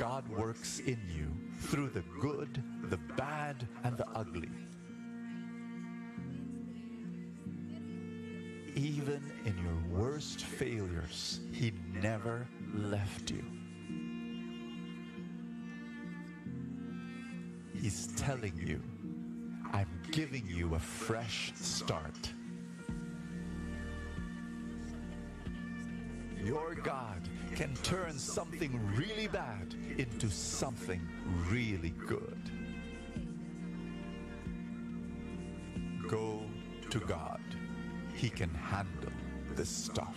God works in you through the good, the bad, and the ugly. Even in your worst failures, He never left you. He's telling you, I'm giving you a fresh start. Can turn something really bad into something really good. Go to God. He can handle this stuff.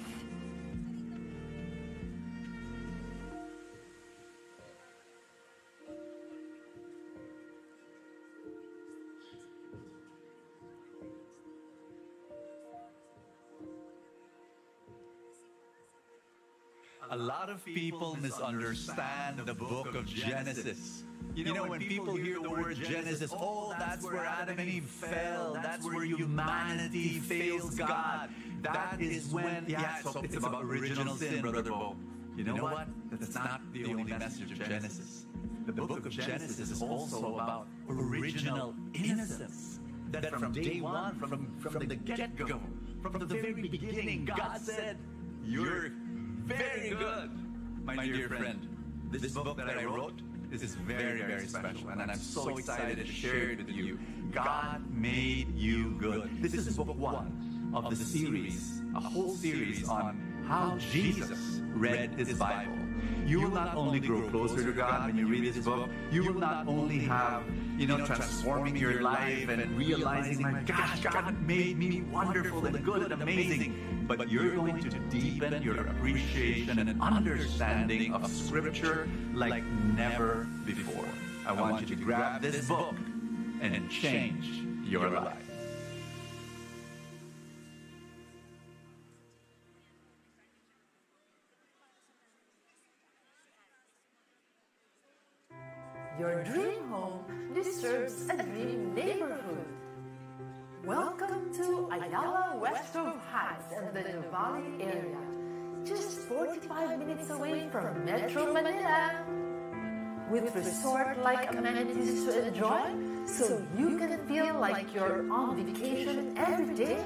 People misunderstand the book of Genesis. You know, when people hear the word Genesis, oh, that's where Adam and Eve fell. That's where humanity fails God. That is when, yeah, so it's about original sin, Brother Bo. You know what? That's not the only message of Genesis. The book of Genesis is also about original innocence. That from day one, from, from the get-go, from the very beginning, God said, you're very good, my dear friend. This book that I wrote is very, very special, and I'm so excited to share it with you. God made you good. This is book one of the series, a whole series on how Jesus read his Bible. You will not only grow closer to God when you read this book, you will not only have, you know, transforming your life and realizing, my gosh, God made me wonderful and good and amazing, but you're going to deepen your appreciation and understanding of Scripture like never before. I want you to grab this book and change your life. Your dream home deserves a dream neighborhood. Welcome to Ayala West Grove Heights and the Nuvali area, just 45 minutes away from Metro Manila. With resort-like amenities to enjoy, so you can feel like you're on vacation every day.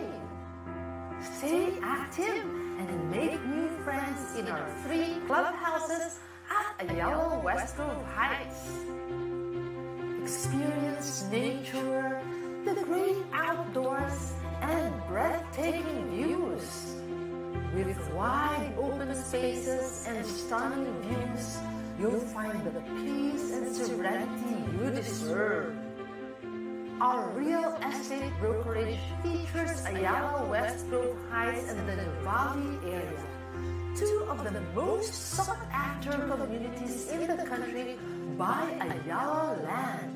Stay active and make new friends in our three clubhouses at Ayala West Grove Heights. Experience nature, the great outdoors, and breathtaking views. With wide open spaces and stunning views, you'll find the peace and serenity you deserve. Our real estate brokerage features Ayala West Grove Heights and the Nuvali area, two of the most sought after communities in the country by Ayala land.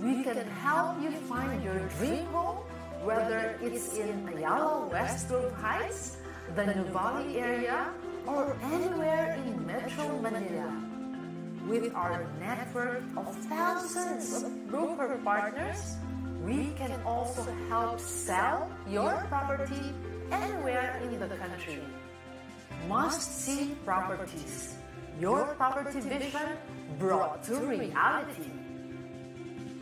We can help you find your dream home, whether it's in Ayala West Grove Heights, the Nuvali area, or anywhere in Metro Manila. With our network of thousands of broker partners, we can also help sell your property anywhere in the country. Must see properties. Your property vision brought to reality.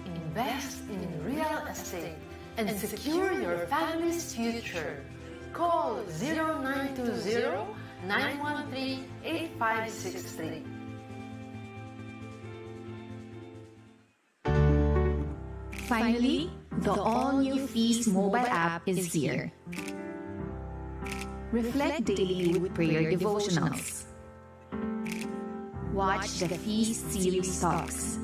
Invest in real estate and secure your family's future. Call 0920 913 8563. Finally, the all-new Feast mobile app is here. Reflect daily with prayer devotionals. Watch the Feast series talks.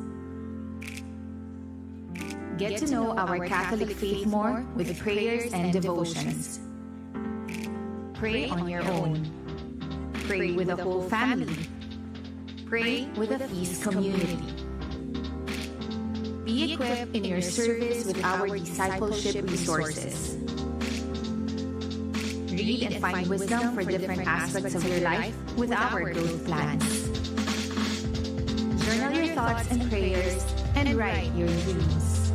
Get to know our Catholic faith more with prayers and devotions. Pray on your own. Pray with the whole family. Pray with the Feast community. Be equipped in your service with our discipleship resources. Read and find wisdom for different aspects of your life with our growth plans. Journal your thoughts and prayers and write your dreams.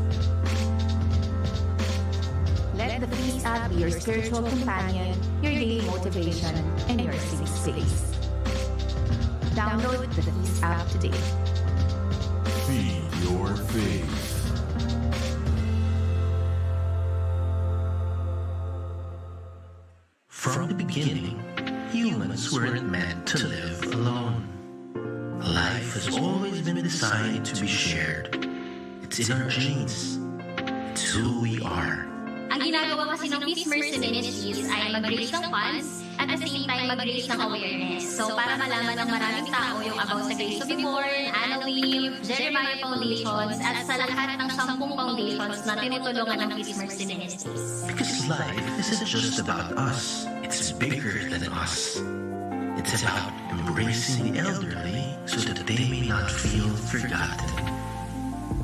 Let the Feast app be your spiritual companion, your daily motivation, and your safe space. Download the Feast app today. Feed your faith. From the beginning, humans weren't meant to live alone. Life has always been designed to be shared. It's in our genes. It's who we are. Ang ginagawa kasi ng Feast Mercy Ministries ay ng funds at the same time mag-raise ng awareness. So para malaman ng maraming tao yung about sa Grace to be Born, Weave, Jeremiah Foundations at sa lahat ng sampung foundations na tinutulungan ng Peace Mercy Ministries. Because life isn't just about us, it's bigger than us. It's about embracing the elderly so that they may not feel forgotten.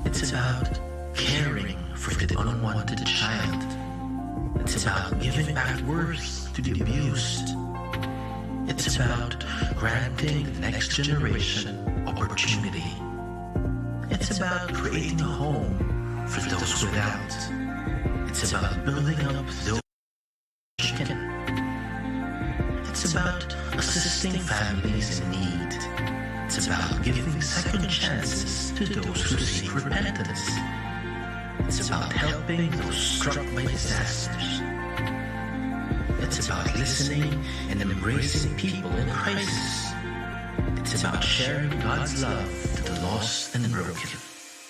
It's about caring for the unwanted child. It's about giving back worth to the abused. It's about granting the next generation opportunity. It's about creating a home for those without. It's about building up those can. It's about assisting families in need. It's about giving second chances to those who seek repentance. It's about helping those struck by disasters. It's about listening and embracing people in crisis. It's about sharing God's love to the lost and broken.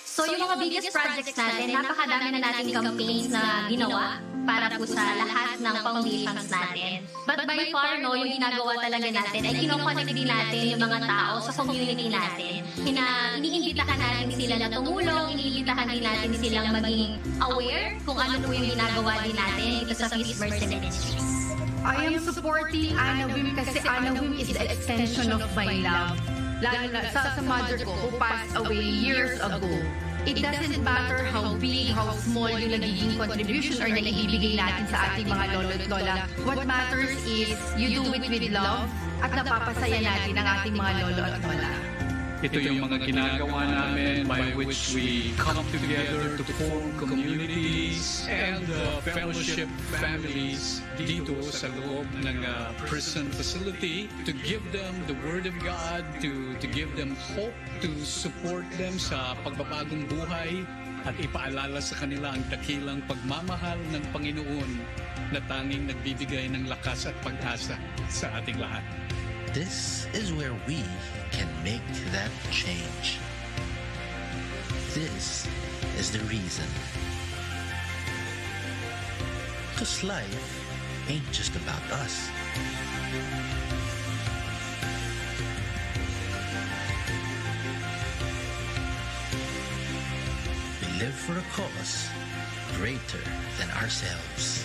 So yung mga biggest projects natin, napakadami na nating campaigns na ginawa para po sa lahat ng foundations natin. But by far, no, yung ginagawa talaga natin ay kinoconnect din natin yung mga tao sa community natin. Hina, iniimbitahan natin sila na tumulong, iniimbitahan din natin silang maging aware kung ano po yung ginagawa din natin dito sa Peace Mercy Ministries. I am supporting Anna Wim kasi Anna Wim is the extension of my love. Lalo na sa, sa mother ko who passed away years ago. It doesn't matter how big, how small yung nagiging contribution or naibibigay natin sa ating mga lolo at lola. What matters is you do it with love at napapasaya natin ang ating mga lolo at lola. Ito yung mga ginagawa namin by which we come together to form communities and uh, fellowship families dito sa loob ng uh, prison facility to give them the Word of God, to, to give them hope, to support them sa pagbabagong buhay at ipaalala sa kanila ang dakilang pagmamahal ng Panginoon na tanging nagbibigay ng lakas at pag-asa sa ating lahat. This is where we can make that change. This is the reason. Because life ain't just about us. We live for a cause greater than ourselves.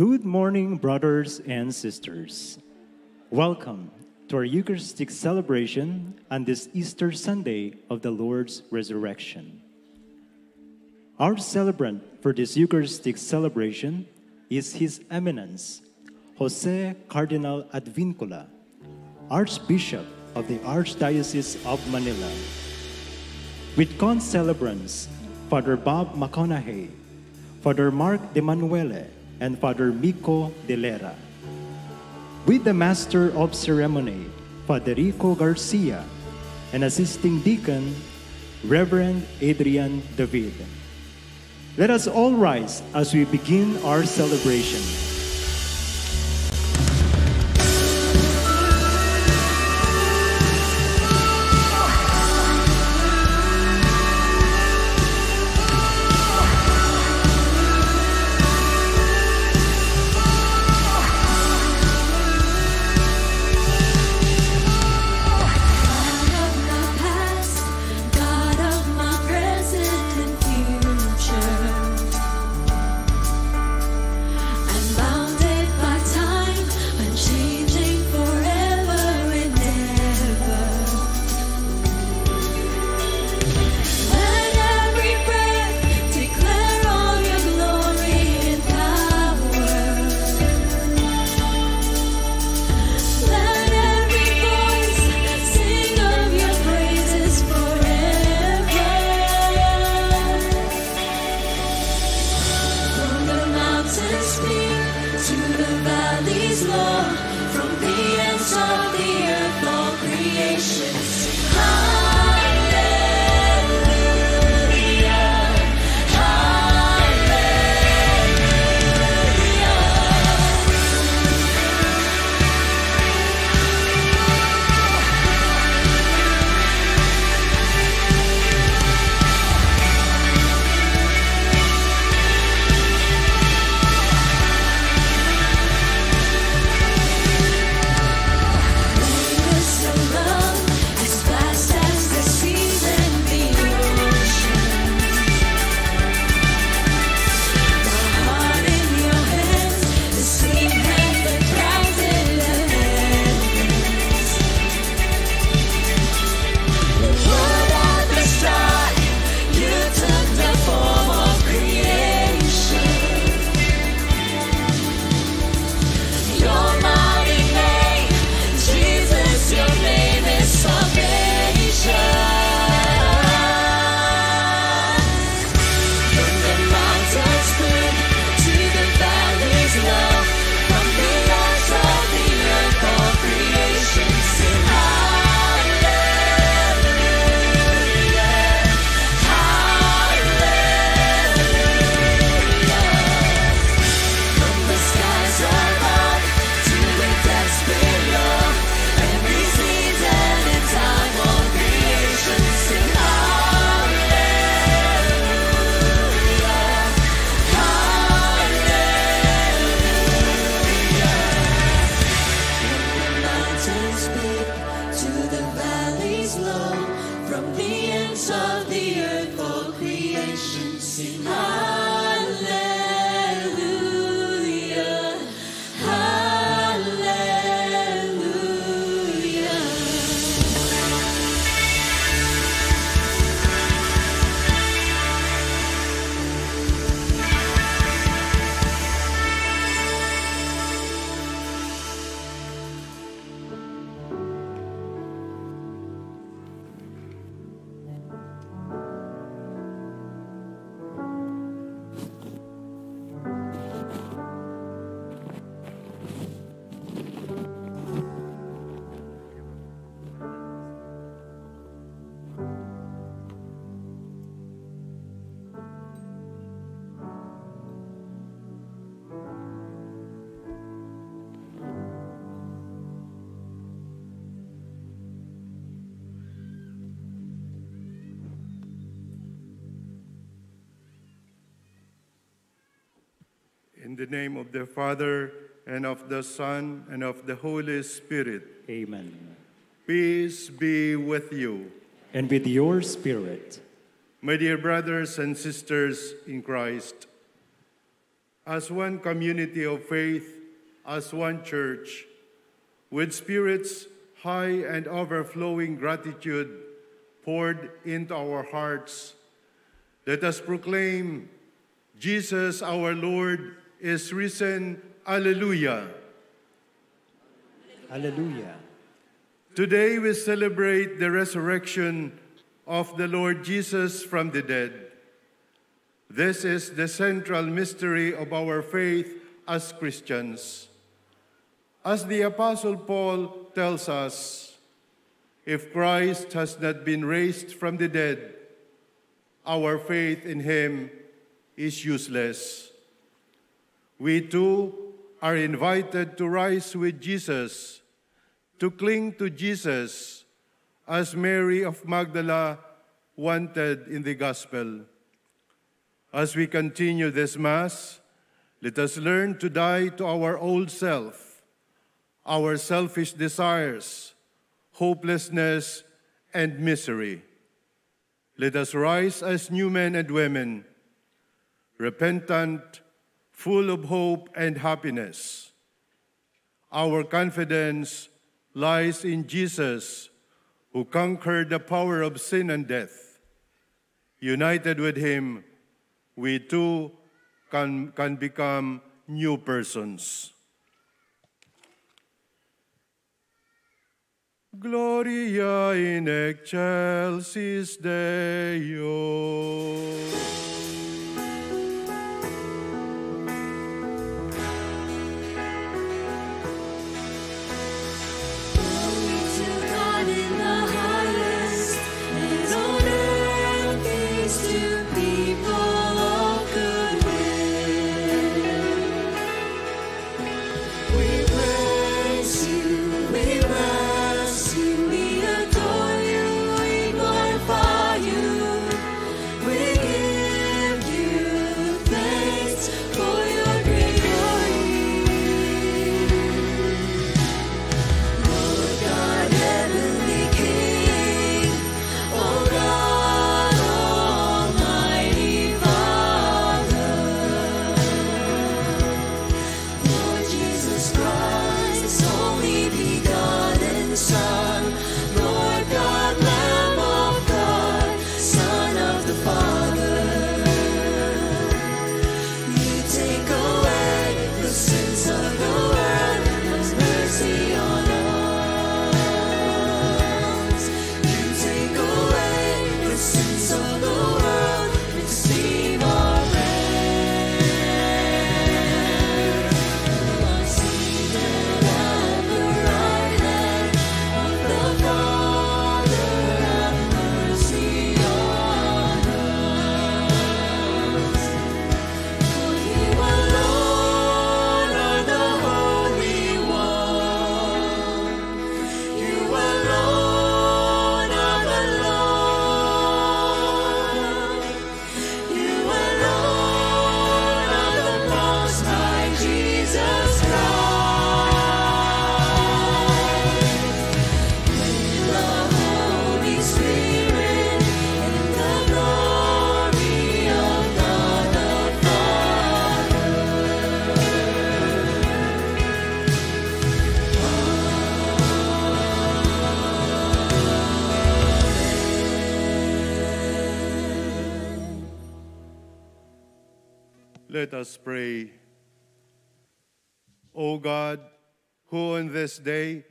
Good morning, brothers and sisters. Welcome to our Eucharistic celebration on this Easter Sunday of the Lord's resurrection. Our celebrant for this Eucharistic celebration is His Eminence, Jose Cardinal Advincula, Archbishop of the Archdiocese of Manila. With concelebrants, Father Bob McConaughey, Father Mark De Manuele, and Father Mico de Lera. With the Master of Ceremony, Federico Garcia, and Assisting Deacon, Reverend Adrian David. Let us all rise as we begin our celebration. the Father, and of the Son, and of the Holy Spirit. Amen. Peace be with you. And with your spirit. My dear brothers and sisters in Christ, as one community of faith, as one church, with spirits high and overflowing gratitude poured into our hearts, let us proclaim Jesus our Lord is risen. Alleluia. Alleluia. Today we celebrate the resurrection of the Lord Jesus from the dead. This is the central mystery of our faith as Christians. As the Apostle Paul tells us, if Christ has not been raised from the dead, our faith in him is useless. We too are invited to rise with Jesus, to cling to Jesus, as Mary of Magdala wanted in the Gospel. As we continue this Mass, let us learn to die to our old self, our selfish desires, hopelessness, and misery. Let us rise as new men and women, repentant, full of hope and happiness. Our confidence lies in Jesus, who conquered the power of sin and death. United with him, we too can, can become new persons. Gloria in excelsis Deo. Us pray. O God, who on this day,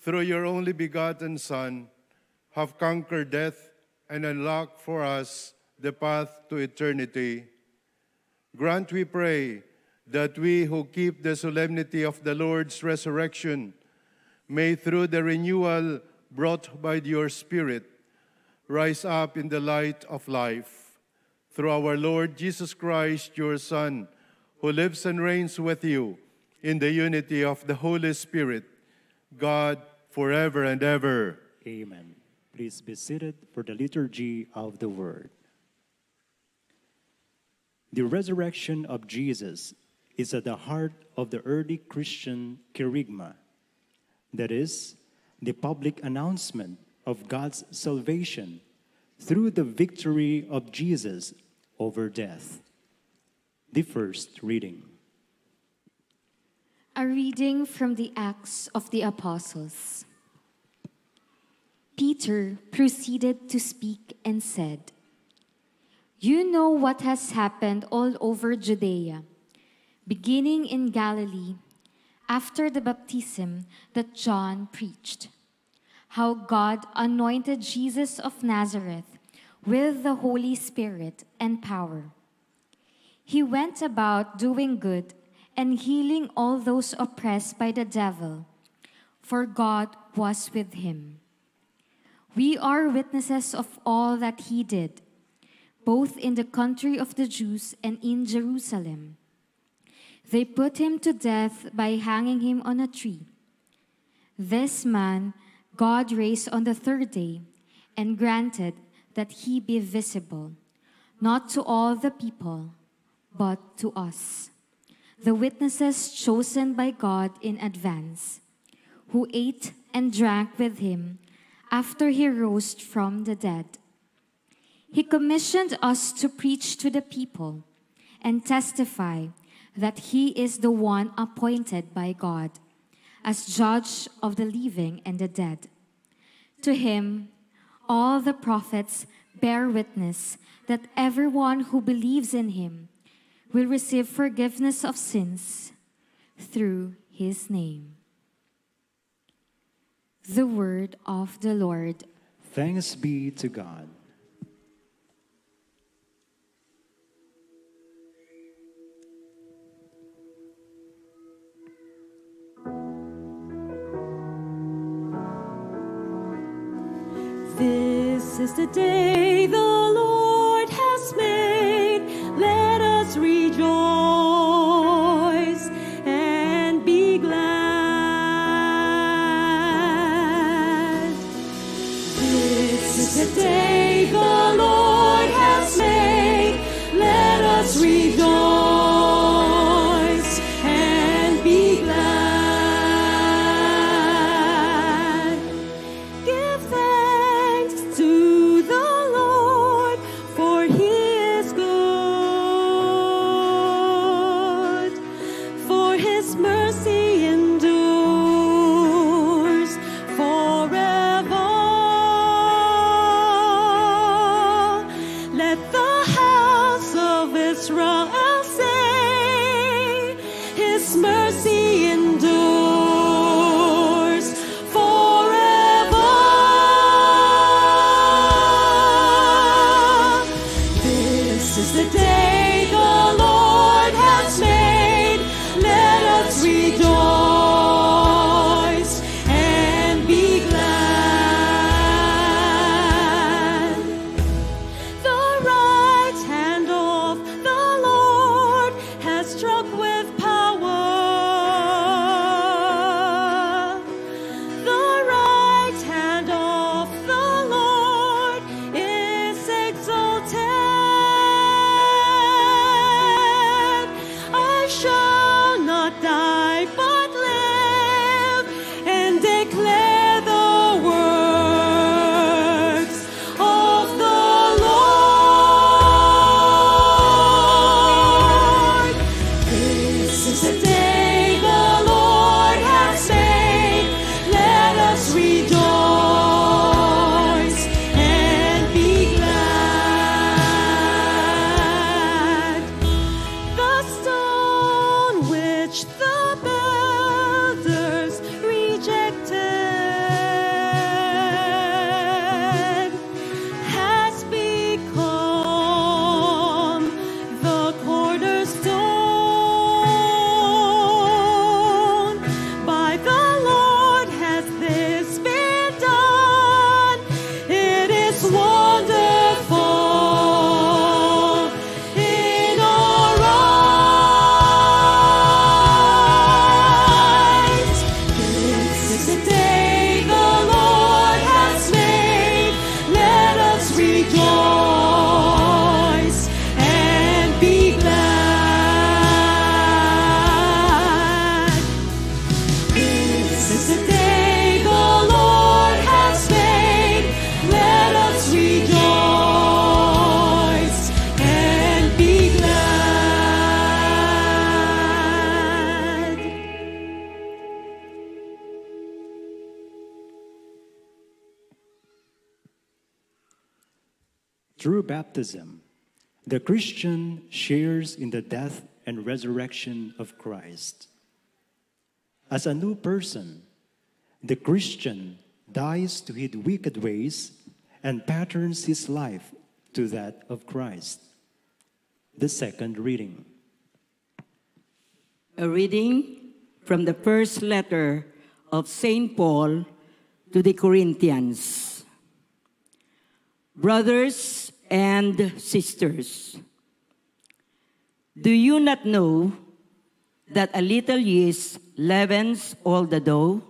through your only begotten Son, have conquered death and unlocked for us the path to eternity, grant, we pray, that we who keep the solemnity of the Lord's resurrection may, through the renewal brought by your Spirit, rise up in the light of life. Through our Lord Jesus Christ, your Son, who lives and reigns with you in the unity of the Holy Spirit, God, forever and ever. Amen. Please be seated for the liturgy of the word. The resurrection of Jesus is at the heart of the early Christian kerygma. That is, the public announcement of God's salvation through the victory of Jesus over death. The first reading. A reading from the Acts of the Apostles. Peter proceeded to speak and said, You know what has happened all over Judea, beginning in Galilee, after the baptism that John preached, how God anointed Jesus of Nazareth with the Holy Spirit and power. He went about doing good and healing all those oppressed by the devil, for God was with him. We are witnesses of all that he did, both in the country of the Jews and in Jerusalem. They put him to death by hanging him on a tree. This man God raised on the third day and granted that he be visible, not to all the people, but to us, the witnesses chosen by God in advance, who ate and drank with him after he rose from the dead. He commissioned us to preach to the people and testify that he is the one appointed by God as judge of the living and the dead. To him, all the prophets bear witness that everyone who believes in him will receive forgiveness of sins through his name. The word of the Lord. Thanks be to God. This is the day the Lord has made. Let us rejoice and be glad. This is the day resurrection of Christ. As a new person, the Christian dies to his wicked ways and patterns his life to that of Christ. The second reading. A reading from the first letter of St. Paul to the Corinthians. Brothers and sisters, do you not know that a little yeast leavens all the dough?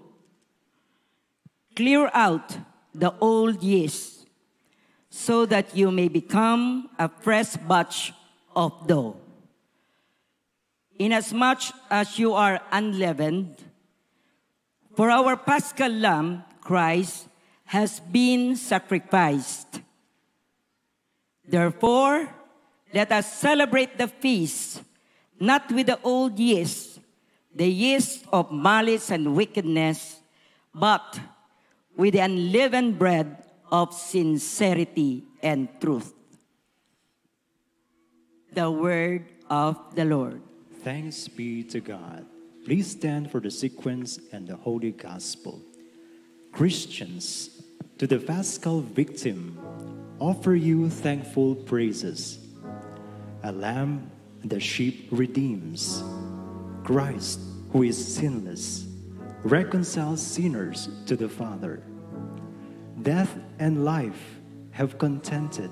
Clear out the old yeast so that you may become a fresh batch of dough. Inasmuch as you are unleavened, for our paschal lamb, Christ, has been sacrificed. Therefore, let us celebrate the feast not with the old yeast, the yeast of malice and wickedness, but with the unleavened bread of sincerity and truth. The word of the Lord. Thanks be to God. Please stand for the sequence and the Holy Gospel. Christians, to the Paschal victim, offer you thankful praises. A lamb the sheep redeems. Christ, who is sinless, reconciles sinners to the Father. Death and life have contented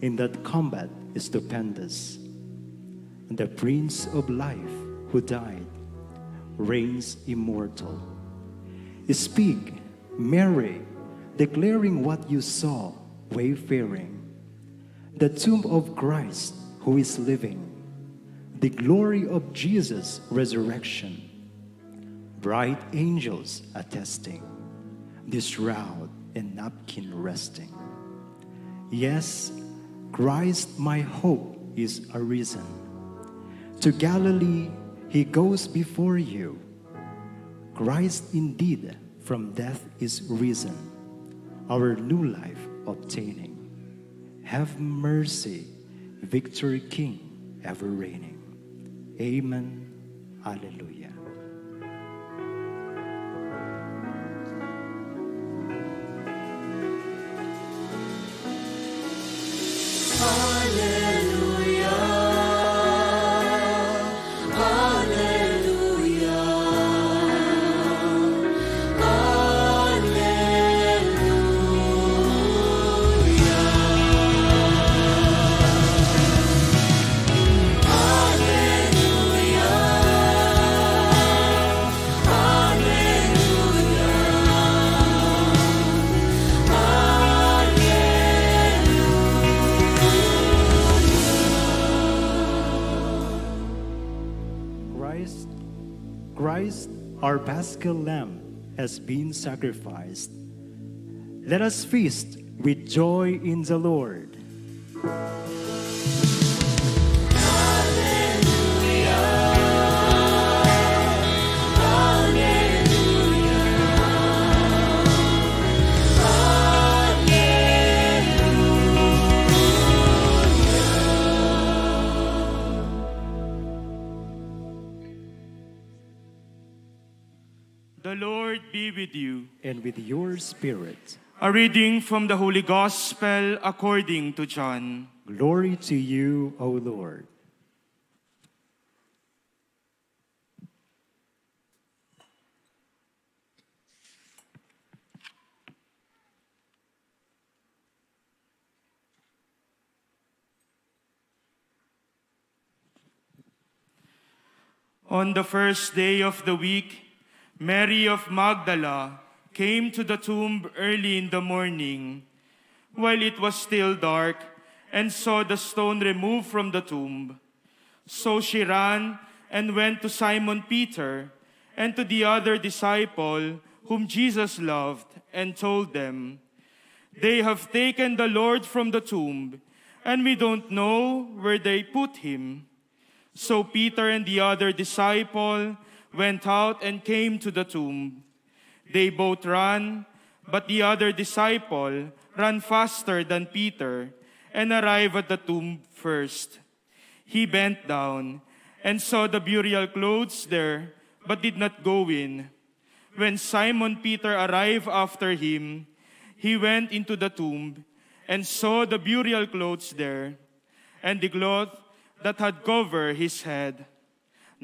in that combat is stupendous. The Prince of Life, who died, reigns immortal. Speak, Mary, declaring what you saw, wayfaring. The tomb of Christ, who is living, the glory of Jesus' resurrection. Bright angels attesting, this shroud and napkin resting. Yes, Christ, my hope, is arisen. To Galilee he goes before you. Christ indeed from death is risen, our new life obtaining. Have mercy, victory King, ever reigning. Amen. Alleluia. Christ, our paschal lamb, has been sacrificed. Let us feast with joy in the Lord. The Lord be with you. And with your spirit. A reading from the Holy Gospel according to John. Glory to you, O Lord. On the first day of the week, Mary of Magdala came to the tomb early in the morning, while it was still dark, and saw the stone removed from the tomb. So she ran and went to Simon Peter and to the other disciple whom Jesus loved, and told them, They have taken the Lord from the tomb, and we don't know where they put him. So Peter and the other disciple went out and came to the tomb. They both ran, but the other disciple ran faster than Peter and arrived at the tomb first. He bent down and saw the burial clothes there, but did not go in. When Simon Peter arrived after him, he went into the tomb and saw the burial clothes there, and the cloth that had covered his head,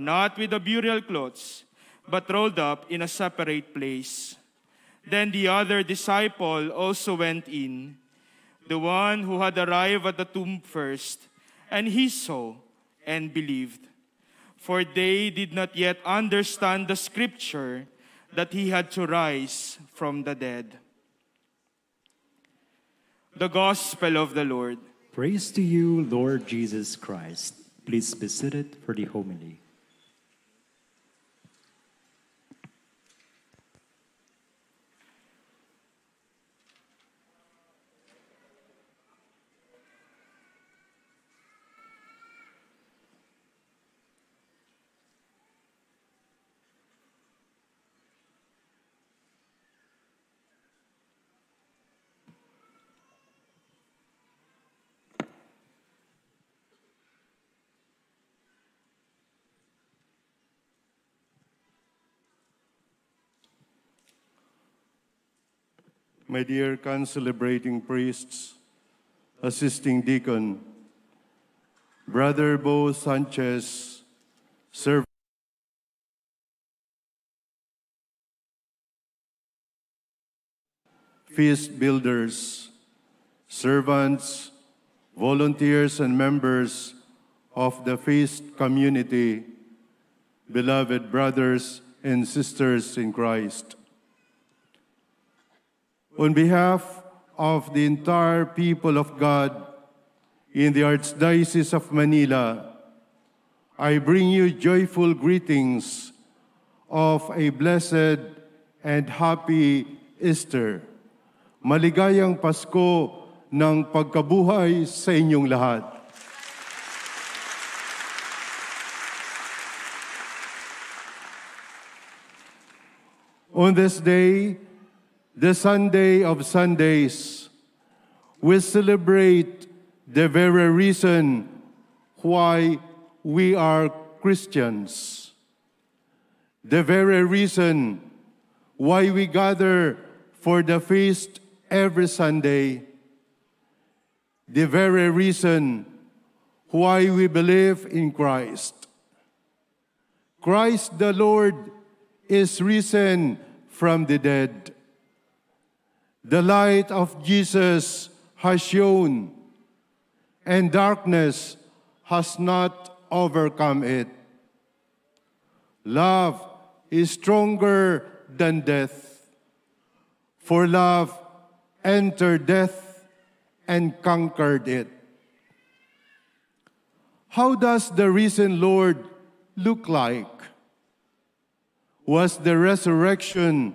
not with the burial clothes, but rolled up in a separate place. Then the other disciple also went in, the one who had arrived at the tomb first, and he saw and believed. For they did not yet understand the scripture that he had to rise from the dead. The Gospel of the Lord. Praise to you, Lord Jesus Christ. Please be seated for the homily. My dear concelebrating priests, assisting deacon, Brother Bo Sanchez, servant. Feast builders, servants, volunteers, and members of the feast community, beloved brothers and sisters in Christ. On behalf of the entire people of God in the Archdiocese of Manila, I bring you joyful greetings of a blessed and happy Easter. Maligayang Pasko ng pagkabuhay sa inyong lahat. On this day, the Sunday of Sundays, we celebrate the very reason why we are Christians, the very reason why we gather for the feast every Sunday, the very reason why we believe in Christ. Christ the Lord is risen from the dead. The light of Jesus has shone, and darkness has not overcome it. Love is stronger than death, for love entered death and conquered it. How does the risen Lord look like? Was the resurrection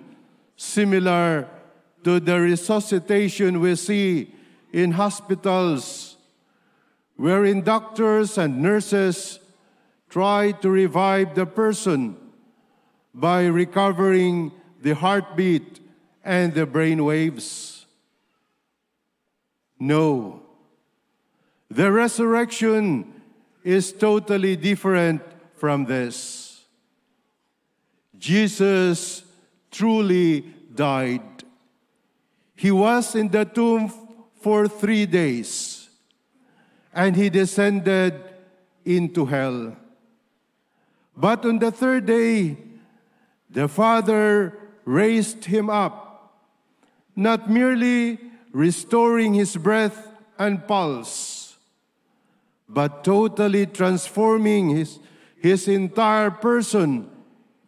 similar to the resuscitation we see in hospitals, wherein doctors and nurses try to revive the person by recovering the heartbeat and the brain waves? No. The resurrection is totally different from this. Jesus truly died. He was in the tomb for three days, and he descended into hell. But on the third day, the Father raised him up, not merely restoring his breath and pulse, but totally transforming his, his entire person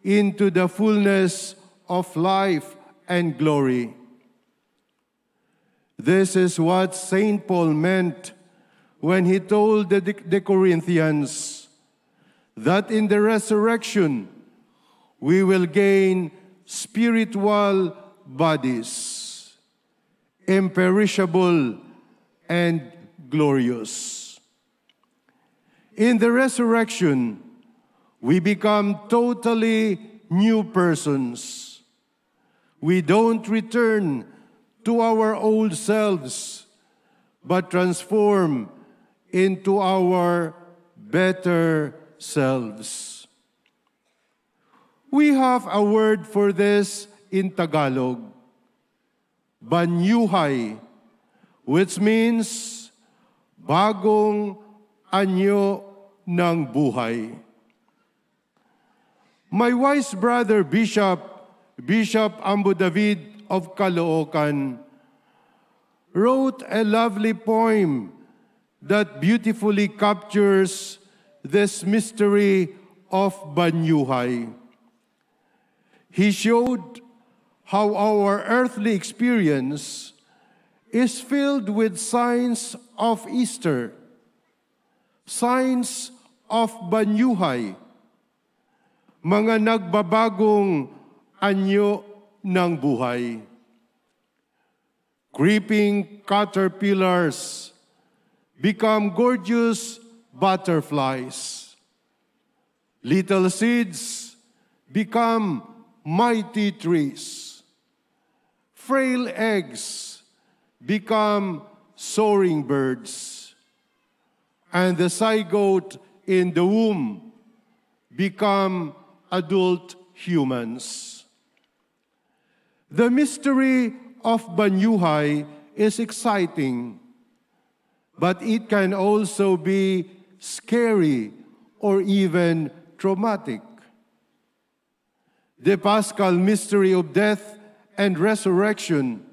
into the fullness of life and glory. This is what St. Paul meant when he told the, the Corinthians that in the resurrection we will gain spiritual bodies, imperishable and glorious. In the resurrection, we become totally new persons. We don't return to our old selves, but transform into our better selves. We have a word for this in Tagalog, banyuhay, which means bagong anyo ng buhay. My wise brother Bishop, Bishop Ambo David of Caloocan, wrote a lovely poem that beautifully captures this mystery of Banyuhay. He showed how our earthly experience is filled with signs of Easter, signs of Banyuhay, mga nagbabagong anyo ng buhay. Creeping caterpillars become gorgeous butterflies. Little seeds become mighty trees. Frail eggs become soaring birds. And the zygote in the womb become adult humans. The mystery of Banyuhay is exciting, but it can also be scary or even traumatic. The Paschal mystery of death and resurrection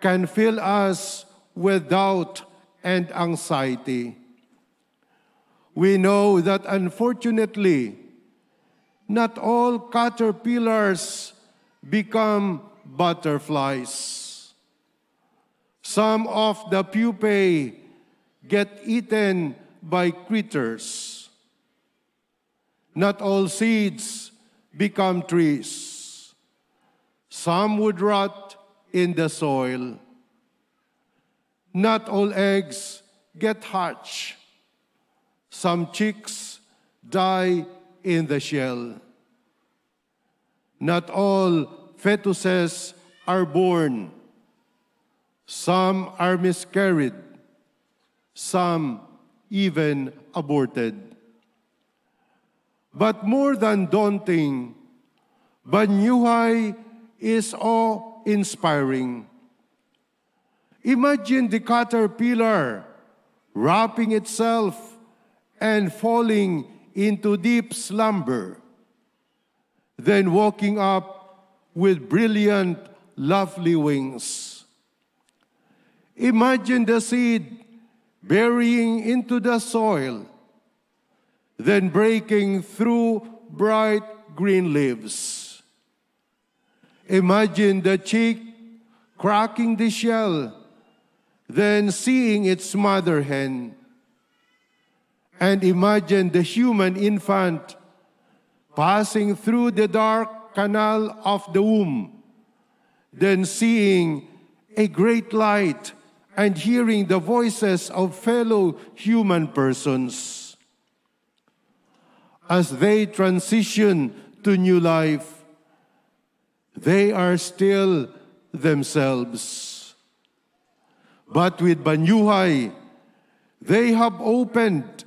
can fill us with doubt and anxiety. We know that unfortunately, not all caterpillars become butterflies. Some of the pupae get eaten by critters. Not all seeds become trees. Some would rot in the soil. Not all eggs get hatched. Some chicks die in the shell. Not all fetuses are born. Some are miscarried. Some even aborted. But more than daunting, Banyuhay is awe-inspiring. Imagine the caterpillar wrapping itself and falling into deep slumber, then walking up with brilliant, lovely wings. Imagine the seed burying into the soil, then breaking through bright green leaves. Imagine the chick cracking the shell, then seeing its mother hen. And imagine the human infant passing through the dark canal of the womb, then seeing a great light and hearing the voices of fellow human persons. As they transition to new life, they are still themselves. But with Banyuhay, they have opened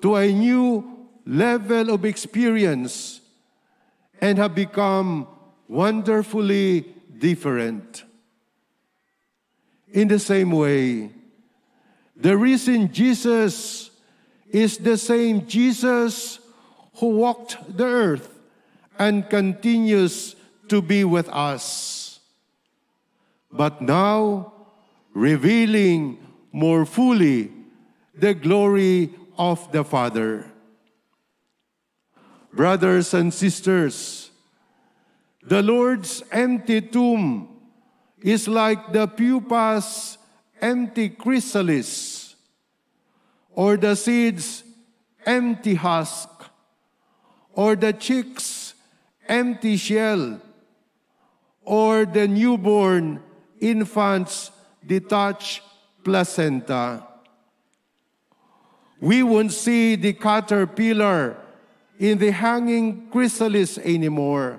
to a new level of experience and have become wonderfully different. In the same way, the risen Jesus is the same Jesus who walked the earth and continues to be with us. But now, revealing more fully the glory of the Father. Brothers and sisters, the Lord's empty tomb is like the pupa's empty chrysalis, or the seed's empty husk, or the chick's empty shell, or the newborn infant's detached placenta. We won't see the caterpillar in the hanging chrysalis anymore.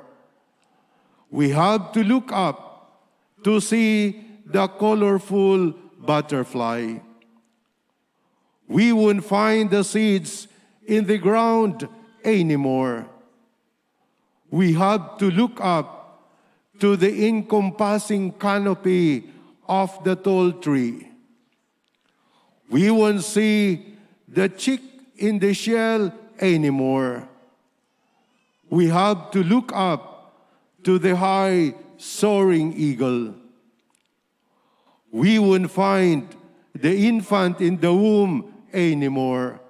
We have to look up to see the colorful butterfly. We won't find the seeds in the ground anymore. We have to look up to the encompassing canopy of the tall tree. We won't see the chick in the shell anymore. We have to look up to the high soaring eagle. We won't find the infant in the womb anymore.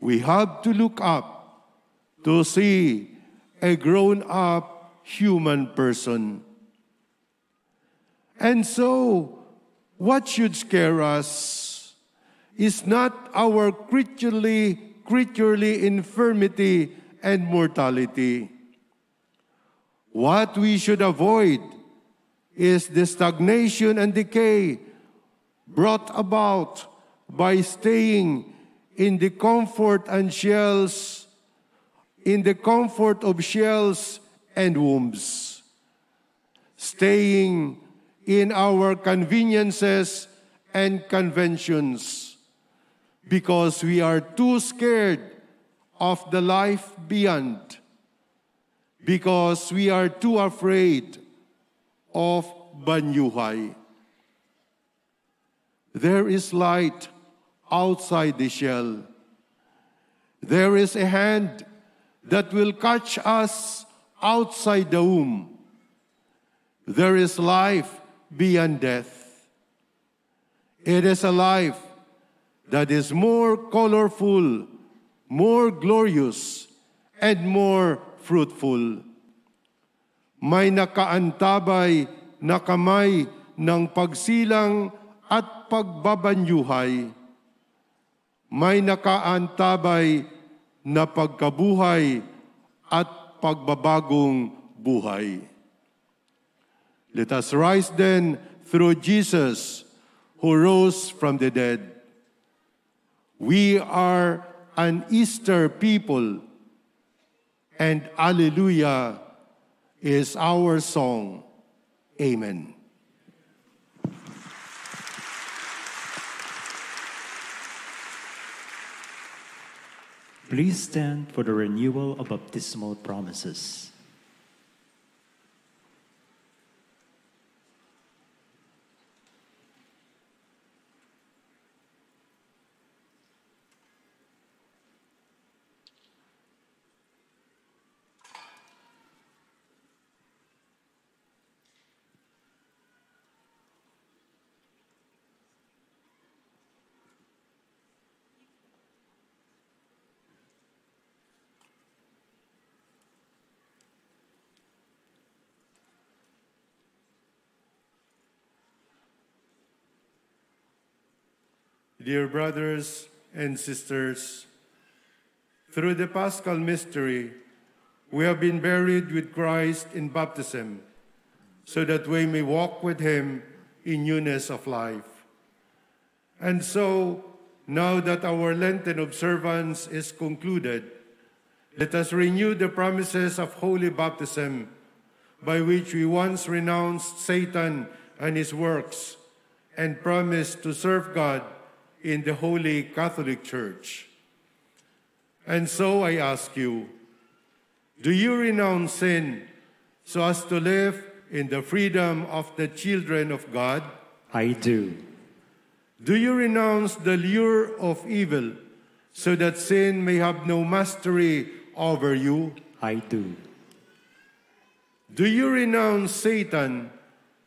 We have to look up to see a grown up human person. And so, what should scare us is not our creaturely, creaturely infirmity and mortality. What we should avoid is the stagnation and decay brought about by staying in the comfort and shells, in the comfort of shells and wombs, staying in our conveniences and conventions because we are too scared of the life beyond, because we are too afraid of Banyuhay. There is light outside the shell. There is a hand that will catch us outside the womb. There is life beyond death. It is a life that is more colorful, more glorious, and more fruitful. May nakaantabay na kamay ng pagsilang at pagbabanyuhay. May nakaantabay na pagkabuhay at pagbabagong buhay. Let us rise then through Jesus who rose from the dead. We are an Easter people, and Alleluia is our song. Amen. Please stand for the renewal of baptismal promises. Dear brothers and sisters, through the Paschal mystery, we have been buried with Christ in baptism, so that we may walk with him in newness of life. And so, now that our Lenten observance is concluded, let us renew the promises of holy baptism by which we once renounced Satan and his works and promised to serve God in the Holy Catholic Church. And so I ask you, do you renounce sin so as to live in the freedom of the children of God? I do. Do you renounce the lure of evil so that sin may have no mastery over you? I do. Do you renounce Satan,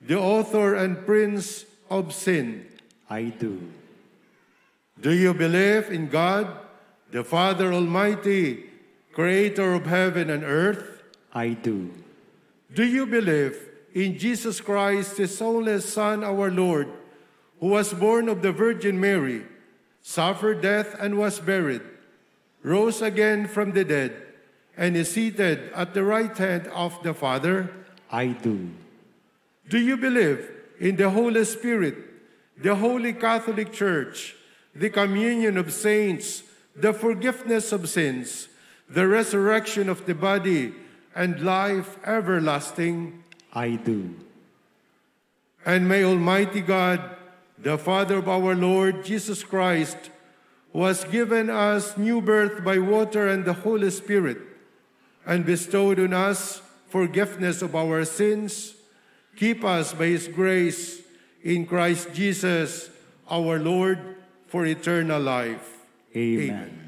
the author and prince of sin? I do. Do you believe in God, the Father Almighty, creator of heaven and earth? I do. Do you believe in Jesus Christ, his only Son, our Lord, who was born of the Virgin Mary, suffered death and was buried, rose again from the dead, and is seated at the right hand of the Father? I do. Do you believe in the Holy Spirit, the Holy Catholic Church, the communion of saints, the forgiveness of sins, the resurrection of the body, and life everlasting? I do. And may Almighty God the Father of our Lord Jesus Christ, who has given us new birth by water and the Holy Spirit, and bestowed on us forgiveness of our sins, keep us by his grace in Christ Jesus, our Lord, for eternal life. Amen. I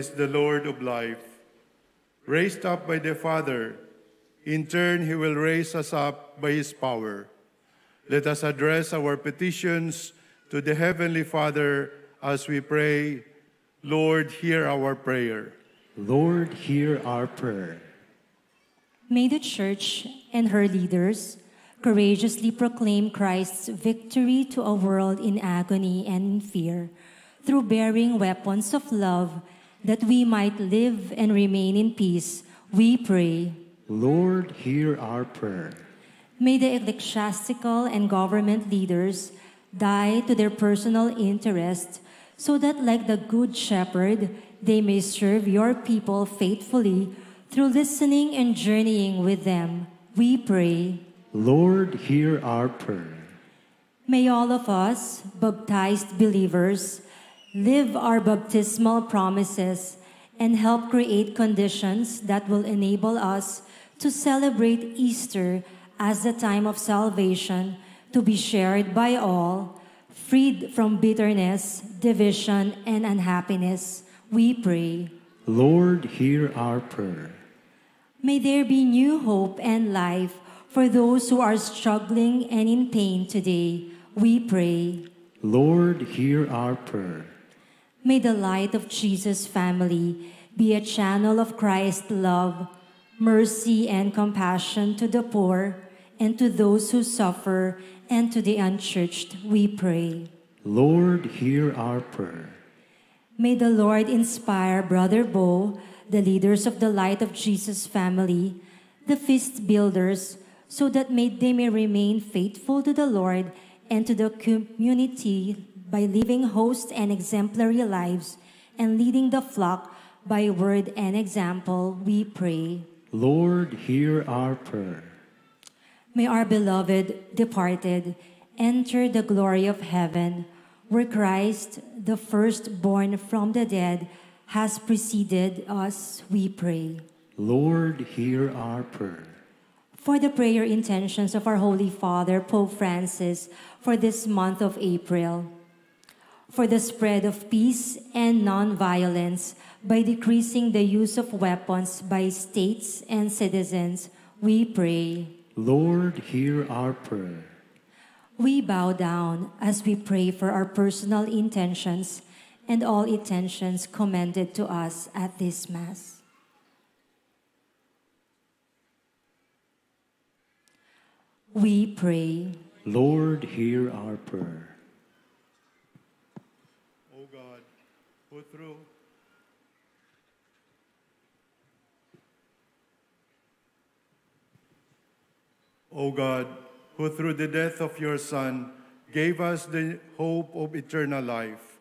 is the Lord of life. Raised up by the Father, in turn he will raise us up by his power. Let us address our petitions to the Heavenly Father as we pray, Lord, hear our prayer. Lord, hear our prayer. May the Church and her leaders courageously proclaim Christ's victory to a world in agony and in fear through bearing weapons of love that we might live and remain in peace. We pray. Lord, hear our prayer. May the ecclesiastical and government leaders die to their personal interest so that, like the Good Shepherd, they may serve your people faithfully through listening and journeying with them. We pray. Lord, hear our prayer. May all of us, baptized believers, live our baptismal promises and help create conditions that will enable us to celebrate Easter as the time of salvation to be shared by all, freed from bitterness, division, and unhappiness. We pray. Lord, hear our prayer. May there be new hope and life for those who are struggling and in pain today. We pray. Lord, hear our prayer. May the light of Jesus' family be a channel of Christ's love, mercy, and compassion to the poor and to those who suffer and to the unchurched, we pray. Lord, hear our prayer. May the Lord inspire Brother Bo, the leaders of the Light of Jesus family, the feast builders, so that may they may remain faithful to the Lord and to the community by living host and exemplary lives and leading the flock by word and example, we pray. Lord, hear our prayer. May our beloved departed enter the glory of heaven, where Christ, the firstborn from the dead, has preceded us, we pray. Lord, hear our prayer. For the prayer intentions of our Holy Father, Pope Francis, for this month of April, for the spread of peace and nonviolence by decreasing the use of weapons by states and citizens, we pray. Lord, hear our prayer. We bow down as we pray for our personal intentions and all intentions commended to us at this Mass. We pray. Lord, hear our prayer. O God, who through O God, who through the death of your Son gave us the hope of eternal life,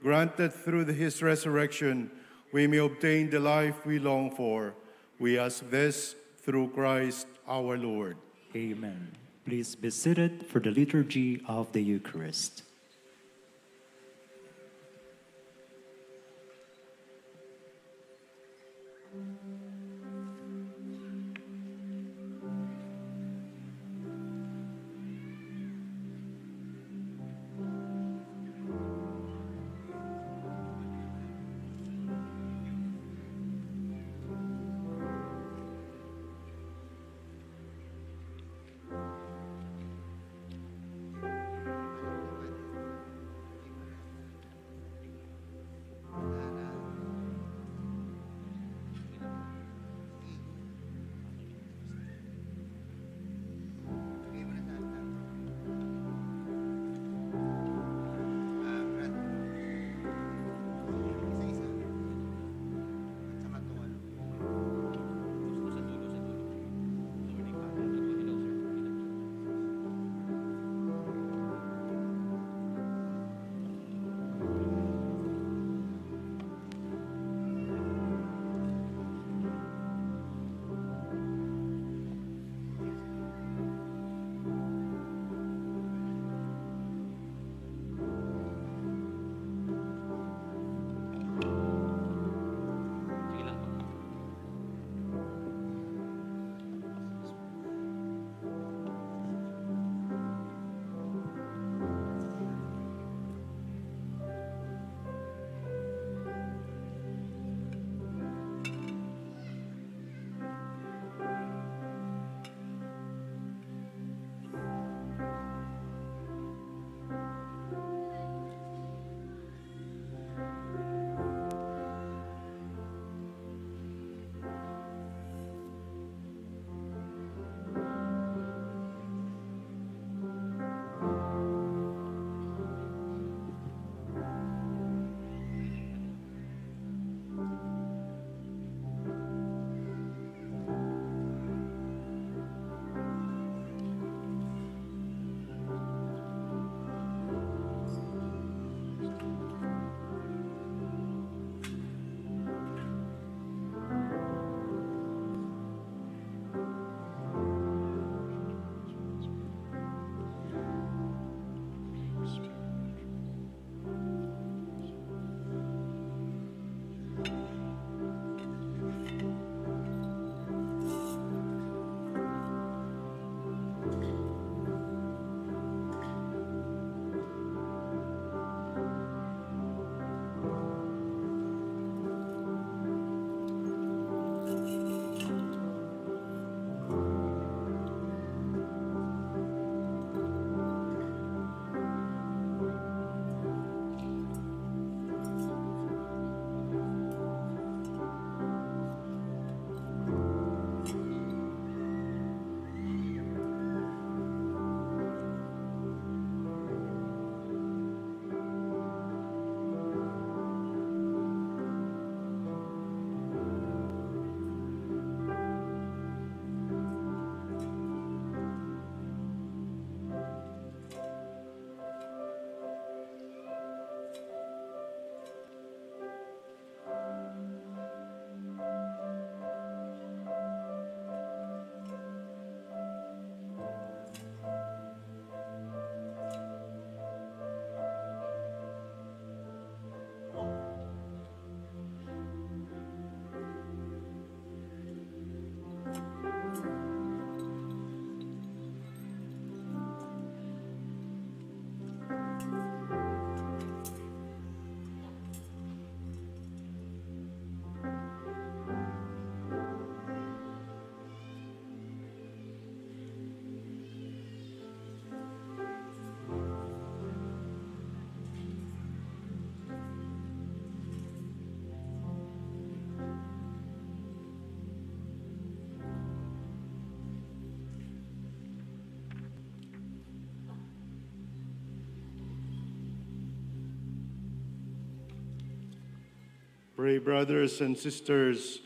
granted through his resurrection we may obtain the life we long for. We ask this through Christ our Lord. Amen. Please be seated for the liturgy of the Eucharist. Pray, brothers and sisters,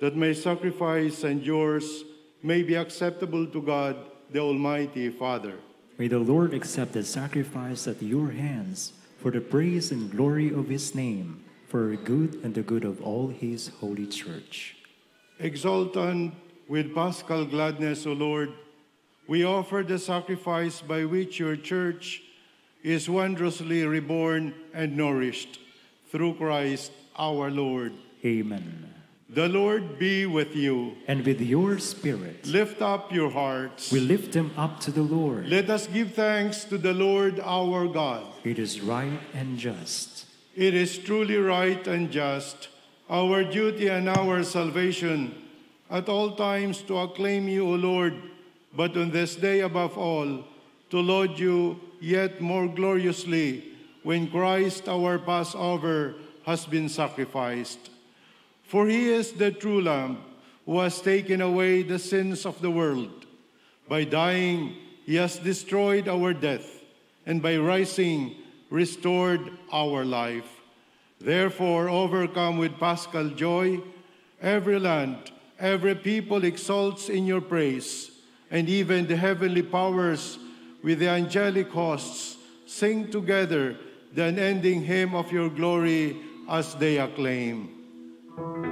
that my sacrifice and yours may be acceptable to God, the Almighty Father. May the Lord accept the sacrifice at your hands for the praise and glory of his name, for good and the good of all his holy church. Exultant with paschal gladness, O Lord, we offer the sacrifice by which your church is wondrously reborn and nourished through Christ our Lord. Amen. The Lord be with you. And with your spirit. Lift up your hearts. We lift them up to the Lord. Let us give thanks to the Lord our God. It is right and just. It is truly right and just, our duty and our salvation, at all times to acclaim you, O Lord, but on this day above all, to laud you yet more gloriously when Christ our Passover has been sacrificed. For he is the true Lamb who has taken away the sins of the world. By dying, he has destroyed our death, and by rising, restored our life. Therefore, overcome with paschal joy, every land, every people exalts in your praise, and even the heavenly powers with the angelic hosts sing together the unending hymn of your glory as they acclaim.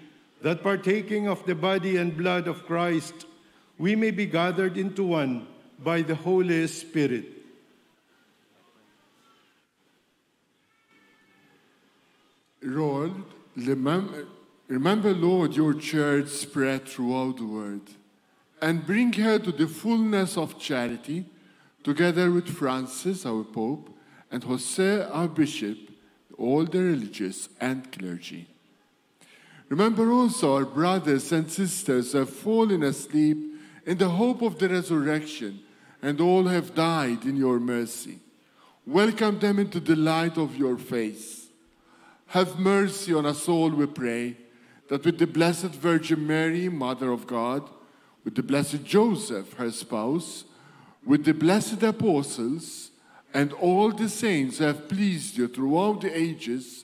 that partaking of the body and blood of Christ, we may be gathered into one by the Holy Spirit. Lord, remember, remember, Lord, your church spread throughout the world and bring her to the fullness of charity, together with Francis, our Pope, and Jose, our Bishop, all the religious and clergy. Remember also our brothers and sisters who have fallen asleep in the hope of the resurrection, and all have died in your mercy. Welcome them into the light of your face. Have mercy on us all, we pray, that with the Blessed Virgin Mary, Mother of God, with the Blessed Joseph, her spouse, with the blessed apostles, and all the saints who have pleased you throughout the ages,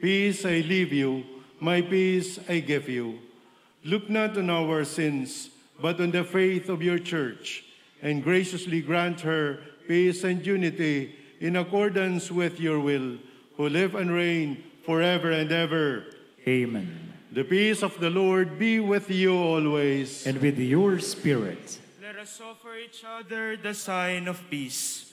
Peace I leave you, my peace I give you. Look not on our sins, but on the faith of your church, and graciously grant her peace and unity in accordance with your will, who live and reign forever and ever. Amen. The peace of the Lord be with you always. And with your spirit. Let us offer each other the sign of peace.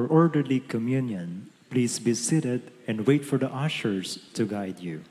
orderly communion, please be seated and wait for the ushers to guide you.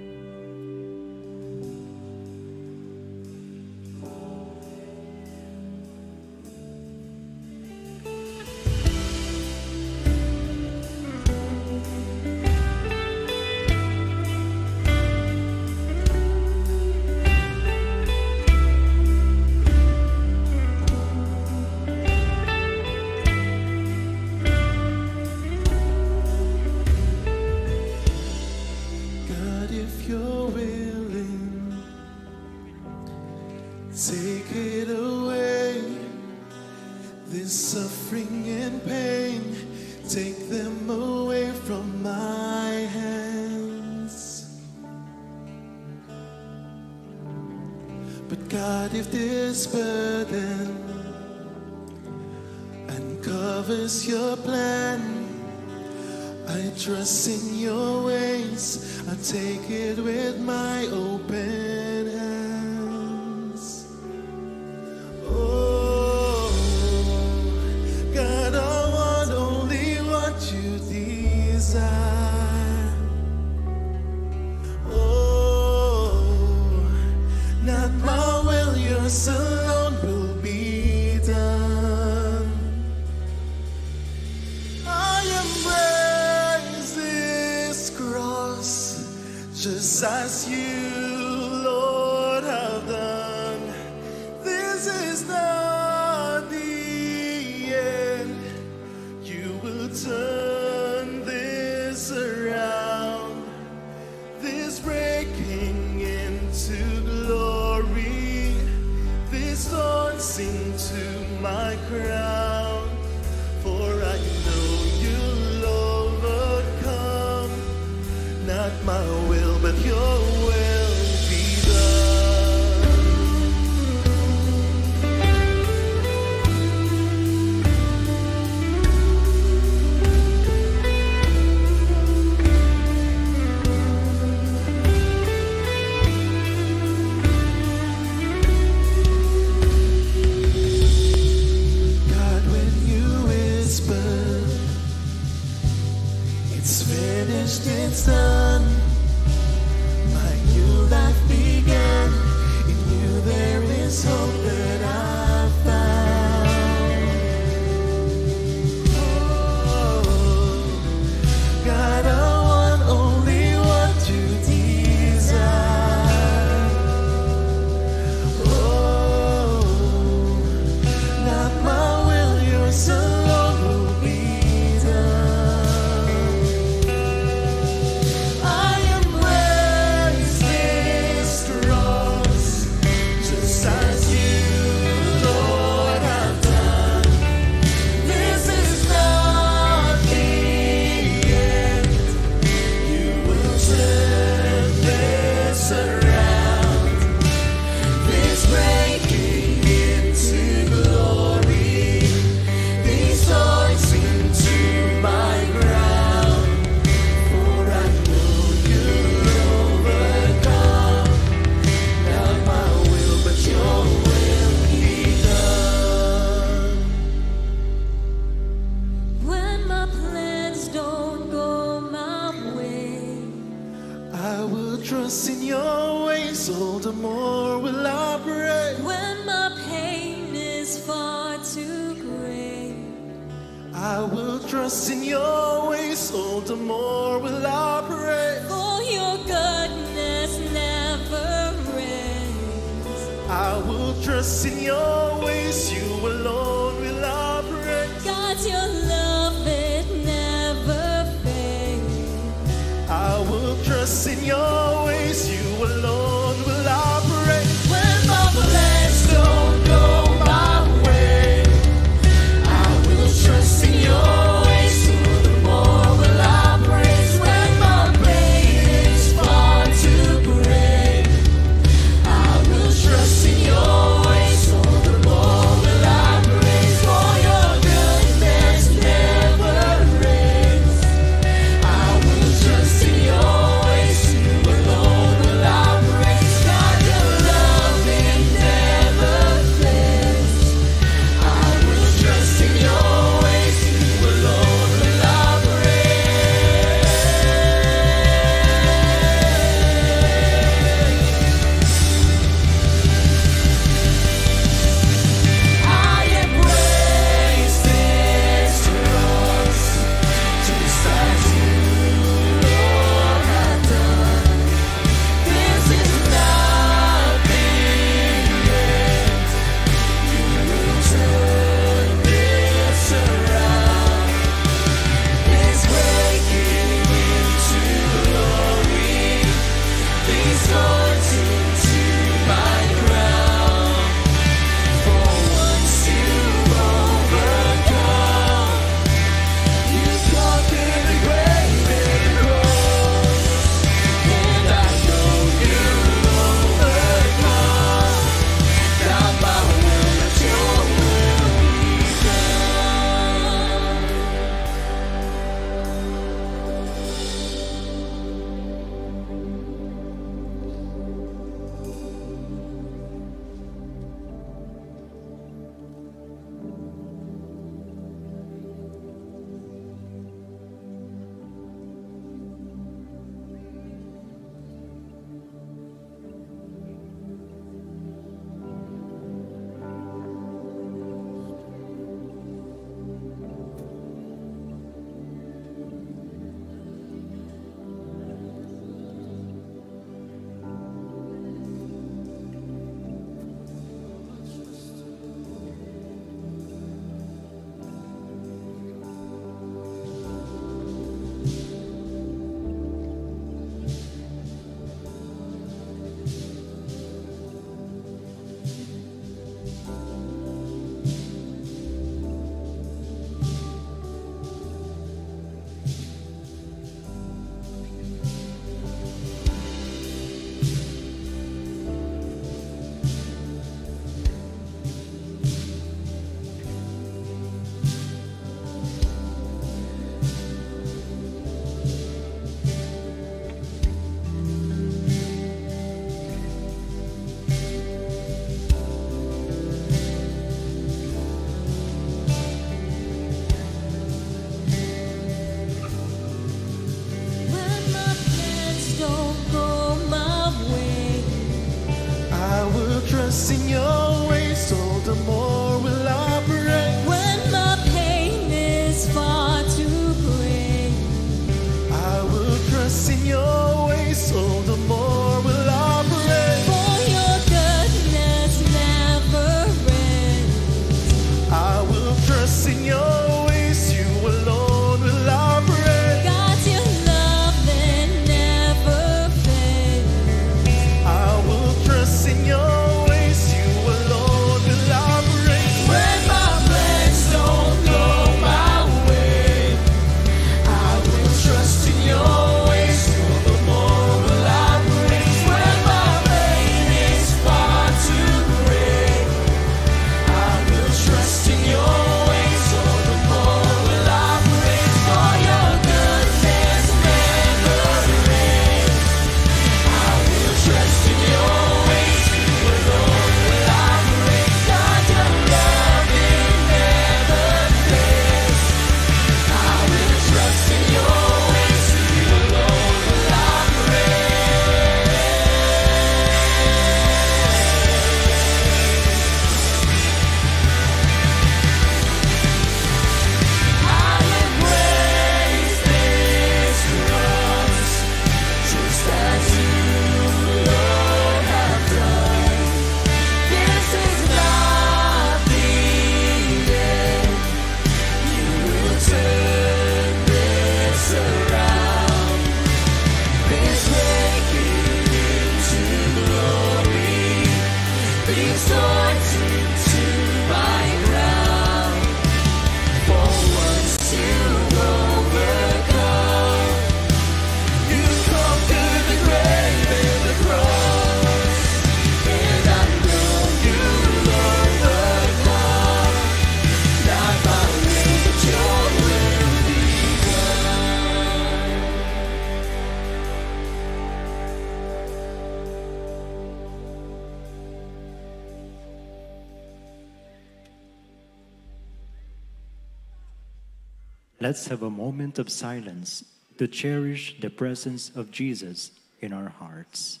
Let's have a moment of silence to cherish the presence of Jesus in our hearts.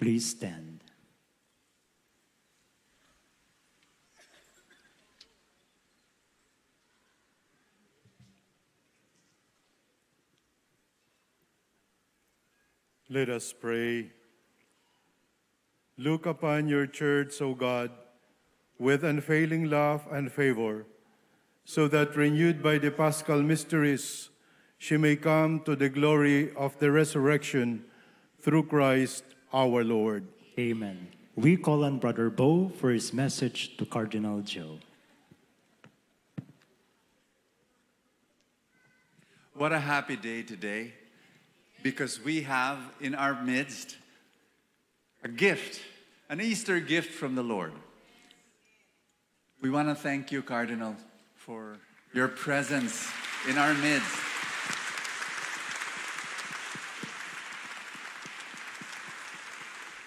Please stand. Let us pray. Look upon your church, O God, with unfailing love and favor, so that renewed by the paschal mysteries, she may come to the glory of the resurrection through Christ our Lord. Amen. We call on Brother Bo for his message to Cardinal Joe. What a happy day today because we have in our midst a gift, an Easter gift from the Lord. We want to thank you, Cardinal, for your presence in our midst.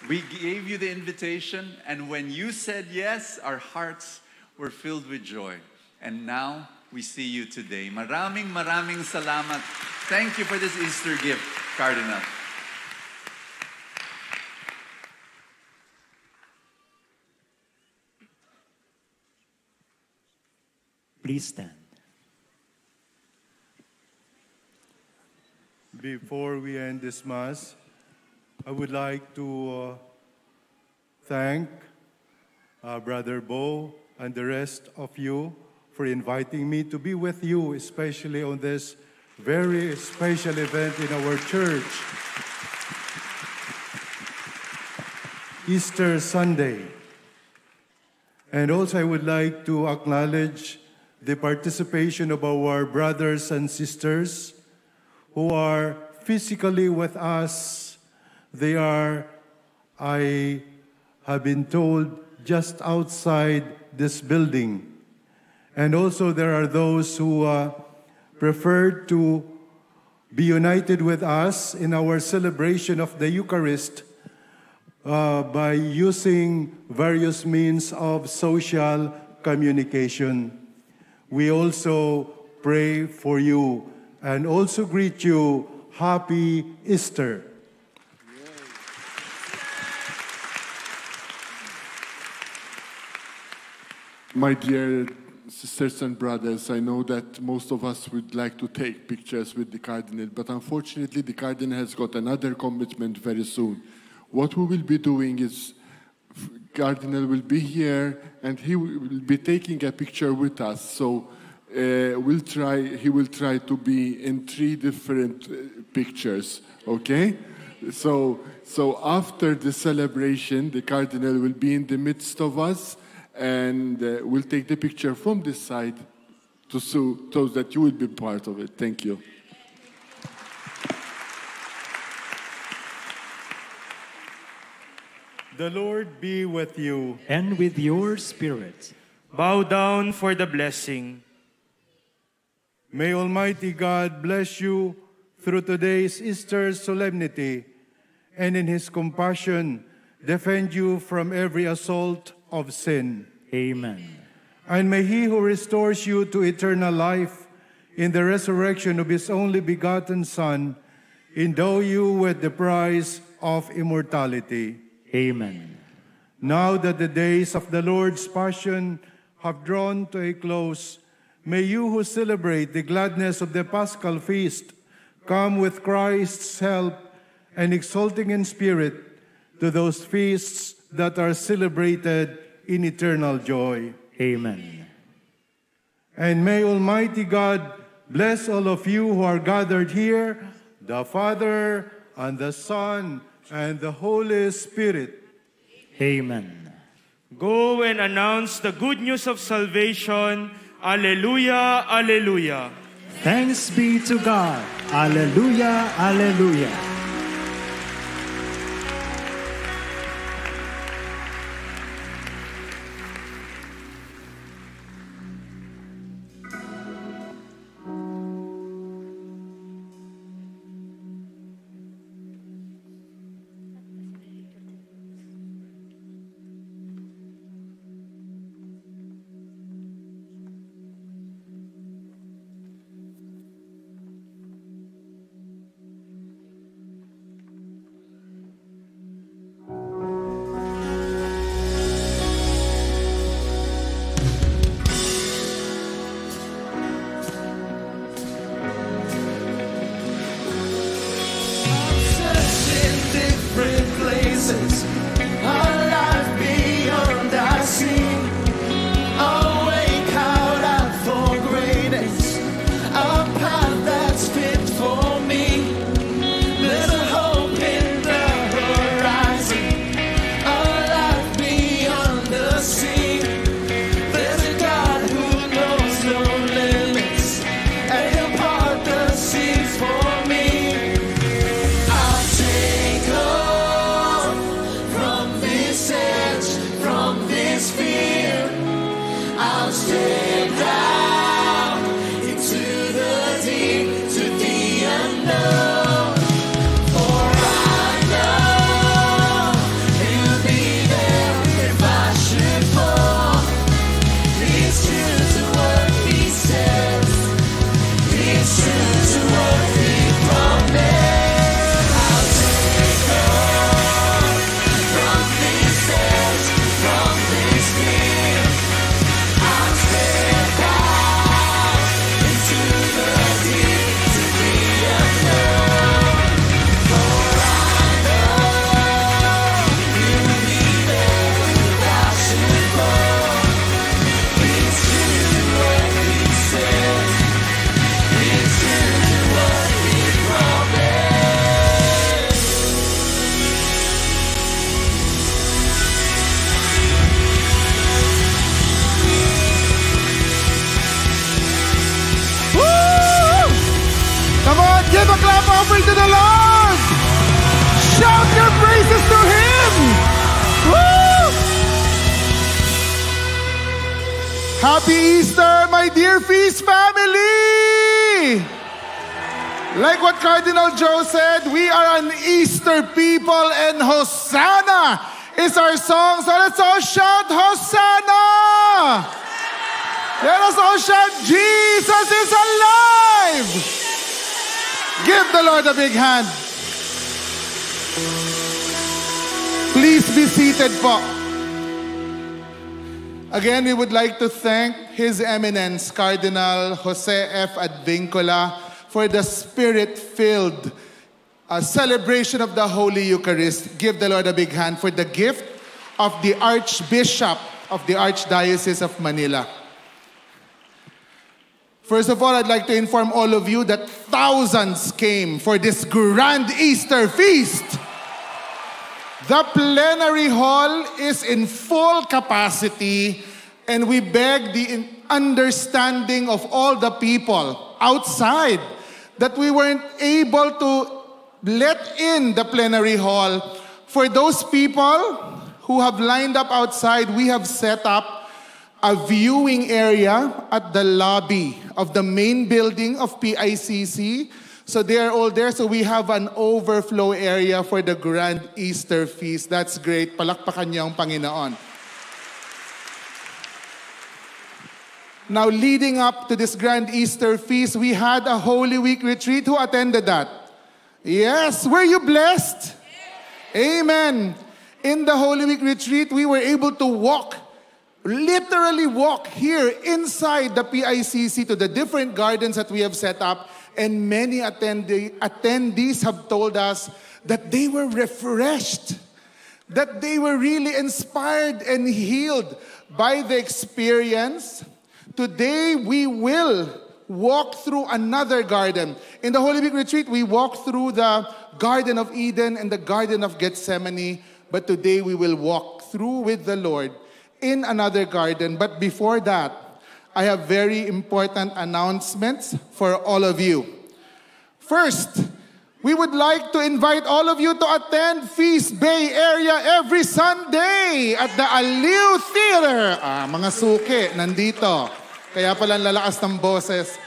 We gave you the invitation, and when you said yes, our hearts were filled with joy. And now we see you today. Maraming maraming salamat. Thank you for this Easter gift, Cardinal. Please stand. Before we end this Mass, I would like to uh, thank uh, Brother Bo and the rest of you for inviting me to be with you, especially on this very special event in our church. Easter Sunday. And also, I would like to acknowledge the participation of our brothers and sisters who are physically with us. They are, I have been told, just outside this building. And also, there are those who uh, prefer to be united with us in our celebration of the Eucharist uh, by using various means of social communication. We also pray for you and also greet you Happy Easter. My dear sisters and brothers, I know that most of us would like to take pictures with the Cardinal, but unfortunately, the Cardinal has got another commitment very soon. What we will be doing is Cardinal will be here and he will be taking a picture with us. So uh, we'll try, he will try to be in three different uh, pictures, okay? So, so after the celebration, the Cardinal will be in the midst of us and uh, we'll take the picture from this side to so, so that you will be part of it. Thank you. The Lord be with you. And with your spirit. Bow down for the blessing. May Almighty God bless you through today's Easter solemnity and in His compassion defend you from every assault of sin. Amen. And may He who restores you to eternal life in the resurrection of His only begotten Son endow you with the prize of immortality. Amen. Now that the days of the Lord's Passion have drawn to a close, may you who celebrate the gladness of the Paschal feast come with Christ's help and exulting in spirit to those feasts that are celebrated in eternal joy. Amen. And may Almighty God bless all of you who are gathered here, the Father and the Son and the Holy Spirit. Amen. Go and announce the good news of salvation. Alleluia, alleluia. Thanks be to God. Alleluia, alleluia. Feast family! Like what Cardinal Joe said, we are an Easter people and Hosanna is our song. So let's all shout Hosanna! Let us all shout Jesus is alive! Give the Lord a big hand. Please be seated po. Again, we would like to thank His Eminence, Cardinal Jose F. Advincula, for the spirit-filled uh, celebration of the Holy Eucharist. Give the Lord a big hand for the gift of the Archbishop of the Archdiocese of Manila. First of all, I'd like to inform all of you that thousands came for this grand Easter feast. The plenary hall is in full capacity, and we beg the understanding of all the people outside that we weren't able to let in the plenary hall. For those people who have lined up outside, we have set up a viewing area at the lobby of the main building of PICC. So they are all there. So we have an overflow area for the Grand Easter Feast. That's great. Palakpakan niyo ang Panginoon. Now, leading up to this Grand Easter Feast, we had a Holy Week retreat. Who attended that? Yes. Were you blessed? Amen. In the Holy Week retreat, we were able to walk, literally walk here inside the PICC to the different gardens that we have set up. And many attendee, attendees have told us that they were refreshed, that they were really inspired and healed by the experience. Today, we will walk through another garden. In the Holy Week retreat, we walked through the Garden of Eden and the Garden of Gethsemane. But today, we will walk through with the Lord in another garden. But before that, I have very important announcements for all of you. First, we would like to invite all of you to attend Feast Bay Area every Sunday at the Aliw Theater. Ah, mga suki, nandito. Kaya pala lalakas ng boses.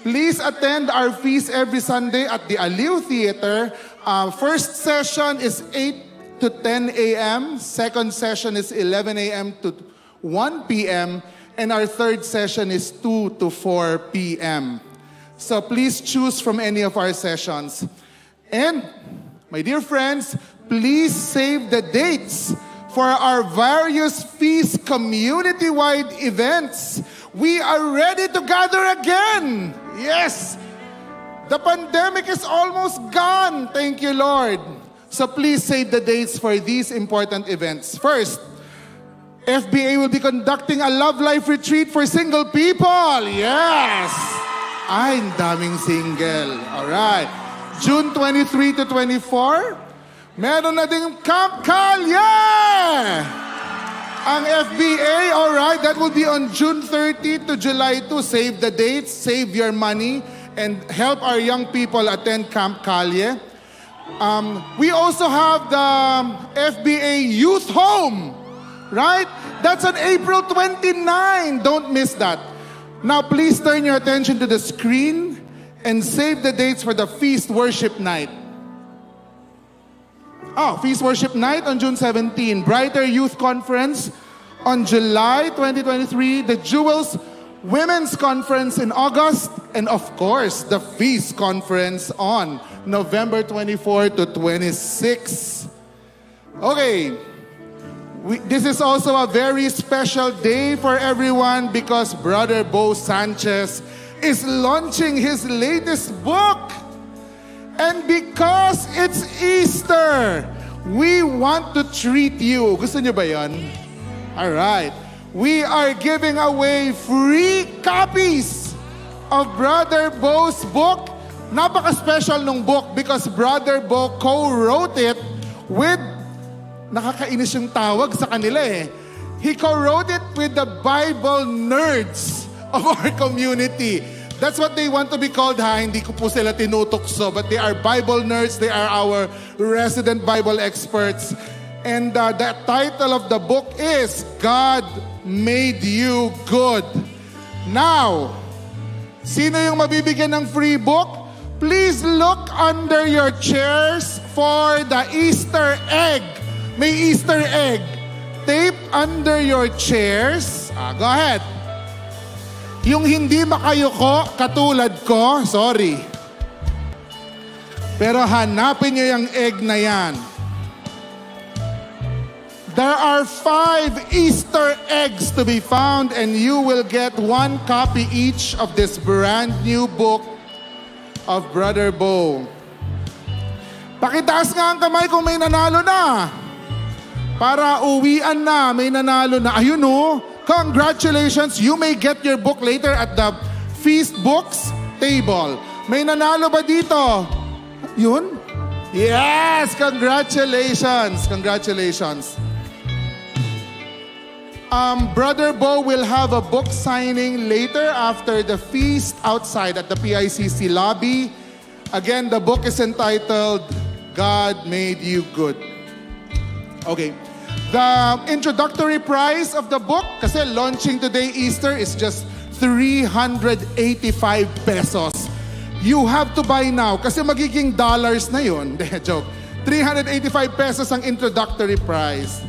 Please attend our feast every Sunday at the Aliw Theater. Uh, first session is 8 to 10 a.m. Second session is 11 a.m. to 1 p.m. And our third session is 2 to 4 p.m. So please choose from any of our sessions. And, my dear friends, please save the dates for our various feast community-wide events. We are ready to gather again. Yes. The pandemic is almost gone. Thank you, Lord. So please save the dates for these important events. First, FBA will be conducting a love life retreat for single people. Yes. I'm daming single. All right. June 23 to 24, meron na ding Camp Kalye! Ang FBA, all right, that will be on June 30 to July 2. Save the dates, save your money, and help our young people attend Camp Kalye. Um, we also have the FBA Youth Home, right? That's on April 29. Don't miss that. Now, please turn your attention to the screen and save the dates for the Feast Worship Night. Oh, Feast Worship Night on June 17. Brighter Youth Conference on July 2023. The Jewels Women's Conference in August. And of course, the Feast Conference on November 24 to 26. Okay. We, this is also a very special day for everyone because Brother Bo Sanchez is launching his latest book. And because it's Easter, we want to treat you. Gusto niyo ba yan? Alright. We are giving away free copies of Brother Bo's book. Napaka-special nung book because Brother Bo co-wrote it with, nakakainis yung tawag sa kanila eh. He co-wrote it with the Bible nerds of our community. That's what they want to be called ha. Hindi ko po sila tinutukso. But they are Bible nerds. They are our resident Bible experts. And uh, the title of the book is God Made You Good. Now, sino yung mabibigyan ng free book? Please look under your chairs for the Easter egg. May Easter egg. Tape under your chairs. Ah, go ahead. Yung hindi makayuko, katulad ko, sorry. Pero hanapin niyo yung egg na yan. There are five Easter eggs to be found and you will get one copy each of this brand new book of Brother Bo. Pakitaas nga ang kamay kung may nanalo na. Para uwian na, may nanalo na. Ayun o, congratulations. You may get your book later at the Feast Books table. May nanalo ba dito? Yun? Yes! Congratulations! Congratulations. Um, Brother Bo will have a book signing later after the feast outside at the PICC lobby. Again, the book is entitled God Made You Good. Okay. The introductory price of the book, kasi launching today Easter, is just 385 pesos. You have to buy now kasi magiging dollars na yun. Joke. 385 pesos ang introductory price.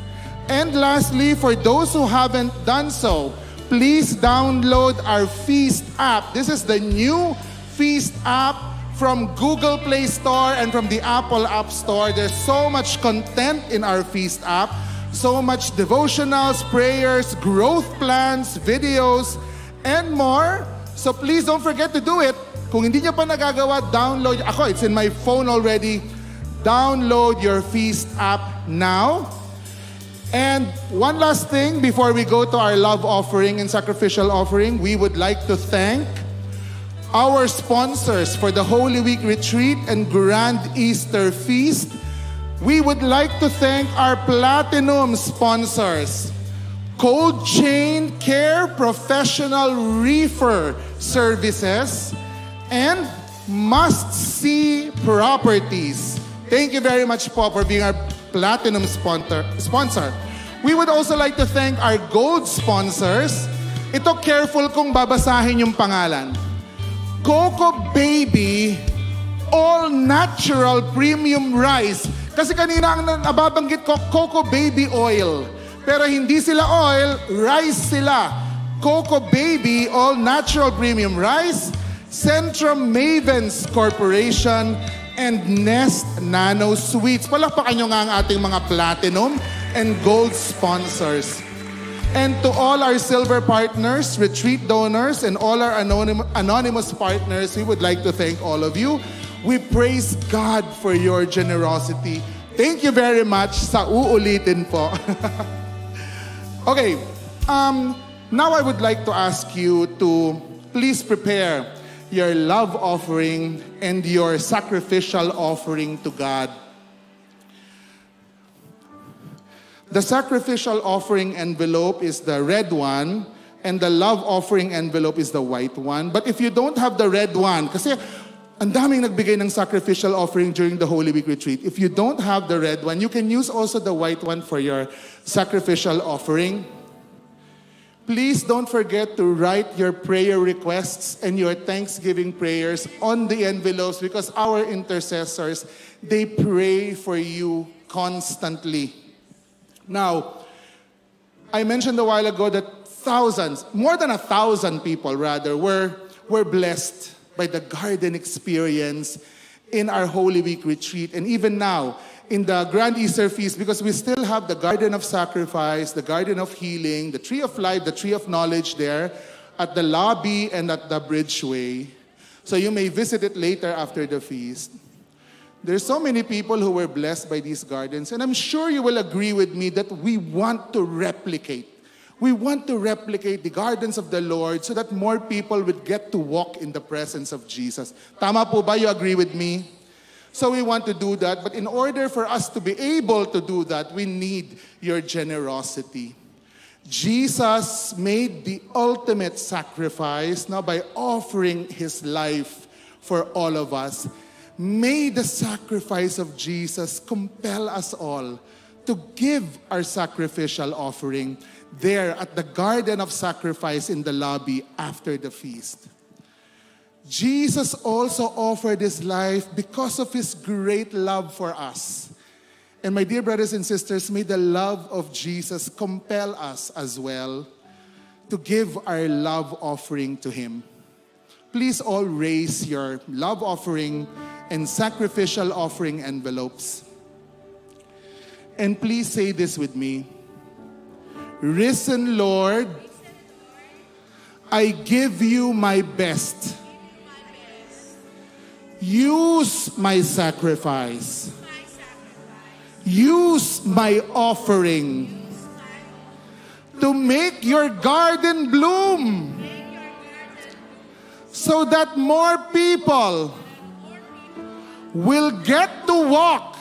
And lastly, for those who haven't done so, please download our Feast app. This is the new Feast app from Google Play Store and from the Apple App Store. There's so much content in our Feast app, so much devotionals, prayers, growth plans, videos, and more. So please don't forget to do it. Kung hindi nyo pa nagagawa, download. Ako, it's in my phone already. Download your Feast app now. And one last thing before we go to our love offering and sacrificial offering, we would like to thank our sponsors for the Holy Week Retreat and Grand Easter Feast. We would like to thank our platinum sponsors, Cold Chain Care Professional Reefer Services, and Must See Properties. Thank you very much po for being our platinum sponsor. We would also like to thank our gold sponsors. Ito careful kung babasahin yung pangalan. Coco Baby All Natural Premium Rice. Kasi kanina ang nababanggit ko, Coco Baby Oil. Pero hindi sila oil, rice sila. Coco Baby All Natural Premium Rice, Centrum Mavens Corporation, and Nest Nano Sweets. Palakpakan nyo nga ang ating mga platinum and gold sponsors. And to all our silver partners, retreat donors, and all our anonym- anonymous partners, we would like to thank all of you. We praise God for your generosity. Thank you very much sa uulitin po. okay, um, now I would like to ask you to please prepare your love offering and your sacrificial offering to God. The sacrificial offering envelope is the red one, and the love offering envelope is the white one. But if you don't have the red one, kasi ang daming nagbigay ng sacrificial offering during the Holy Week retreat. If you don't have the red one, you can use also the white one for your sacrificial offering. Please don't forget to write your prayer requests and your thanksgiving prayers on the envelopes because our intercessors, they pray for you constantly. Now, I mentioned a while ago that thousands, more than a thousand people rather, were, were blessed by the garden experience in our Holy Week retreat. And even now, in the Grand Easter Feast, because we still have the Garden of Sacrifice, the Garden of Healing, the Tree of Life, the Tree of Knowledge there at the lobby and at the bridgeway. So you may visit it later after the feast. There's so many people who were blessed by these gardens, and I'm sure you will agree with me that we want to replicate. We want to replicate the gardens of the Lord so that more people would get to walk in the presence of Jesus. Tama po ba? You agree with me? So we want to do that, but in order for us to be able to do that, we need your generosity. Jesus made the ultimate sacrifice now by offering his life for all of us. May the sacrifice of Jesus compel us all to give our sacrificial offering there at the Garden of Sacrifice in the lobby after the feast. Jesus also offered his life because of his great love for us. And my dear brothers and sisters, may the love of Jesus compel us as well to give our love offering to him. Please all raise your love offering and sacrificial offering envelopes. And please say this with me Risen Lord, I give you my best. Use my sacrifice. Use my offering to make your garden bloom so that more people will get to walk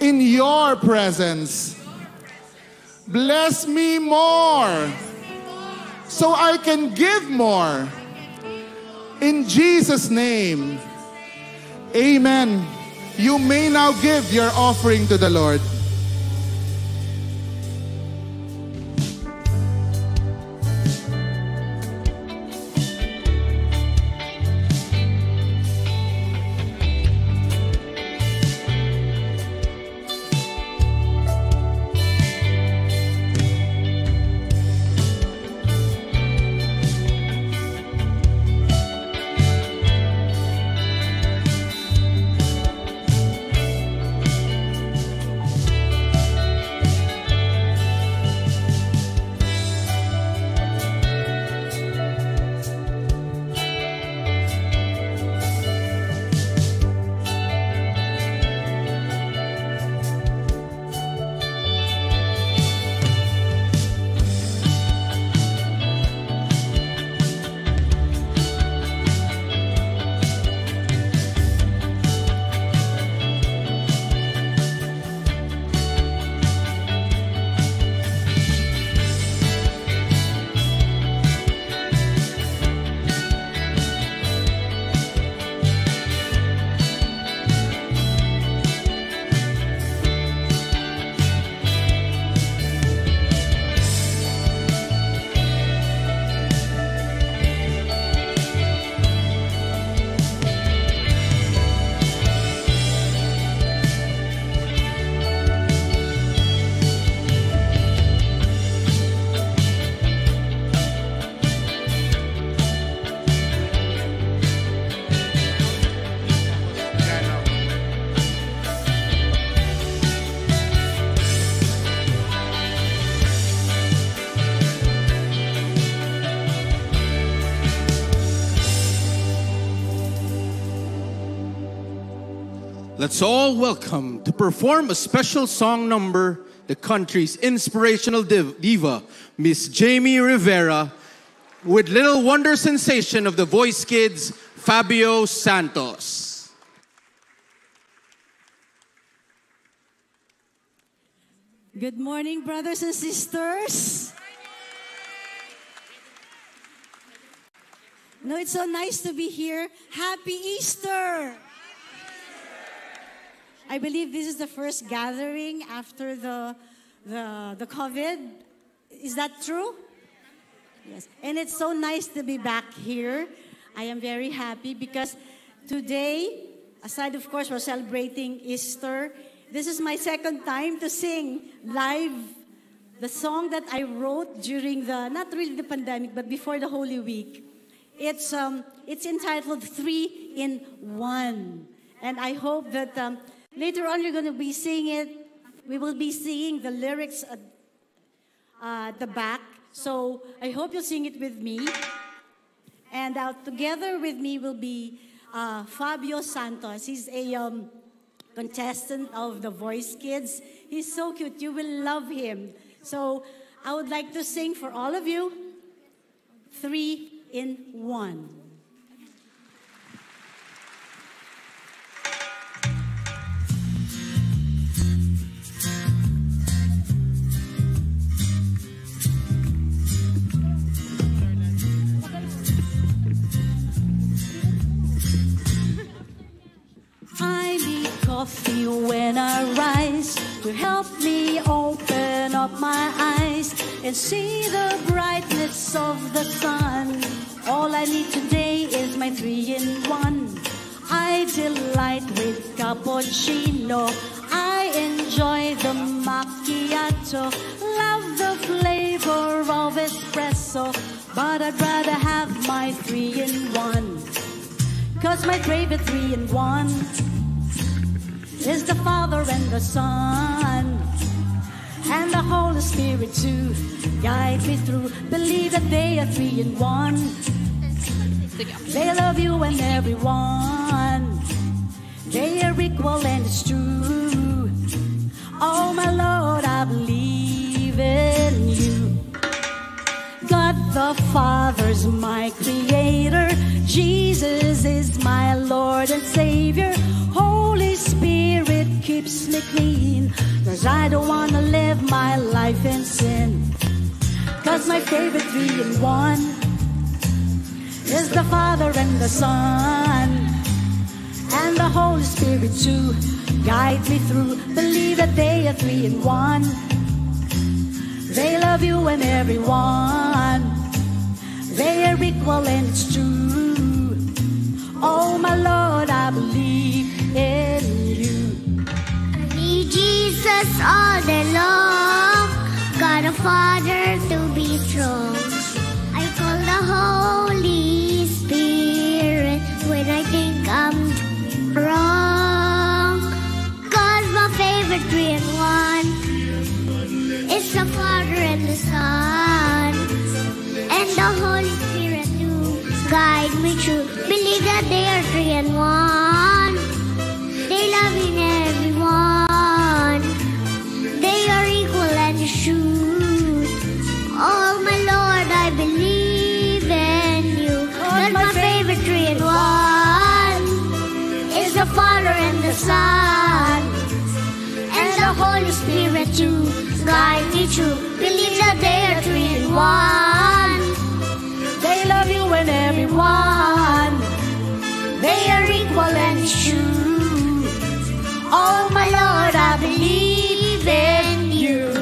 in your presence. Bless me more so I can give more. In Jesus' name, amen. You may now give your offering to the Lord. Let's all welcome to perform a special song number the country's inspirational div- diva, Miss Jamie Rivera, with Little Wonder sensation of the Voice Kids, Fabio Santos. Good morning, brothers and sisters. No, it's so nice to be here. Happy Easter! I believe this is the first gathering after the, the, the COVID. Is that true? Yes. And it's so nice to be back here. I am very happy because today, aside of course, we're celebrating Easter. This is my second time to sing live the song that I wrote during the, not really the pandemic, but before the Holy Week. It's, um, it's entitled Three in One. And I hope that um, later on you're going to be seeing it. We will be seeing the lyrics at uh, the back. So I hope you'll sing it with me. And uh, together with me will be uh, Fabio Santos. He's a um, contestant of The Voice Kids. He's so cute. You will love him. So I would like to sing for all of you three in one. You when I rise. You help me open up my eyes and see the brightness of the sun. All I need today is my three in one. I delight with cappuccino. I enjoy the macchiato. Love the flavor of espresso. But I'd rather have my three in one. Cause my favorite three in one is the Father and the Son and the Holy Spirit too. Guide me through. Believe that they are three in one. They love you and everyone. They are equal and it's true. Oh my Lord, I believe. God the Father's my creator. Jesus is my Lord and Savior. Holy Spirit keeps me clean. Cause I don't wanna live my life in sin. Cause my favorite three in one is the Father and the Son and the Holy Spirit too. Guide me through. Believe that they are three in one. They love you and everyone. They are equal and it's true. Oh my Lord, I believe in you. I need Jesus all day long. Got a Father to be strong. I call the Holy Spirit when I think I'm wrong. Cause my favorite three one is the Father and the Son the Holy Spirit to guide me through. Believe that they are three and one. They love in everyone. They are equal and true. Oh my Lord, I believe in you. That's my favorite three in one is the Father and the Son and the Holy Spirit to guide me through. Believe that they are three in one. Everyone. They are equal and true. Oh my Lord, I believe in you.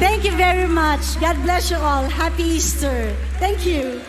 Thank you very much. God bless you all. Happy Easter. Thank you.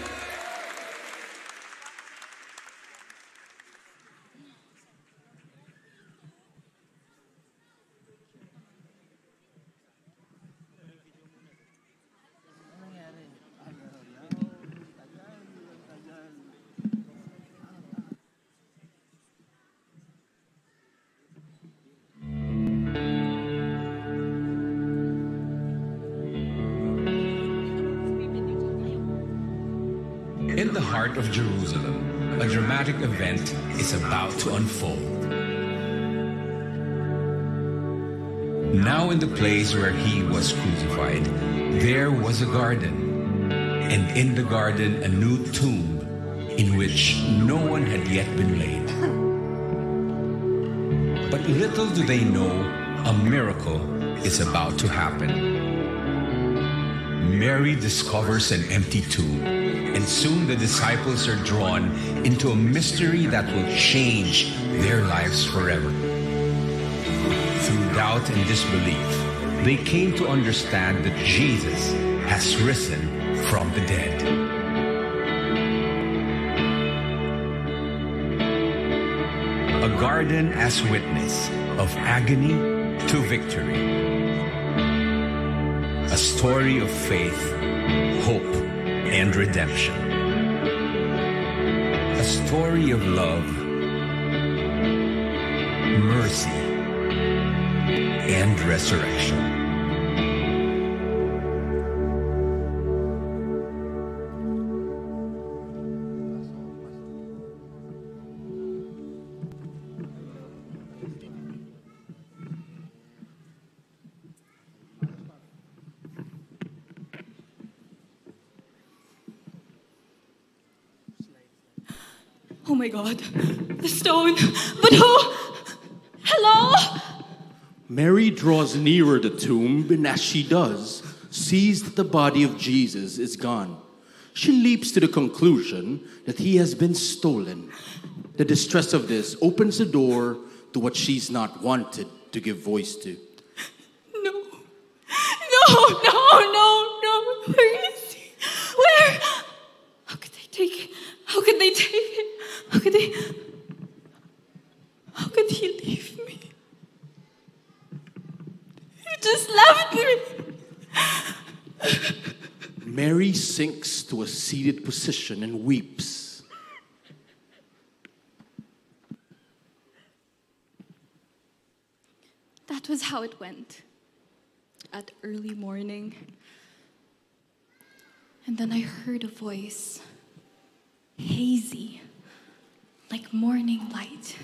Dramatic event is about to unfold. Now, in the place where he was crucified, there was a garden, and in the garden, a new tomb in which no one had yet been laid. But little do they know, a miracle is about to happen. Mary discovers an empty tomb, soon the disciples are drawn into a mystery that will change their lives forever. Through doubt and disbelief, they came to understand that Jesus has risen from the dead. A garden as witness of agony to victory a story of faith, hope, and redemption. A story of love, mercy, and resurrection. God. The stone. But who? Hello? Mary draws nearer the tomb, and as she does, sees that the body of Jesus is gone. She leaps to the conclusion that he has been stolen. The distress of this opens the door to what she's not wanted to give voice to. No, no, no, no. no. Where is he? Where? How could they take it? How could they take it? How could they? How could he leave me? He just left me. Mary sinks to a seated position and weeps. That was how it went. At early morning. And then I heard a voice, hazy, like morning light.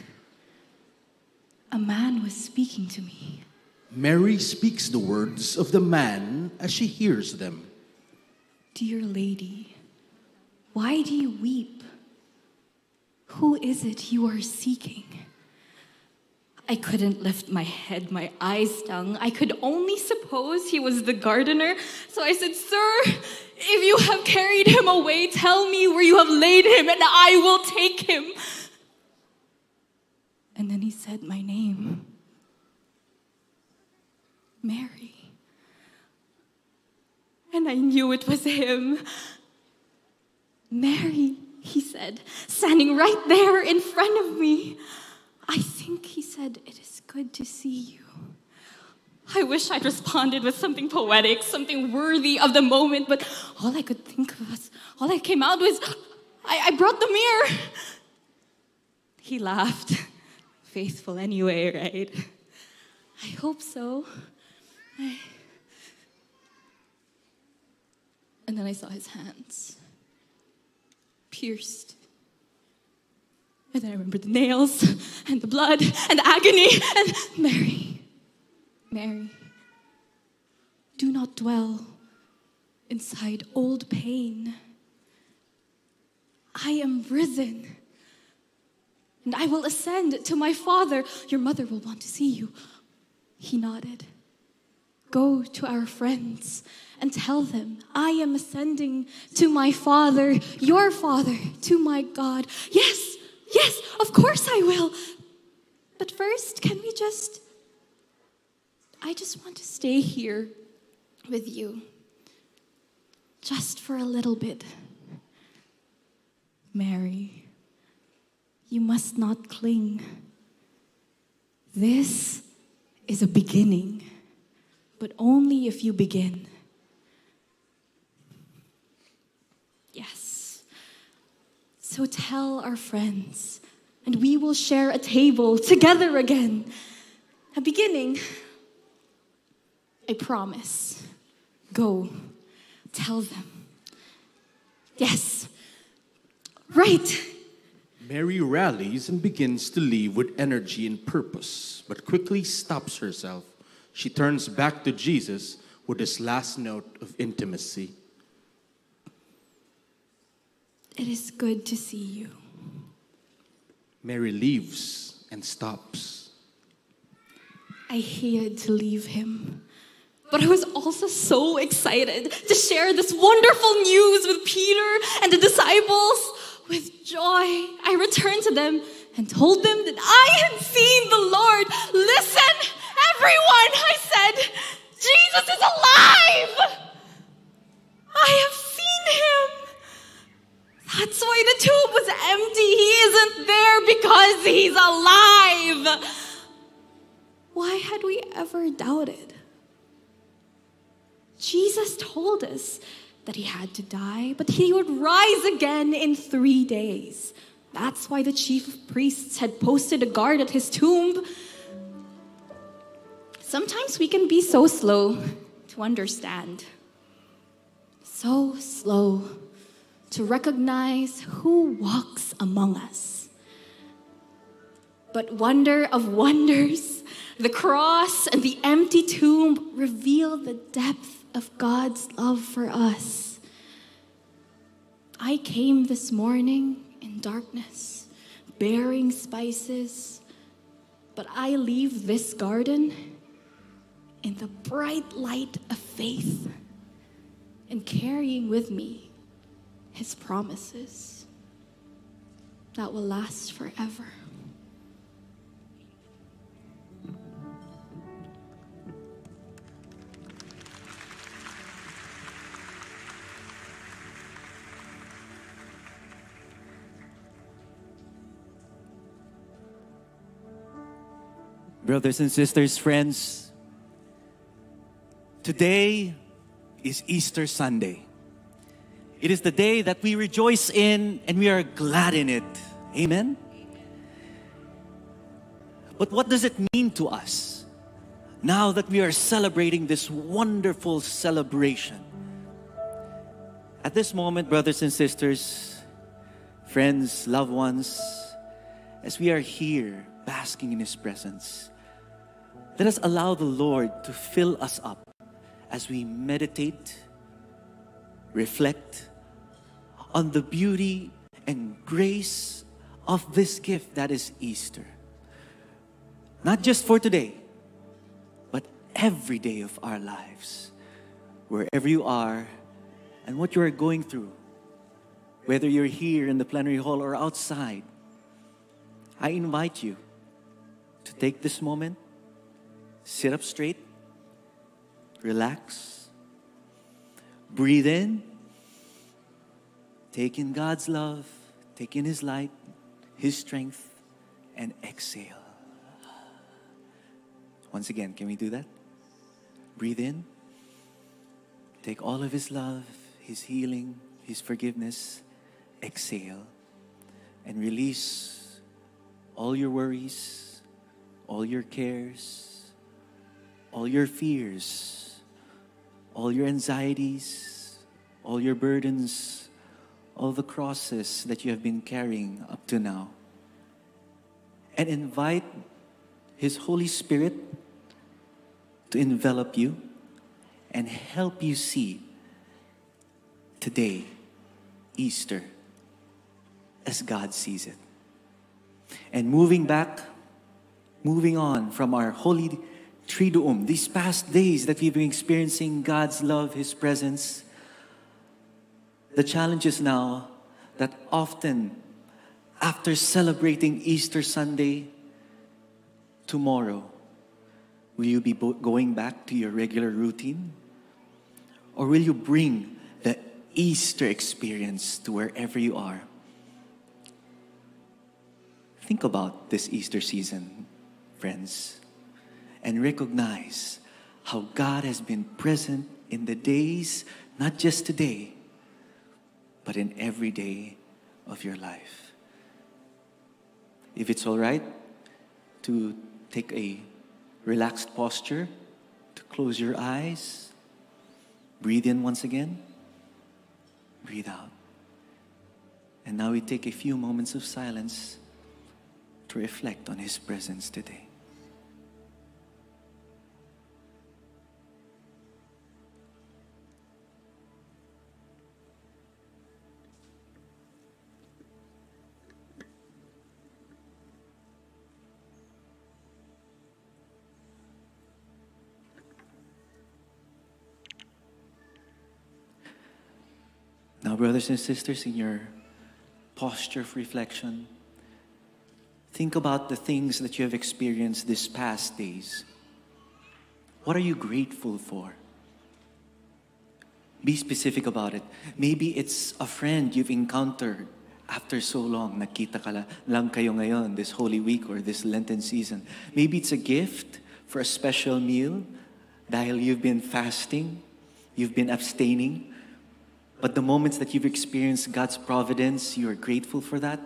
A man was speaking to me. Mary speaks the words of the man as she hears them. Dear lady, why do you weep? Who is it you are seeking? I couldn't lift my head, my eyes stung. I could only suppose he was the gardener. So I said, Sir, if you have carried him away, tell me where you have laid him, and I will take him. And then he said my name Mary. And I knew it was him. Mary, he said, standing right there in front of me. I think he said, It is good to see you. I wish I'd responded with something poetic, something worthy of the moment, but all I could think of was, all I came out was, I, I brought the mirror. He laughed. Faithful anyway, right? I hope so. I... And then I saw his hands pierced. And then I remember the nails and the blood and the agony and Mary. Mary, do not dwell inside old pain. I am risen. And I will ascend to my father. Your mother will want to see you. He nodded. Go to our friends and tell them, I am ascending to my Father, your Father, to my God. Yes, yes, of course I will. But first, can we just. I just want to stay here with you. Just for a little bit. Mary, you must not cling. This is a beginning, but only if you begin. Yes. So tell our friends, and we will share a table together again. A beginning. I promise. Go. Tell them. Yes. Right. Mary rallies and begins to leave with energy and purpose, but quickly stops herself. She turns back to Jesus with this last note of intimacy. It is good to see you. Mary leaves and stops. I hated to leave him. But I was also so excited to share this wonderful news with Peter and the disciples. With joy, I returned to them and told them that I had seen the Lord. Listen, everyone, I said, Jesus is alive! I have seen him. That's why the tomb was empty. He isn't there because he's alive. Why had we ever doubted? Jesus told us that he had to die, but he would rise again in three days. That's why the chief priests had posted a guard at his tomb. Sometimes we can be so slow to understand, so slow to recognize who walks among us. But wonder of wonders, the cross and the empty tomb reveal the depth of God's love for us. I came this morning in darkness, bearing spices, but I leave this garden in the bright light of faith and carrying with me his promises that will last forever. Brothers and sisters, friends, today is Easter Sunday. It is the day that we rejoice in and we are glad in it. Amen? But what does it mean to us now that we are celebrating this wonderful celebration? At this moment, brothers and sisters, friends, loved ones, as we are here basking in His presence, let us allow the Lord to fill us up as we meditate, reflect on the beauty and grace of this gift that is Easter. Not just for today, but every day of our lives, wherever you are and what you are going through, whether you're here in the plenary hall or outside, I invite you to take this moment, sit up straight, relax, breathe in, take in God's love, take in His light, His strength, and exhale. Once again, can we do that? Breathe in, take all of His love, His healing, His forgiveness, exhale, and release all your worries, all your cares, all your fears, all your anxieties, all your burdens, all the crosses that you have been carrying up to now. And invite His Holy Spirit to envelop you and help you see today, Easter, as God sees it. And moving back, moving on from our holy Triduum, these past days that we've been experiencing God's love, His presence, the challenge is now that often after celebrating Easter Sunday, tomorrow, will you be going back to your regular routine? Or will you bring the Easter experience to wherever you are? Think about this Easter season, friends, and recognize how God has been present in the days, not just today, but in every day of your life. If it's all right to take a relaxed posture, to close your eyes, breathe in once again, breathe out. And now we take a few moments of silence to reflect on His presence today. Now, brothers and sisters, in your posture of reflection, think about the things that you have experienced these past days. What are you grateful for? Be specific about it. Maybe it's a friend you've encountered after so long. Nakita ka lang kayo ngayon this Holy Week or this Lenten season. Maybe it's a gift for a special meal dahil you've been fasting, you've been abstaining. But the moments that you've experienced God's providence, you are grateful for that.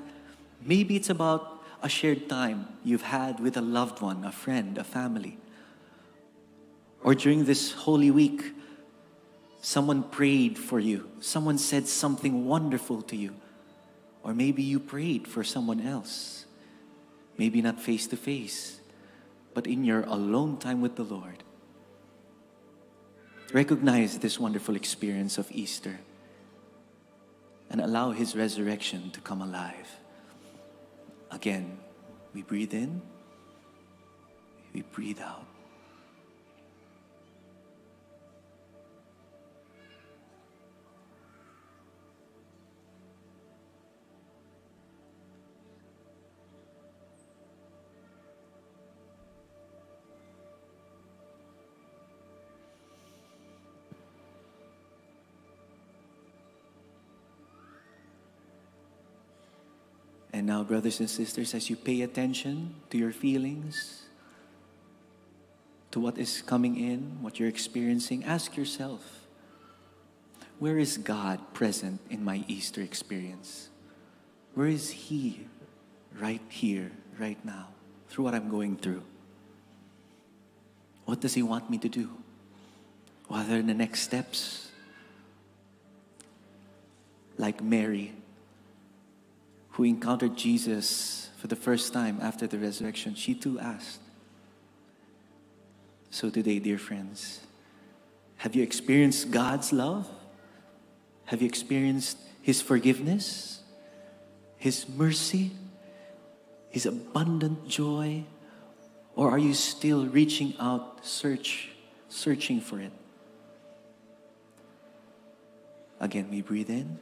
Maybe it's about a shared time you've had with a loved one, a friend, a family. Or during this Holy Week, someone prayed for you, someone said something wonderful to you. Or maybe you prayed for someone else. Maybe not face to face, but in your alone time with the Lord. Recognize this wonderful experience of Easter and allow His resurrection to come alive. Again, we breathe in, we breathe out. And now, brothers and sisters, as you pay attention to your feelings, to what is coming in, what you're experiencing, ask yourself where is God present in my Easter experience? Where is He right here, right now, through what I'm going through? What does He want me to do? What are the next steps? Like Mary, who encountered Jesus for the first time after the resurrection, she too asked. So, today, dear friends, have you experienced God's love? Have you experienced His forgiveness, His mercy, His abundant joy? Or are you still reaching out, search, searching for it? Again, we breathe in,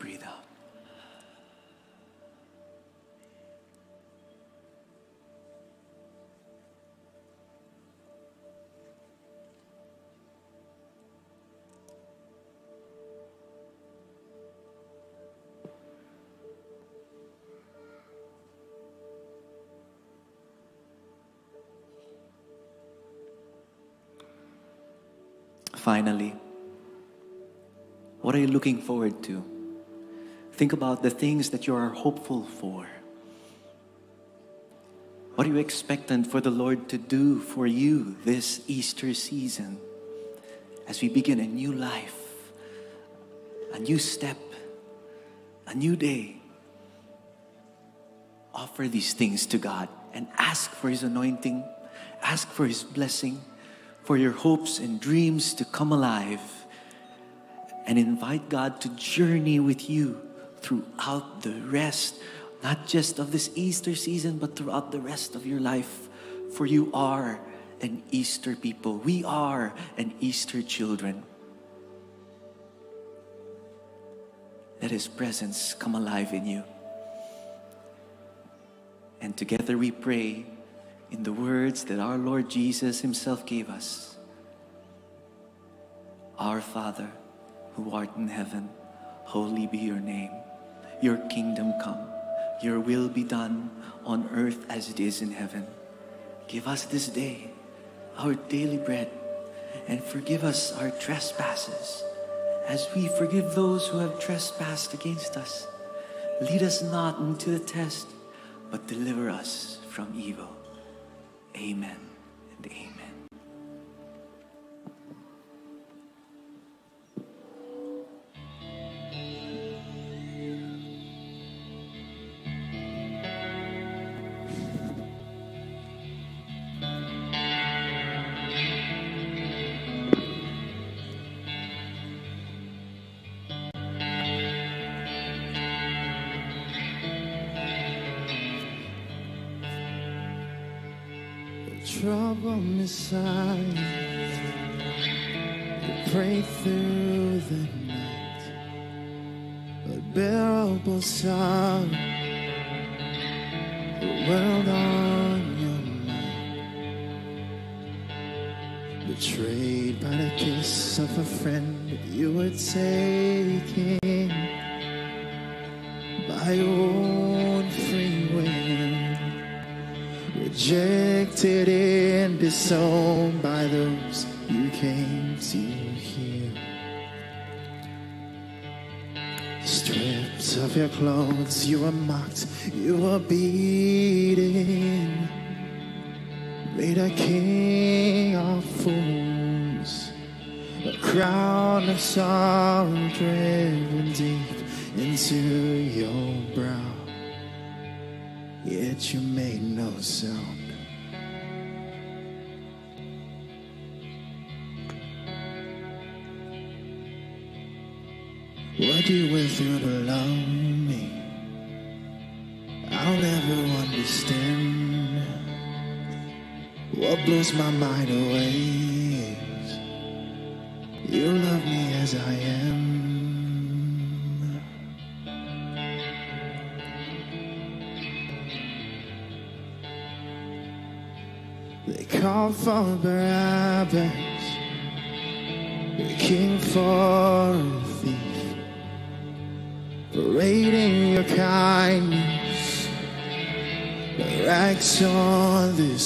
breathe out. Finally, what are you looking forward to? Think about the things that you are hopeful for. What are you expectant for the Lord to do for you this Easter season as we begin a new life, a new step, a new day? Offer these things to God and ask for His anointing, ask for His blessing, for your hopes and dreams to come alive, and invite God to journey with you throughout the rest, not just of this Easter season, but throughout the rest of your life. For you are an Easter people. We are an Easter children. Let His presence come alive in you. And together we pray in the words that our Lord Jesus Himself gave us Our Father, who art in heaven, holy be your name. Your kingdom come, your will be done on earth as it is in heaven. Give us this day our daily bread and forgive us our trespasses as we forgive those who have trespassed against us. Lead us not into the test, but deliver us from evil. Amen and amen. You were mocked, you were beaten, made a king of fools, a crown of sorrow driven deep into your brow. Yet you made no sound. What do you went through to love blows my mind away you love me as I am. They call for Barabbas, the king for a thief, in your kindness, the rags on the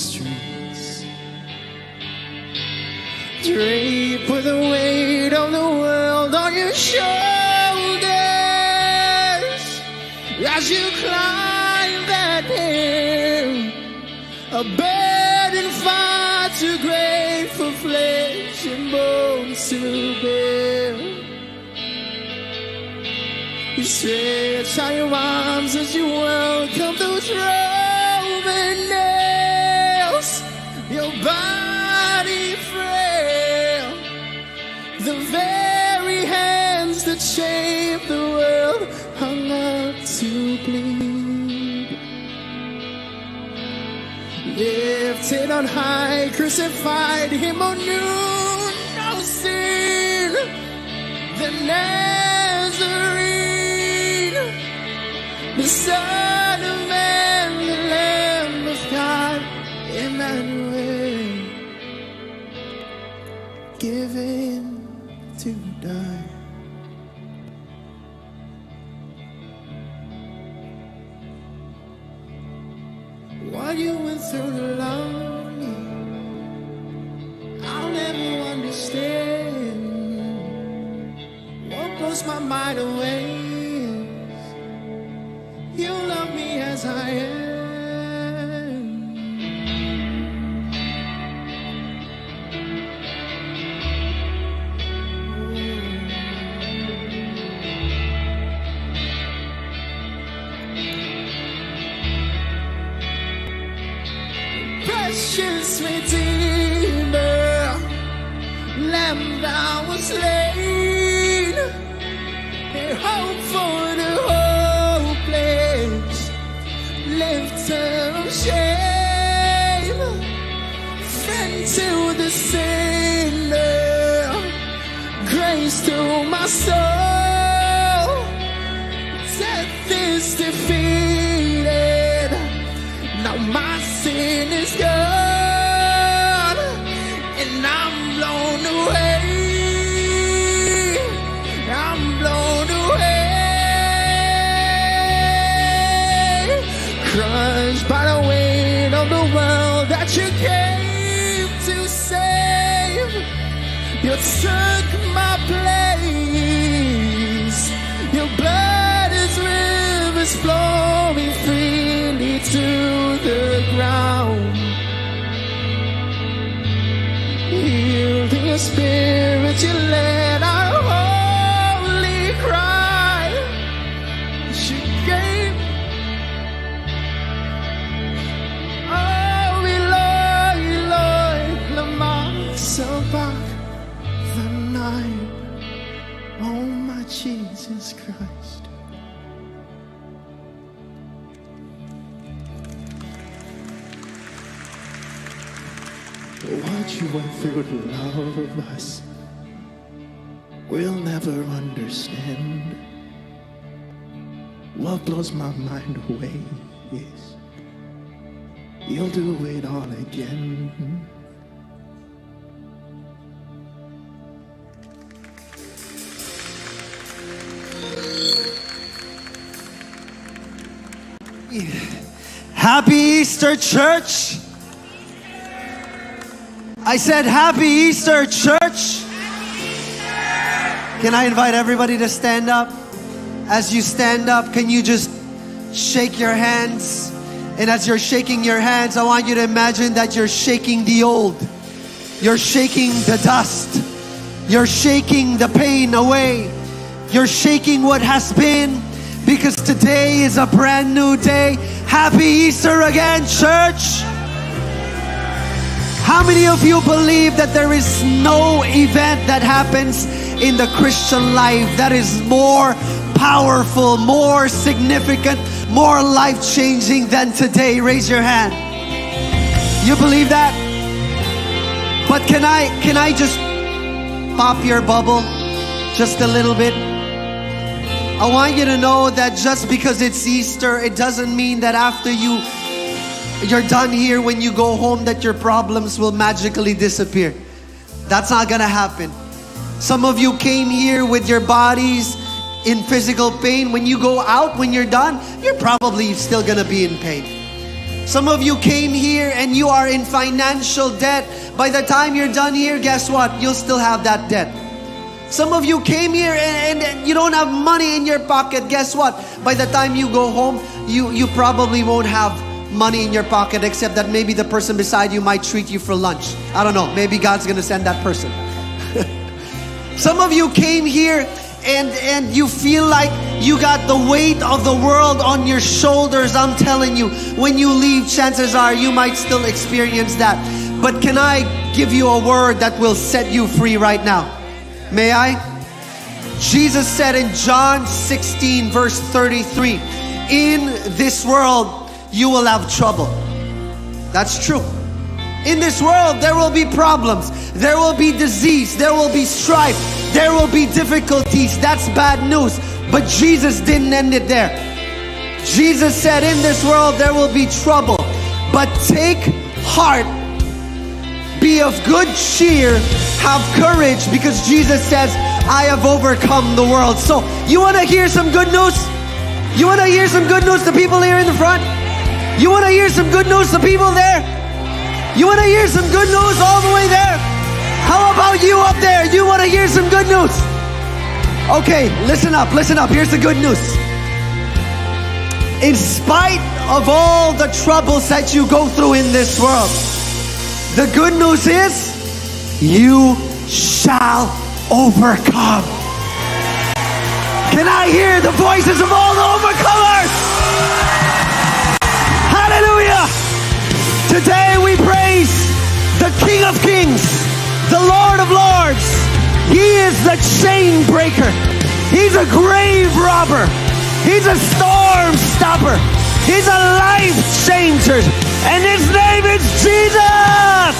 Drape with the weight of the world on your shoulders as you climb that hill. A burden far too great for flesh and bones to bear. You stretch out your arms as you welcome those Roman shaped the world hung up to bleed. Lifted on high, crucified him on noon, no sin. The Nazarene, the Son to love church. I said, Happy Easter, church. Can I invite everybody to stand up? As you stand up, can you just shake your hands? And as you're shaking your hands, I want you to imagine that you're shaking the old. You're shaking the dust. You're shaking the pain away. You're shaking what has been because today is a brand new day. Happy Easter again, church. How many of you believe that there is no event that happens in the Christian life that is more powerful, more significant, more life changing than today? Raise your hand. You believe that? But can I can I just pop your bubble just a little bit? I want you to know that just because it's Easter, it doesn't mean that after you you're done here when you go home that your problems will magically disappear. That's not gonna happen. Some of you came here with your bodies in physical pain. When you go out, when you're done, you're probably still gonna be in pain. Some of you came here and you are in financial debt. By the time you're done here, guess what? You'll still have that debt. Some of you came here and, and, you don't have money in your pocket. Guess what? By the time you go home, you, you probably won't have money in your pocket except that maybe the person beside you might treat you for lunch. I don't know. Maybe God's gonna send that person. Some of you came here and and you feel like you got the weight of the world on your shoulders. I'm telling you, when you leave, chances are you might still experience that. But can I give you a word that will set you free right now? May I? Jesus said in John 16, verse 33, In this world you will have trouble. That's true. In this world, there will be problems, there will be disease, there will be strife, there will be difficulties. That's bad news. But Jesus didn't end it there. Jesus said, In this world, there will be trouble, but take heart, be of good cheer, have courage, because Jesus says, I have overcome the world. So, you want to hear some good news? You want to hear some good news to people here in the front? You want to hear some good news to people there? You want to hear some good news all the way there? How about you up there? You want to hear some good news? Okay, listen up, listen up. Here's the good news. In spite of all the troubles that you go through in this world, the good news is you shall overcome. Can I hear the voices of all the overcomers? Hallelujah! Today we praise the King of Kings, the Lord of Lords. He is the chain breaker. He's a grave robber. He's a storm stopper. He's a life changer. And his name is Jesus.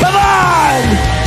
Come on.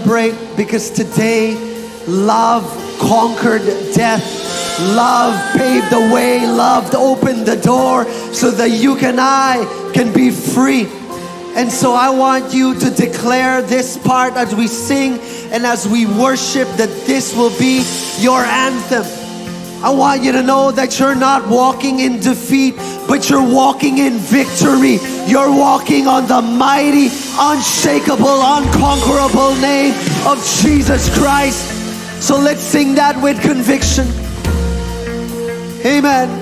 Celebrate because today love conquered death. Love paved the way, love opened the door so that you and I can be free. And so I want you to declare this part as we sing and as we worship that this will be your anthem. I want you to know that you're not walking in defeat, but you're walking in victory. You're walking on the mighty, unshakable, unconquerable name of Jesus Christ. So let's sing that with conviction. Amen.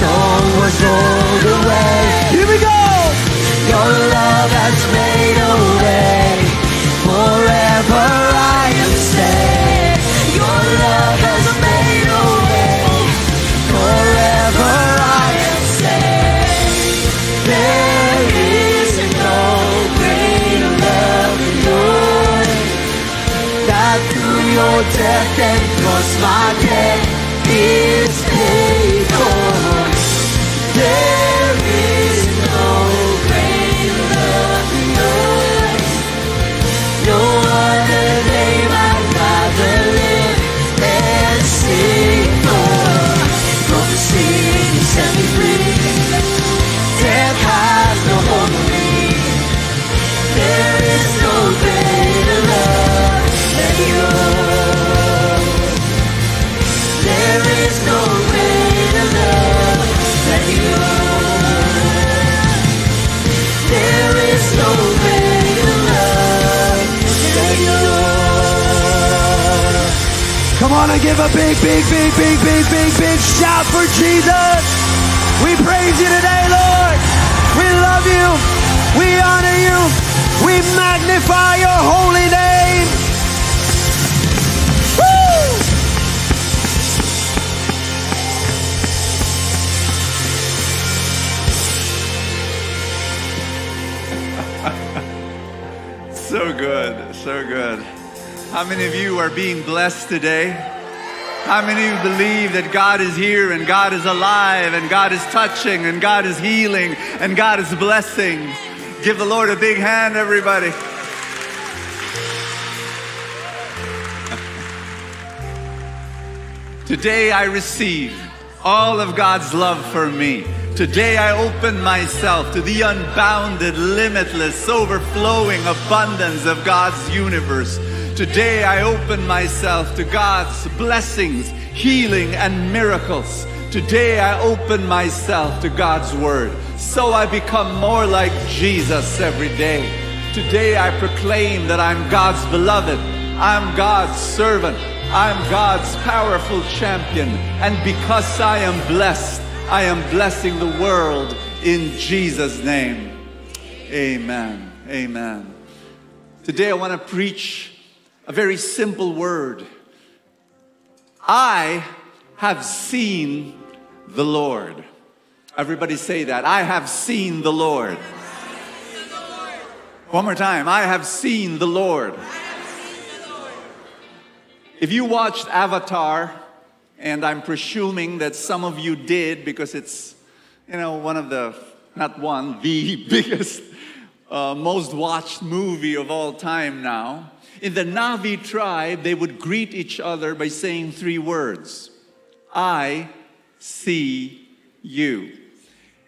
Shake, the On and give a big, big, big, big, big, big, big shout for Jesus. We praise you today, Lord. We love you. We honor you. We magnify your holy name. Woo! So good, so good. How many of you are being blessed today? How many of you believe that God is here and God is alive and God is touching and God is healing and God is blessing? Give the Lord a big hand, everybody. Today I receive all of God's love for me. Today I open myself to the unbounded, limitless, overflowing abundance of God's universe. Today I open myself to God's blessings, healing, and miracles. Today I open myself to God's word. So I become more like Jesus every day. Today I proclaim that I'm God's beloved. I'm God's servant. I'm God's powerful champion. And because I am blessed, I am blessing the world in Jesus' name. Amen. Amen. Today I want to preach a very simple word. I have seen the Lord. Everybody say that. I have seen the Lord. One more time. I have seen the Lord. If you watched Avatar, and I'm presuming that some of you did because it's, you know, one of the, not one, the biggest, uh, most watched movie of all time now. In the Na'vi tribe, they would greet each other by saying three words I see you.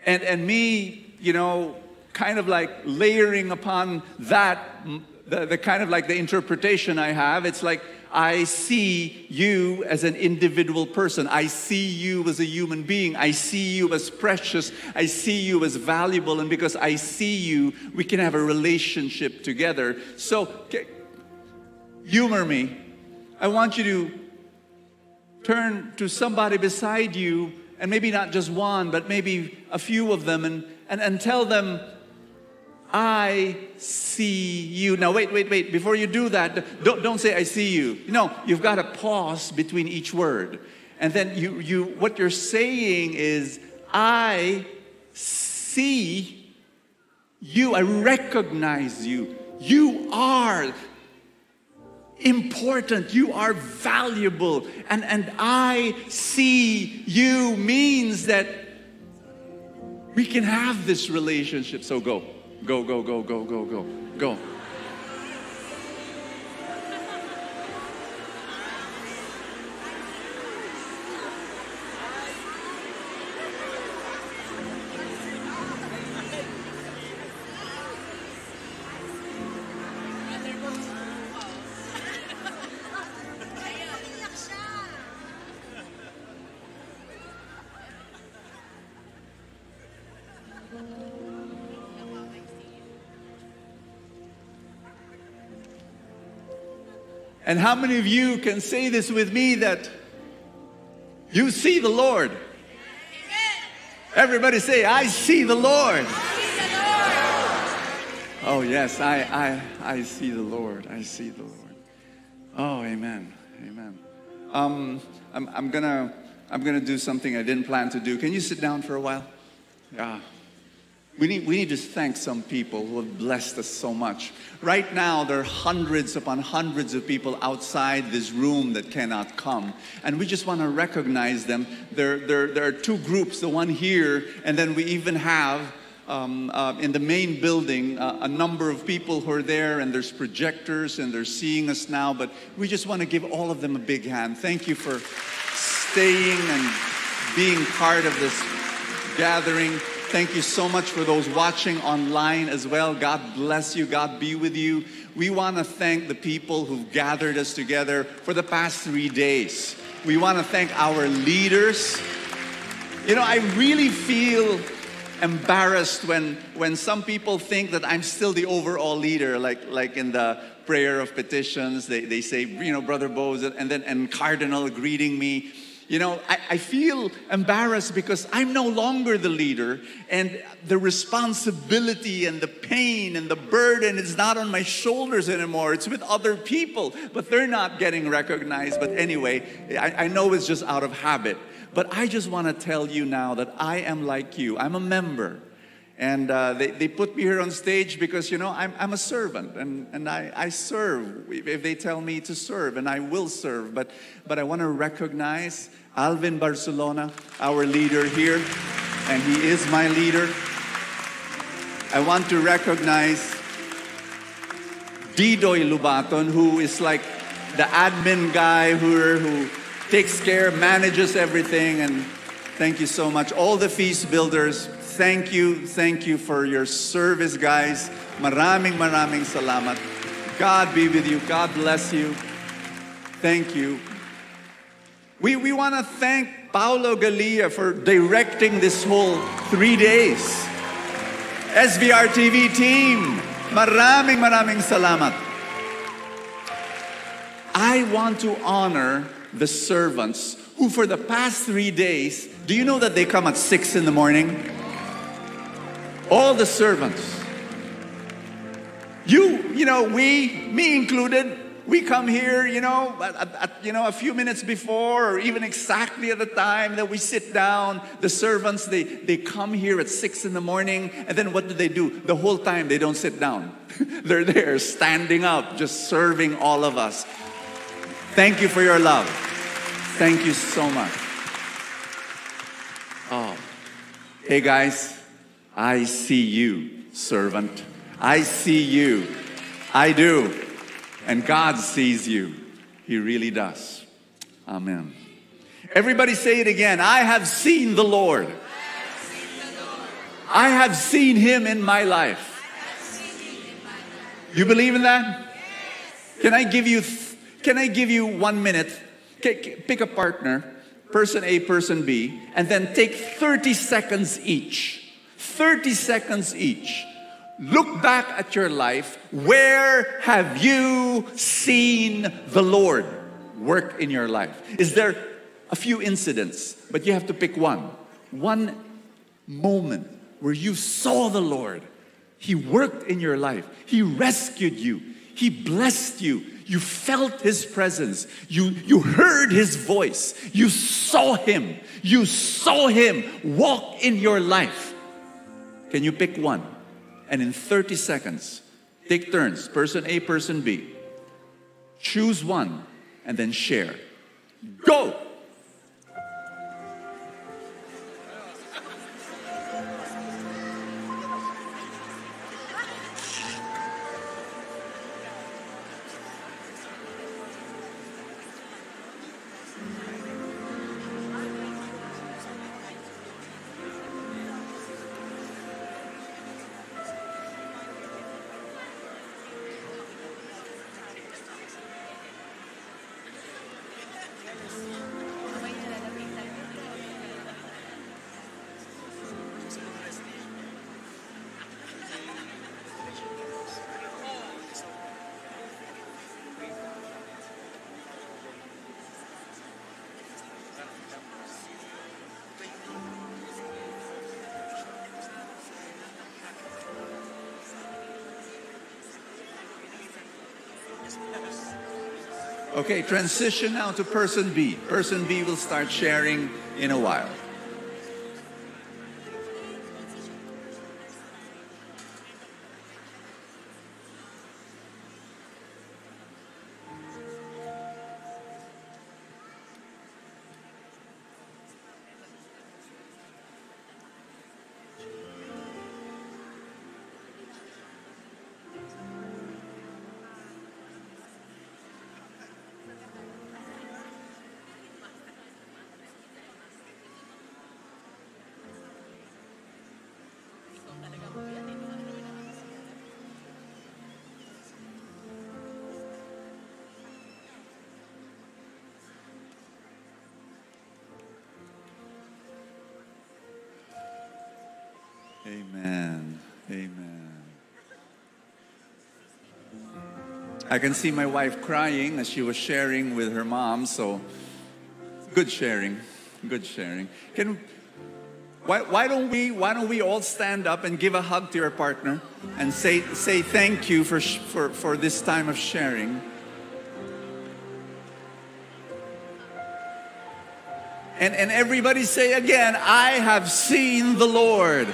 and, and me, you know, kind of like layering upon that, the, the kind of like the interpretation I have, it's like I see you as an individual person. I see you as a human being. I see you as precious. I see you as valuable. And because I see you, we can have a relationship together. So, humor me. I want you to turn to somebody beside you, and maybe not just one, but maybe a few of them, and, and, and tell them, I see you. Now, wait, wait, wait. Before you do that, don't, don't say, I see you. No, you've got to pause between each word. And then you, you, what you're saying is, I see you. I recognize you. You are important. You are valuable. And, and I see you means that we can have this relationship. So go. Go, go, go, go, go, go, go. And how many of you can say this with me that you see the Lord? Everybody say, I see the Lord. Oh, yes, I, I, I see the Lord. I see the Lord. Oh, amen. Amen. Um, I'm, I'm gonna I'm gonna do something I didn't plan to do. Can you sit down for a while? Yeah. We need, we need to thank some people who have blessed us so much. Right now, there are hundreds upon hundreds of people outside this room that cannot come. And we just want to recognize them. There, there, there are two groups the one here, and then we even have um, uh, in the main building uh, a number of people who are there, and there's projectors, and they're seeing us now. But we just want to give all of them a big hand. Thank you for staying and being part of this gathering. Thank you so much for those watching online as well. God bless you. God be with you. We want to thank the people who've gathered us together for the past three days. We want to thank our leaders. You know, I really feel embarrassed when, when some people think that I'm still the overall leader, like, like in the prayer of petitions, they, they say, you know, Brother Bose, and then and Cardinal greeting me you know, I, I, feel embarrassed because I'm no longer the leader, and the responsibility and the pain and the burden is not on my shoulders anymore. It's with other people, but they're not getting recognized. But anyway, I, I know it's just out of habit. But I just want to tell you now that I am like you, I'm a member. And uh, they, they put me here on stage because, you know, I'm, I'm a servant and, and I, I serve if they tell me to serve, and I will serve. But, but I want to recognize Alvin Barcelona, our leader here, and he is my leader. I want to recognize Didoy Lubaton, who is like the admin guy who, who takes care, manages everything, and thank you so much. All the feast builders, thank you, thank you for your service, guys. Maraming maraming salamat. God be with you. God bless you. Thank you. We, we want to thank Paulo Galia for directing this whole three days. SVR TV team, maraming maraming salamat. I want to honor the servants who for the past three days, do you know that they come at six in the morning? All the servants. You, you know, we, me included, we come here, you know, at, at, you know, a few minutes before, or even exactly at the time that we sit down. The servants they they come here at six in the morning, and then what do they do? The whole time they don't sit down. They're there, standing up, just serving all of us. Thank you for your love. Thank you so much. Oh, hey guys, I see you, servant. I see you. I do. And God sees you. He really does. Amen. Everybody say it again. I have seen the Lord. I have seen him in my life. You believe in that? Can I give you can I give you 1 minute? Pick a partner, person A, person B, and then take 30 seconds each. 30 seconds each. Look back at your life. Where have you seen the Lord work in your life? Is there a few incidents, but you have to pick one. One moment where you saw the Lord. He worked in your life. He rescued you. He blessed you. You felt His presence. You, you heard His voice. You saw Him. You saw Him walk in your life. Can you pick one? And in 30 seconds, take turns, person A, person B. Choose one and then share. Go! Okay, transition now to person B. Person B will start sharing in a while. I can see my wife crying as she was sharing with her mom, so good sharing. Good sharing. Can why, why don't we why don't we all stand up and give a hug to your partner and say say thank you for for for this time of sharing. And and everybody say again, I have seen the Lord.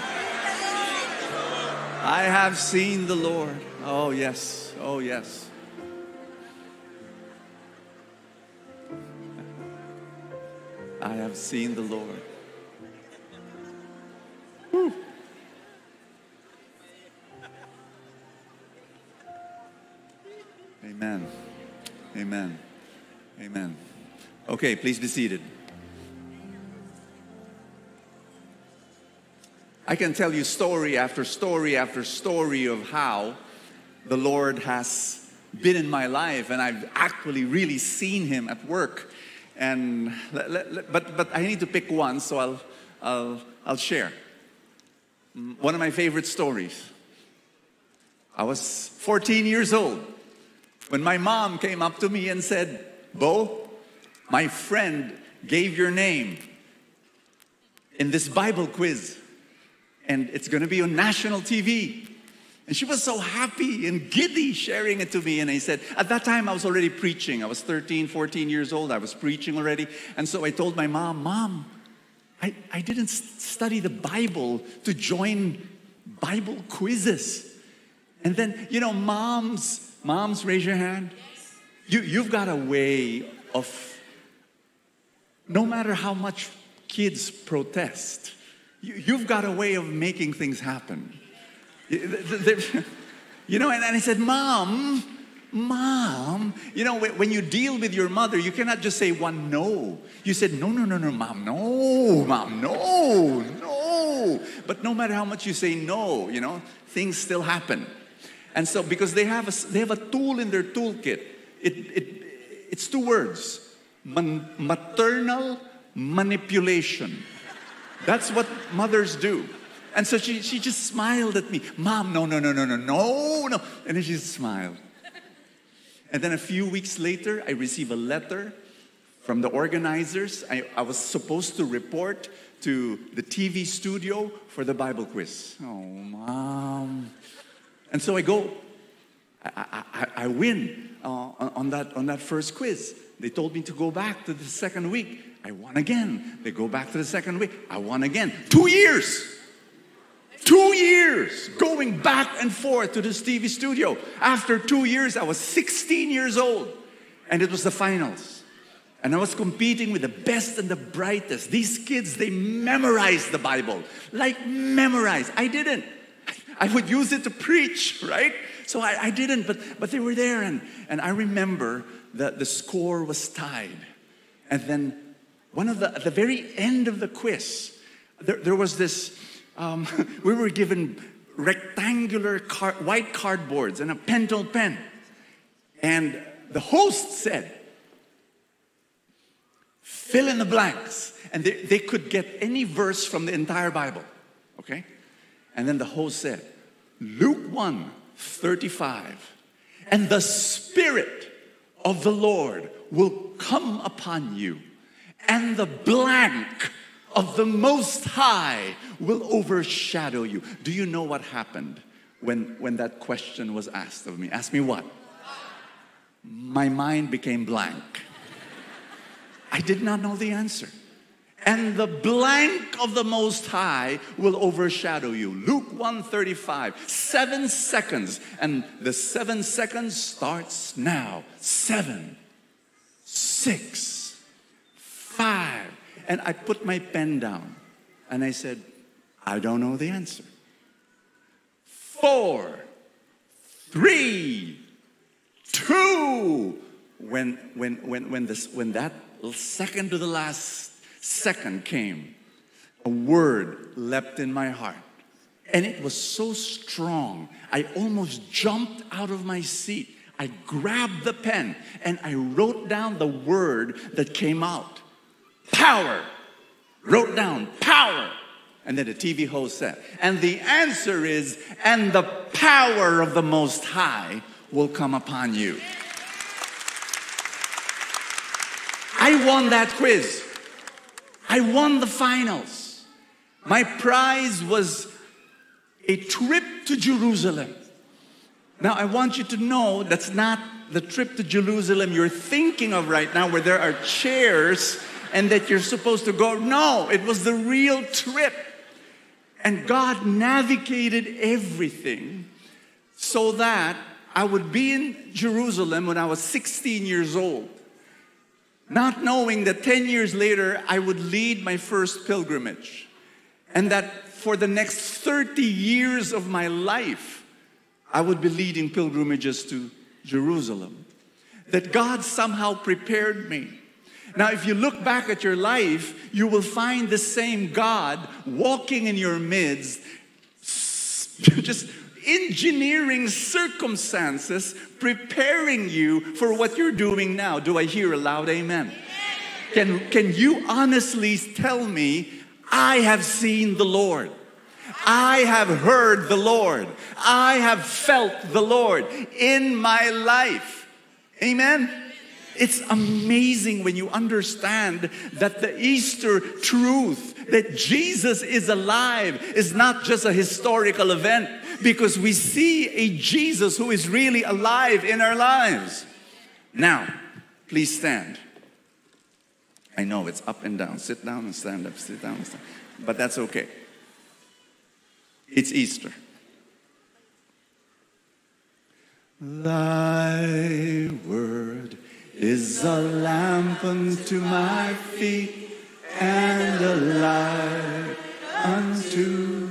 I have seen the Lord. Oh, yes. Oh, yes. I have seen the Lord. Amen. Amen. Amen. Okay, please be seated. I can tell you story after story after story of how the Lord has been in my life and I've actually really seen him at work. And but but I need to pick one, so I'll I'll I'll share. Mm, One of my favorite stories. I was 14 years old when my mom came up to me and said, "Bo, my friend gave your name in this Bible quiz." and it's going to be on national TV. And she was so happy and giddy sharing it to me. And I said, at that time, I was already preaching. I was 13, 14 years old. I was preaching already. And so I told my mom, Mom, I, I didn't study the Bible to join Bible quizzes. And then, you know, moms, moms, raise your hand. You, you've got a way of, no matter how much kids protest, you, you've got a way of making things happen. You know, and, and I said, Mom, Mom, you know, when, you deal with your mother, you cannot just say one no. You said, No, no, no, no, Mom, no, Mom, no, no. no. But no matter how much you say no, you know, things still happen. And so, because they have a, they have a tool in their toolkit, it, it, it's two words man, maternal manipulation. That's what mothers do. And so she, she just smiled at me. Mom, no, no, no, no, no, no, no. And then she smiled. And then a few weeks later, I receive a letter from the organizers. I, I was supposed to report to the TV studio for the Bible quiz. Oh, mom. And so I go, I, I, I win uh, on, that, on that first quiz. They told me to go back to the second week. I won again. They go back to the second week. I won again. Two years. Two years going back and forth to this TV studio. After two years, I was 16 years old, and it was the finals. And I was competing with the best and the brightest. These kids, they memorized the Bible, like memorize. I didn't. I would use it to preach, right? So I, I didn't, but, but they were there. And, and I remember that the score was tied. And then one of the, at the very end of the quiz, there, there was this, um, we were given rectangular car, white cardboards and a pencil pen. And the host said, fill in the blanks. And they, they could get any verse from the entire Bible, okay? And then the host said, Luke 1 35, and the Spirit of the Lord will come upon you, and the blank of the Most High will overshadow you. Do you know what happened when, when that question was asked of me? Ask me what? My mind became blank. I did not know the answer and the blank of the most high will overshadow you luke 135 seven seconds and the seven seconds starts now seven six five and i put my pen down and i said i don't know the answer four three two when when when when this when that second to the last second came, a word leapt in my heart. And it was so strong, I almost jumped out of my seat. I grabbed the pen and I wrote down the word that came out power. Wrote down power. And then the TV host said, and the answer is, and the power of the Most High will come upon you. I won that quiz. I won the finals. My prize was a trip to Jerusalem. Now, I want you to know that's not the trip to Jerusalem you're thinking of right now, where there are chairs and that you're supposed to go. No, it was the real trip. And God navigated everything so that I would be in Jerusalem when I was 16 years old not knowing that 10 years later I would lead my first pilgrimage and that for the next 30 years of my life I would be leading pilgrimages to Jerusalem. That God somehow prepared me. Now, if you look back at your life, you will find the same God walking in your midst, just engineering circumstances, preparing you for what you're doing now. Do I hear a loud amen? Can, can you honestly tell me, I have seen the Lord? I have heard the Lord. I have felt the Lord in my life. Amen. It's amazing when you understand that the Easter truth that Jesus is alive is not just a historical event because we see a Jesus who is really alive in our lives. Now, please stand. I know it's up and down. Sit down and stand up, sit down and stand. But that's okay. It's Easter. Thy word is a lamp unto my feet and a light unto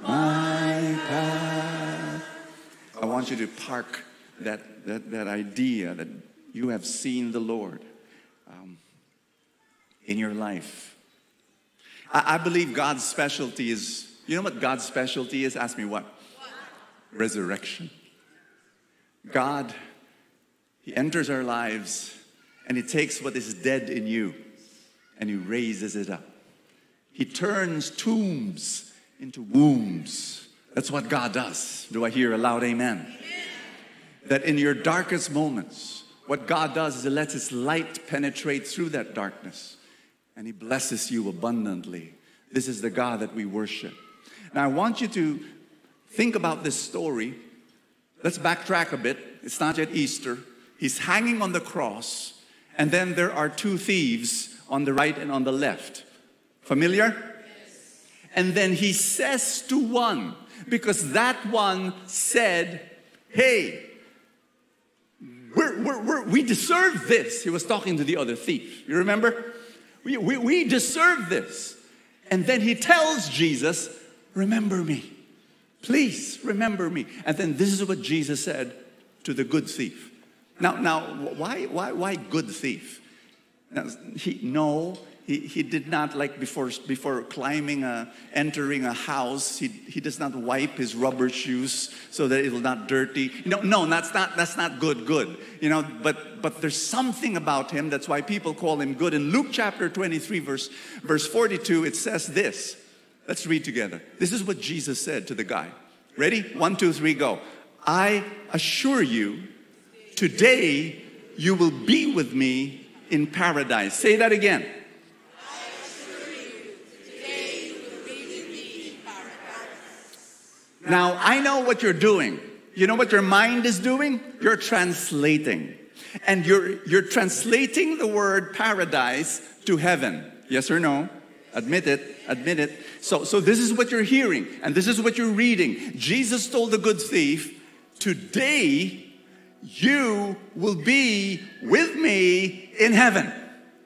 my path. I want you to park that, that, that idea that you have seen the Lord um, in your life. I, I believe God's specialty is, you know what God's specialty is? Ask me what? Resurrection. God, He enters our lives and He takes what is dead in you and He raises it up. He turns tombs into wombs. That's what God does. Do I hear a loud amen? That in your darkest moments, what God does is He lets His light penetrate through that darkness and He blesses you abundantly. This is the God that we worship. Now, I want you to think about this story. Let's backtrack a bit. It's not yet Easter. He's hanging on the cross, and then there are two thieves on the right and on the left. Familiar? Yes. And then he says to one, because that one said, Hey, we're, we're, we're, we deserve this. He was talking to the other thief. You remember? We, we, we deserve this. And then he tells Jesus, Remember me. Please remember me. And then this is what Jesus said to the good thief. Now, now why, why, why good thief? He, no, he, he did not like before, before climbing, a, entering a house, he, he does not wipe his rubber shoes so that it will not dirty. No, no, that's not, that's not good, good. You know, but, but there's something about him. That's why people call him good. In Luke chapter 23, verse, verse 42, it says this. Let's read together. This is what Jesus said to the guy. Ready? One, two, three, go. I assure you, today you will be with me in paradise. Say that again. Now, I know what you're doing. You know what your mind is doing? You're translating. And you're, you're translating the word paradise to heaven. Yes or no? Admit it, admit it. So, so this is what you're hearing, and this is what you're reading. Jesus told the good thief, Today you will be with me in heaven.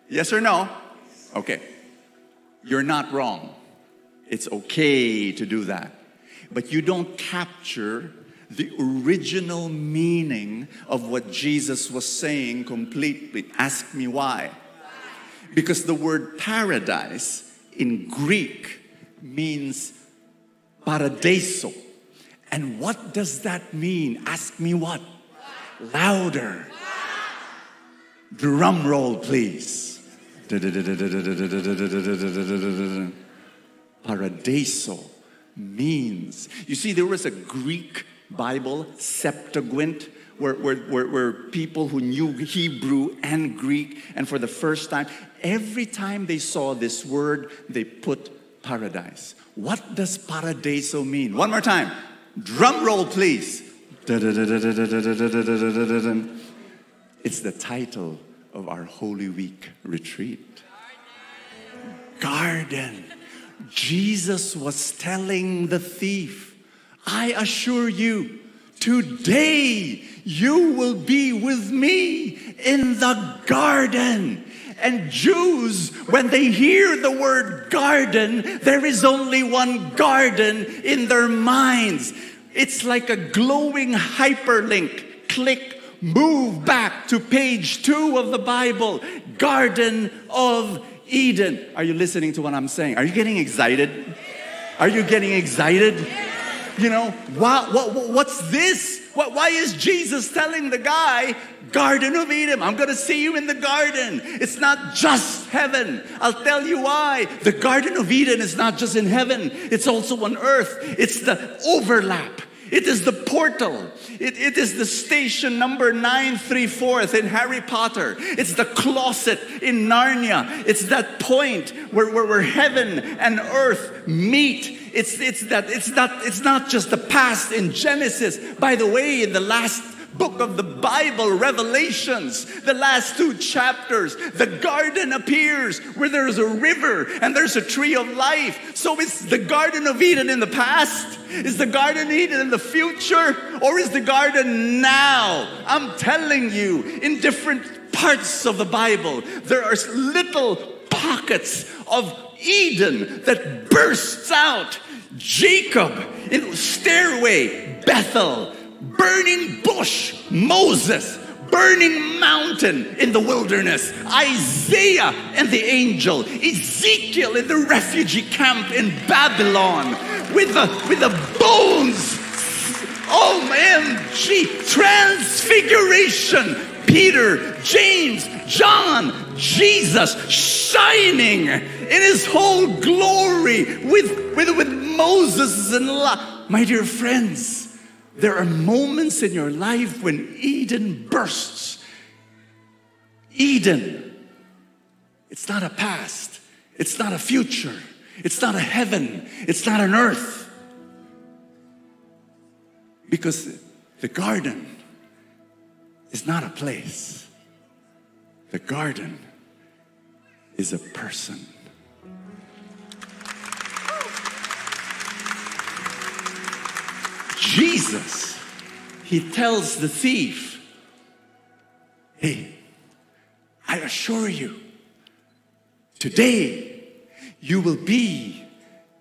Yes or no? Okay. You're not wrong. It's okay to do that. But you don't capture the original meaning of what Jesus was saying completely. Ask me why. Because the word paradise in Greek means paradiso. And what does that mean? Ask me what? Louder. Drum roll, please. Paradiso means. You see, there was a Greek Bible, Septuagint, where, where, where, where people who knew Hebrew and Greek, and for the first time, every time they saw this word, they put paradise. What does paradiso mean? One more time. Drum roll, please. It's the title of our Holy Week retreat. Garden. Jesus was telling the thief, I assure you, today you will be with me in the garden. And Jews, when they hear the word garden, there is only one garden in their minds. It's like a glowing hyperlink. Click, move back to page two of the Bible Garden of Eden. Are you listening to what I'm saying? Are you getting excited? Are you getting excited? You know, why, what, what's this? What, why is Jesus telling the guy, Garden of Eden, I'm going to see you in the garden? It's not just heaven. I'll tell you why. The Garden of Eden is not just in heaven, it's also on earth. It's the overlap. It is the portal. It, it is the station number 934 in Harry Potter. It's the closet in Narnia. It's that point where, where, where heaven and earth meet. It's, it's, that, it's, not, it's not just the past in Genesis. By the way, in the last book of the Bible, Revelations, the last two chapters, the garden appears where there's a river and there's a tree of life. So it's the Garden of Eden in the past, is the Garden of Eden in the future, or is the garden now? I'm telling you, in different parts of the Bible, there are little pockets of Eden that bursts out. Jacob in stairway, Bethel, burning bush, Moses, burning mountain in the wilderness, Isaiah and the angel, Ezekiel in the refugee camp in Babylon, with the, with the bones. OMG, transfiguration. Peter, James, John, Jesus shining in his whole glory with, with, with Moses and La. My dear friends, there are moments in your life when Eden bursts. Eden. It's not a past. It's not a future. It's not a heaven. It's not an earth. Because the garden is not a place. The garden is a person. Jesus, he tells the thief, Hey, I assure you, today you will be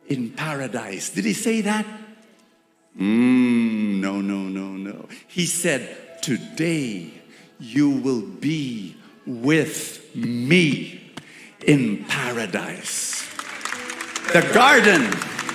in paradise. Did he say that? Mm, no, no, no, no. He said, Today you will be with me in paradise. The garden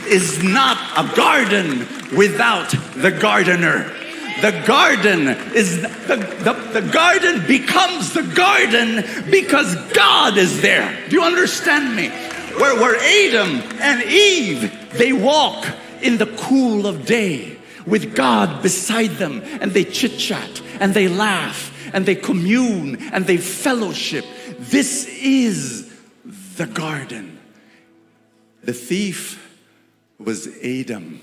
is not a garden without the gardener. The garden is the, the, the garden becomes the garden because God is there. Do you understand me? Where, where Adam and Eve they walk in the cool of day with God beside them and they chit chat and they laugh and they commune and they fellowship. This is the garden. The thief was Adam.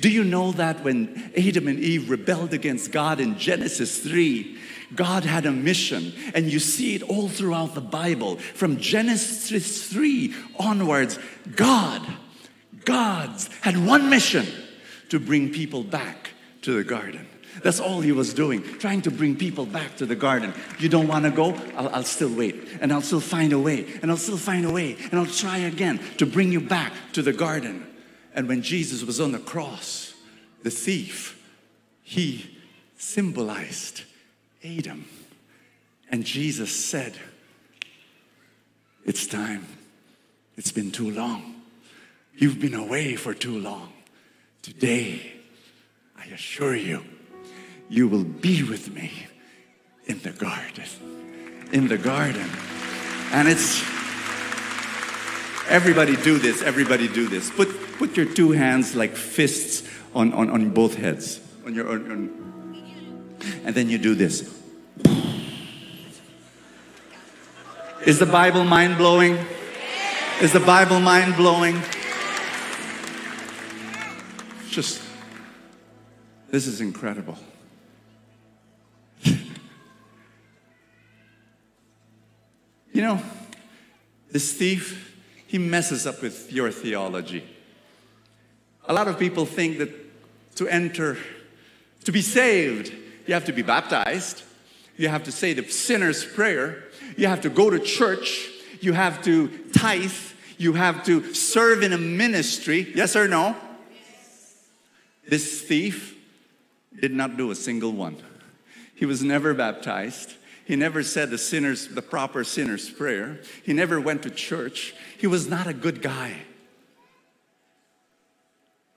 Do you know that when Adam and Eve rebelled against God in Genesis 3, God had a mission, and you see it all throughout the Bible. From Genesis 3 onwards, God, God's had one mission to bring people back to the garden. That's all he was doing, trying to bring people back to the garden. You don't want to go? I'll, I'll, still wait. And I'll still find a way. And I'll still find a way. And I'll try again to bring you back to the garden. And when Jesus was on the cross, the thief, he symbolized Adam. And Jesus said, It's time. It's been too long. You've been away for too long. Today, I assure you, you will be with me in the garden. In the garden. And it's everybody do this, everybody do this. Put put your two hands like fists on, on, on both heads. On your on, on, and then you do this. Is the Bible mind blowing? Is the Bible mind blowing? Just this is incredible. You know, this thief, he messes up with your theology. A lot of people think that to enter, to be saved, you have to be baptized, you have to say the sinner's prayer, you have to go to church, you have to tithe, you have to serve in a ministry. Yes or no? This thief did not do a single one. He was never baptized. He never said the sinner's, the proper sinner's prayer. He never went to church. He was not a good guy.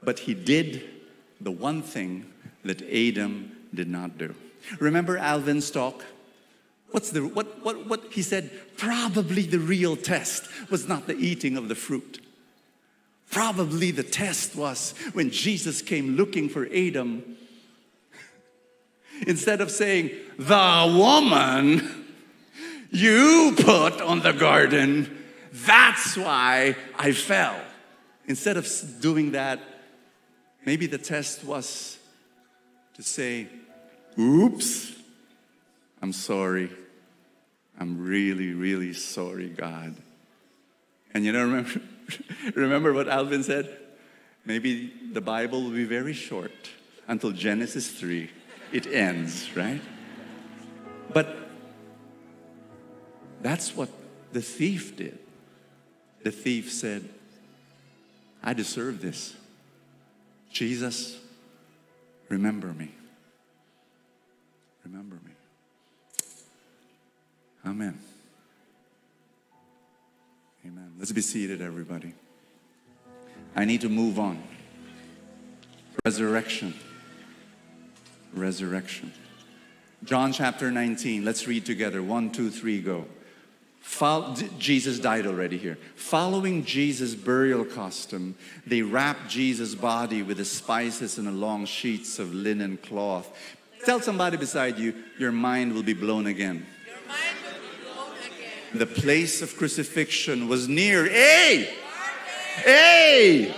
But he did the one thing that Adam did not do. Remember Alvin's talk? What's the what what what he said? Probably the real test was not the eating of the fruit. Probably the test was when Jesus came looking for Adam. Instead of saying, the woman you put on the garden, that's why I fell. Instead of doing that, maybe the test was to say, oops, I'm sorry. I'm really, really sorry, God. And you know, remember, remember what Alvin said? Maybe the Bible will be very short until Genesis 3. It ends, right? But that's what the thief did. The thief said, I deserve this. Jesus, remember me. Remember me. Amen. Amen. Let's be seated, everybody. I need to move on. Resurrection. Resurrection. John chapter 19. Let's read together. One, two, three, go. Fol- Jesus died already here. Following Jesus' burial custom, they wrapped Jesus' body with the spices and the long sheets of linen cloth. Tell somebody beside you, your mind will be blown again. Your mind will be blown again. The place of crucifixion was near. Hey! Hey!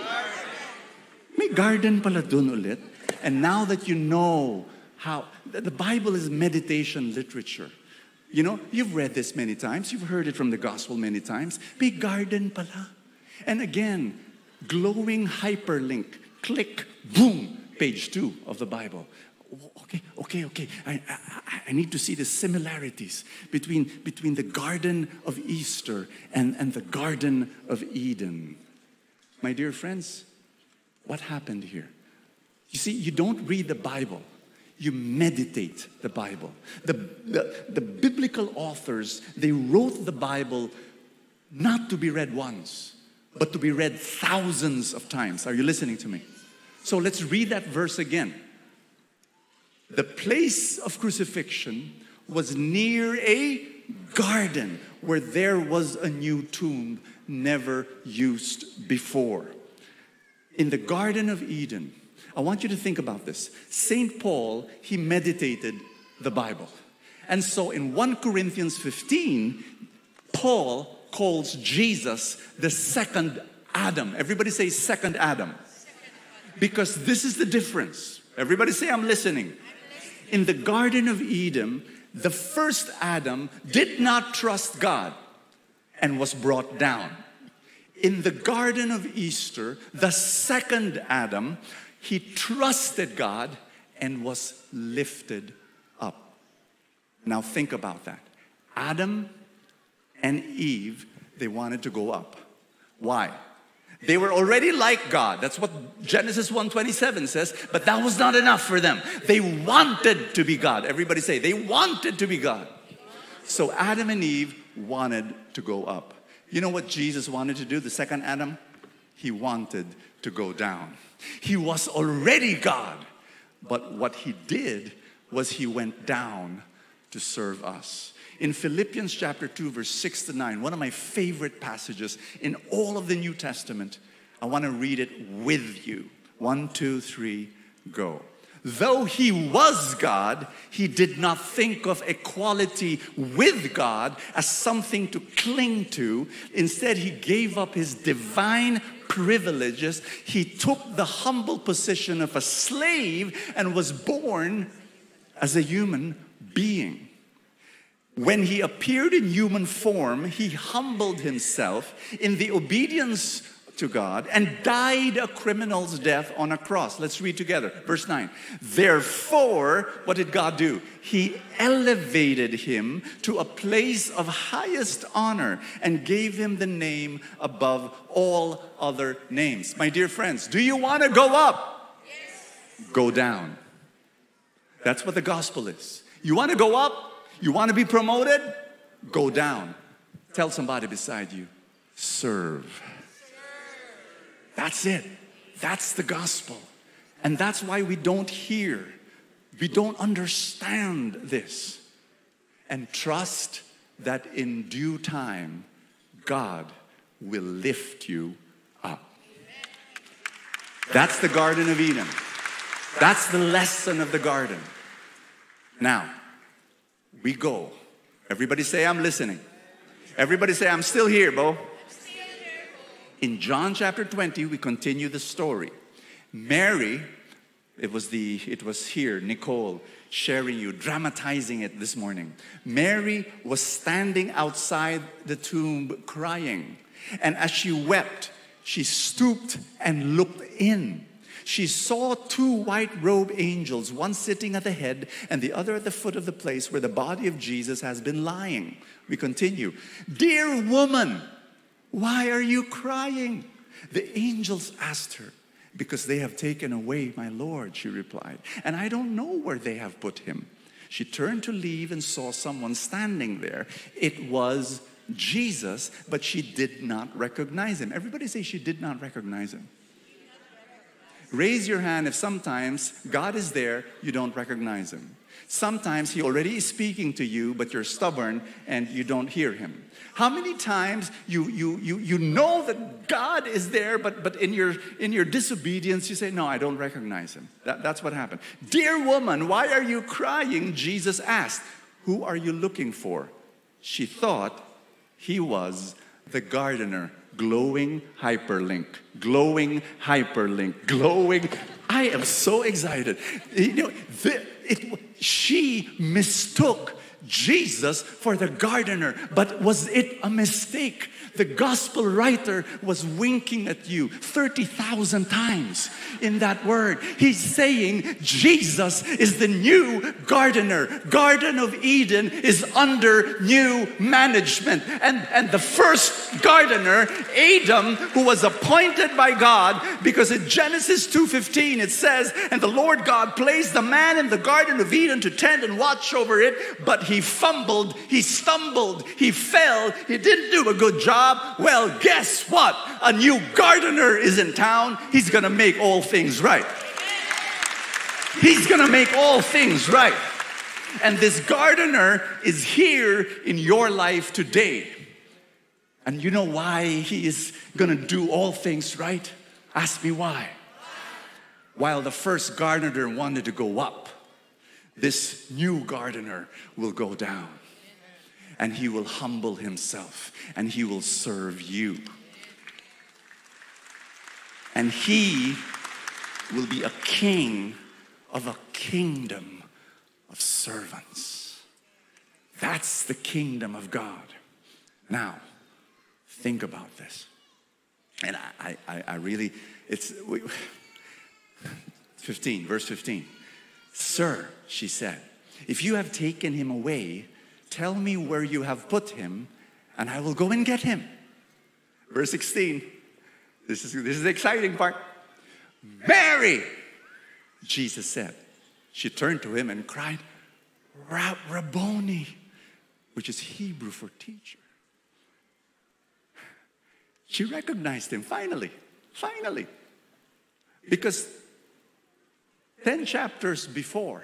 May garden pala dun ulit. And now that you know how, the Bible is meditation literature. You know, you've read this many times, you've heard it from the gospel many times. May garden pala. And again, glowing hyperlink. Click, boom, page two of the Bible. Okay, okay, okay. I, I, I need to see the similarities between, between the Garden of Easter and, and the Garden of Eden. My dear friends, what happened here? You see, you don't read the Bible, you meditate the Bible. The, the, the biblical authors, they wrote the Bible not to be read once, but to be read thousands of times. Are you listening to me? So let's read that verse again. The place of crucifixion was near a garden where there was a new tomb never used before. In the Garden of Eden, I want you to think about this. St. Paul, he meditated the Bible. And so in 1 Corinthians 15, Paul calls Jesus the second Adam. Everybody say second Adam. Because this is the difference. Everybody say, I'm listening. In the Garden of Eden, the first Adam did not trust God and was brought down. In the Garden of Easter, the second Adam, he trusted God and was lifted up. Now think about that. Adam and Eve, they wanted to go up. Why? They were already like God. That's what Genesis 1:27 says, but that was not enough for them. They wanted to be God. Everybody say, they wanted to be God. So Adam and Eve wanted to go up. You know what Jesus wanted to do, the second Adam? He wanted to go down. He was already God, but what he did was he went down to serve us. In Philippians chapter 2, verse 6 to 9, one of my favorite passages in all of the New Testament, I want to read it with you. One, two, three, go. Though he was God, he did not think of equality with God as something to cling to. Instead, he gave up his divine privileges. He took the humble position of a slave and was born as a human being. When he appeared in human form, he humbled himself in the obedience to God and died a criminal's death on a cross. Let's read together. Verse 9. Therefore, what did God do? He elevated him to a place of highest honor and gave him the name above all other names. My dear friends, do you want to go up? Yes. Go down. That's what the gospel is. You want to go up? You want to be promoted? Go down. Tell somebody beside you, serve. That's it. That's the gospel. And that's why we don't hear, we don't understand this. And trust that in due time, God will lift you up. That's the Garden of Eden. That's the lesson of the garden. Now, we go. Everybody say, I'm listening. Everybody say, I'm still here, Bo. In John chapter 20, we continue the story. Mary, it was the it was here, Nicole sharing you, dramatizing it this morning. Mary was standing outside the tomb crying. And as she wept, she stooped and looked in. She saw two white robed angels, one sitting at the head and the other at the foot of the place where the body of Jesus has been lying. We continue. Dear woman, why are you crying? The angels asked her, Because they have taken away my Lord, she replied, and I don't know where they have put him. She turned to leave and saw someone standing there. It was Jesus, but she did not recognize him. Everybody say she did not recognize him. Raise your hand if sometimes God is there, you don't recognize him. Sometimes he already is speaking to you, but you're stubborn and you don't hear him. How many times you, you, you, you know that God is there, but, but in, your, in your disobedience, you say, No, I don't recognize him. That, that's what happened. Dear woman, why are you crying? Jesus asked, Who are you looking for? She thought he was the gardener. Glowing hyperlink, glowing hyperlink, glowing. I am so excited. You know, the, it, she mistook Jesus for the gardener, but was it a mistake? The gospel writer was winking at you 30,000 times in that word. He's saying Jesus is the new gardener. Garden of Eden is under new management. And, and the first gardener, Adam, who was appointed by God, because in Genesis 2.15 it says, And the Lord God placed the man in the Garden of Eden to tend and watch over it, but he fumbled, he stumbled, he fell, he didn't do a good job. Well, guess what? A new gardener is in town. He's gonna make all things right. He's gonna make all things right. And this gardener is here in your life today. And you know why he is gonna do all things right? Ask me why. While the first gardener wanted to go up, this new gardener will go down and he will humble himself and he will serve you. And he will be a king of a kingdom of servants. That's the kingdom of God. Now, think about this. And I, I, I really, it's we, 15, verse 15. Sir, she said, if you have taken him away, tell me where you have put him, and I will go and get him. Verse 16. This is, this is the exciting part. Mary, Jesus said. She turned to him and cried, Rabboni, which is Hebrew for teacher. She recognized him finally, finally. Because 10 chapters before,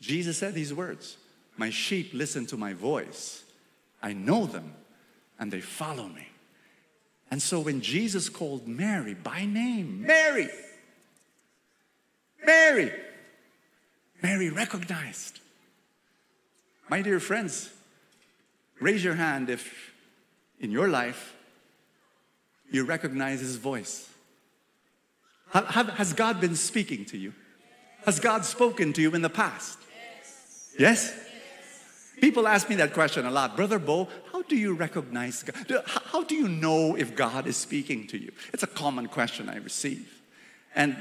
Jesus said these words My sheep listen to my voice. I know them and they follow me. And so when Jesus called Mary by name, Mary, Mary, Mary recognized. My dear friends, raise your hand if in your life you recognize his voice. Has God been speaking to you? Has God spoken to you in the past? Yes? People ask me that question a lot. Brother Bo, how do you recognize God? How do you know if God is speaking to you? It's a common question I receive. And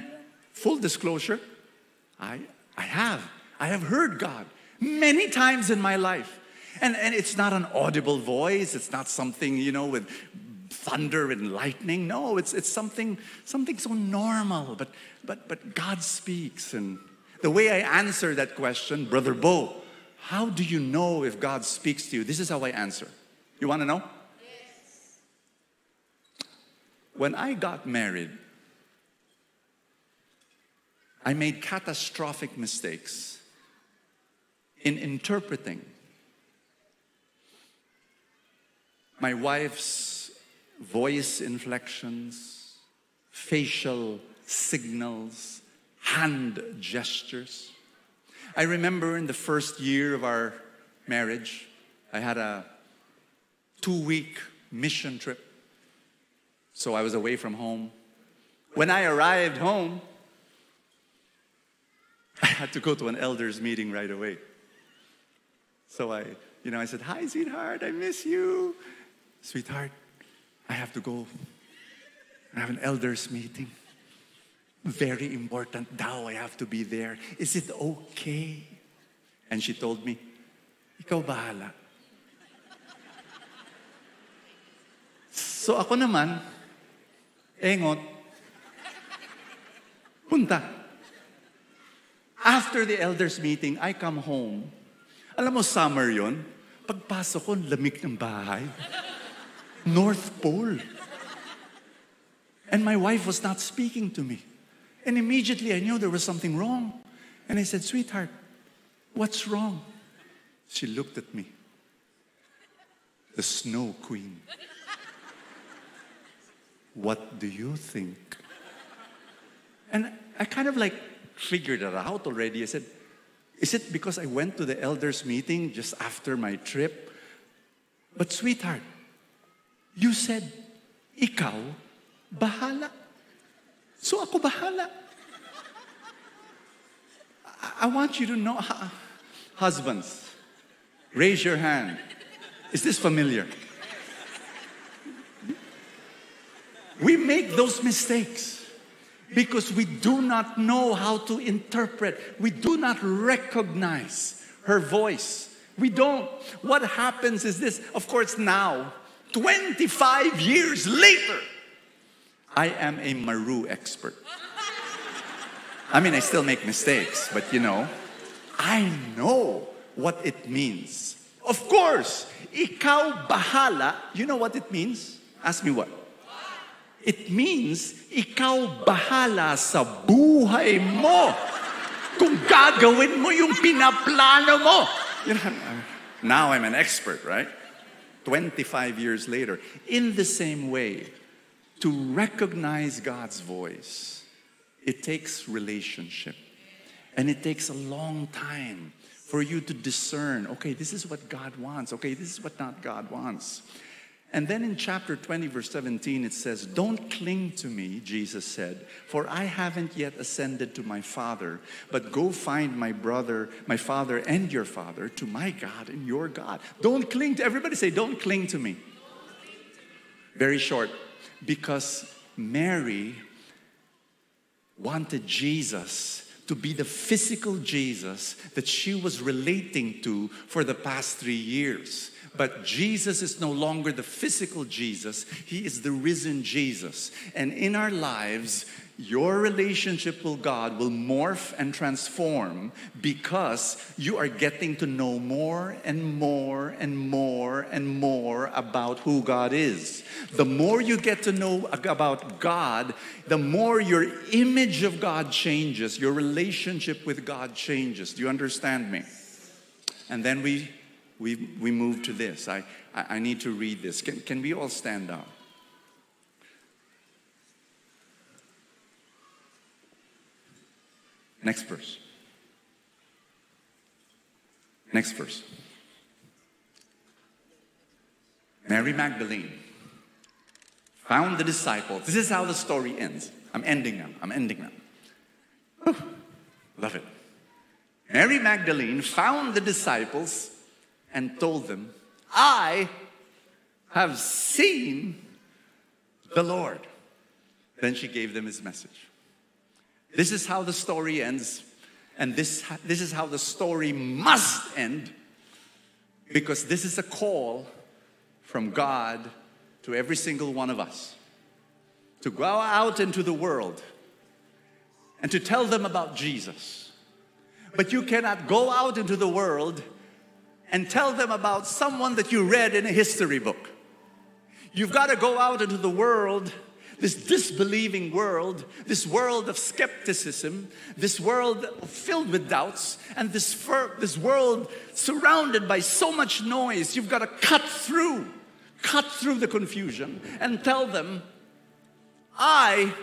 full disclosure, I, I have. I have heard God many times in my life. And, and it's not an audible voice, it's not something, you know, with thunder and lightning. No, it's, it's something, something so normal. But, but, but God speaks. And the way I answer that question, Brother Bo, how do you know if God speaks to you? This is how I answer. You want to know? Yes. When I got married, I made catastrophic mistakes in interpreting my wife's voice inflections, facial signals, hand gestures. I remember in the first year of our marriage, I had a two week mission trip. So I was away from home. When I arrived home, I had to go to an elders meeting right away. So I, you know, I said, Hi, sweetheart, I miss you. Sweetheart, I have to go. I have an elders meeting. Very important daw, I have to be there. Is it okay? And she told me, Ikaw bahala. So ako naman, engot, punta. After the elders meeting, I come home. Alam mo, summer yon. Pagpasok ko, lamig ng bahay. North Pole. And my wife was not speaking to me. And immediately I knew there was something wrong. And I said, Sweetheart, what's wrong? She looked at me. The Snow Queen. What do you think? And I kind of like figured it out already. I said, Is it because I went to the elders' meeting just after my trip? But, sweetheart, you said, Ikaw, bahala. So ako bahala. I, I want you to know, husbands, raise your hand. Is this familiar? We make those mistakes because we do not know how to interpret. We do not recognize her voice. We don't. What happens is this, of course, now, 25 years later, I am a Marowe expert. I mean, I still make mistakes, but you know, I know what it means. Of course, ikaw bahala, you know what it means? Ask me what? It means ikaw bahala sa buhay mo. Kung gagawin mo yung pinaplano mo. You know, now I'm an expert, right? 25 years later. In the same way, to recognize God's voice, it takes relationship. And it takes a long time for you to discern okay, this is what God wants. Okay, this is what not God wants. And then in chapter 20, verse 17, it says, Don't cling to me, Jesus said, for I haven't yet ascended to my Father, but go find my brother, my father, and your father, to my God and your God. Don't cling to, everybody say, Don't cling to me. Very short, because Mary wanted Jesus to be the physical Jesus that she was relating to for the past three years. But Jesus is no longer the physical Jesus, He is the risen Jesus. And in our lives, your relationship with God will morph and transform because you are getting to know more and more and more and more about who God is. The more you get to know about God, the more your image of God changes, your relationship with God changes. Do you understand me? And then we we, we move to this. I, I, need to read this. Can, can we all stand up? Next verse. Next verse. Mary Magdalene found the disciples. This is how the story ends. I'm ending now. I'm ending. Whew. Love it. Mary Magdalene found the disciples and told them, I have seen the Lord. Then she gave them his message. This is how the story ends, and this, this is how the story must end because this is a call from God to every single one of us to go out into the world and to tell them about Jesus. But you cannot go out into the world and tell them about someone that you read in a history book. You've got to go out into the world, this disbelieving world, this world of skepticism, this world filled with doubts, and this, fir- this world surrounded by so much noise. You've got to cut through, cut through the confusion and tell them, I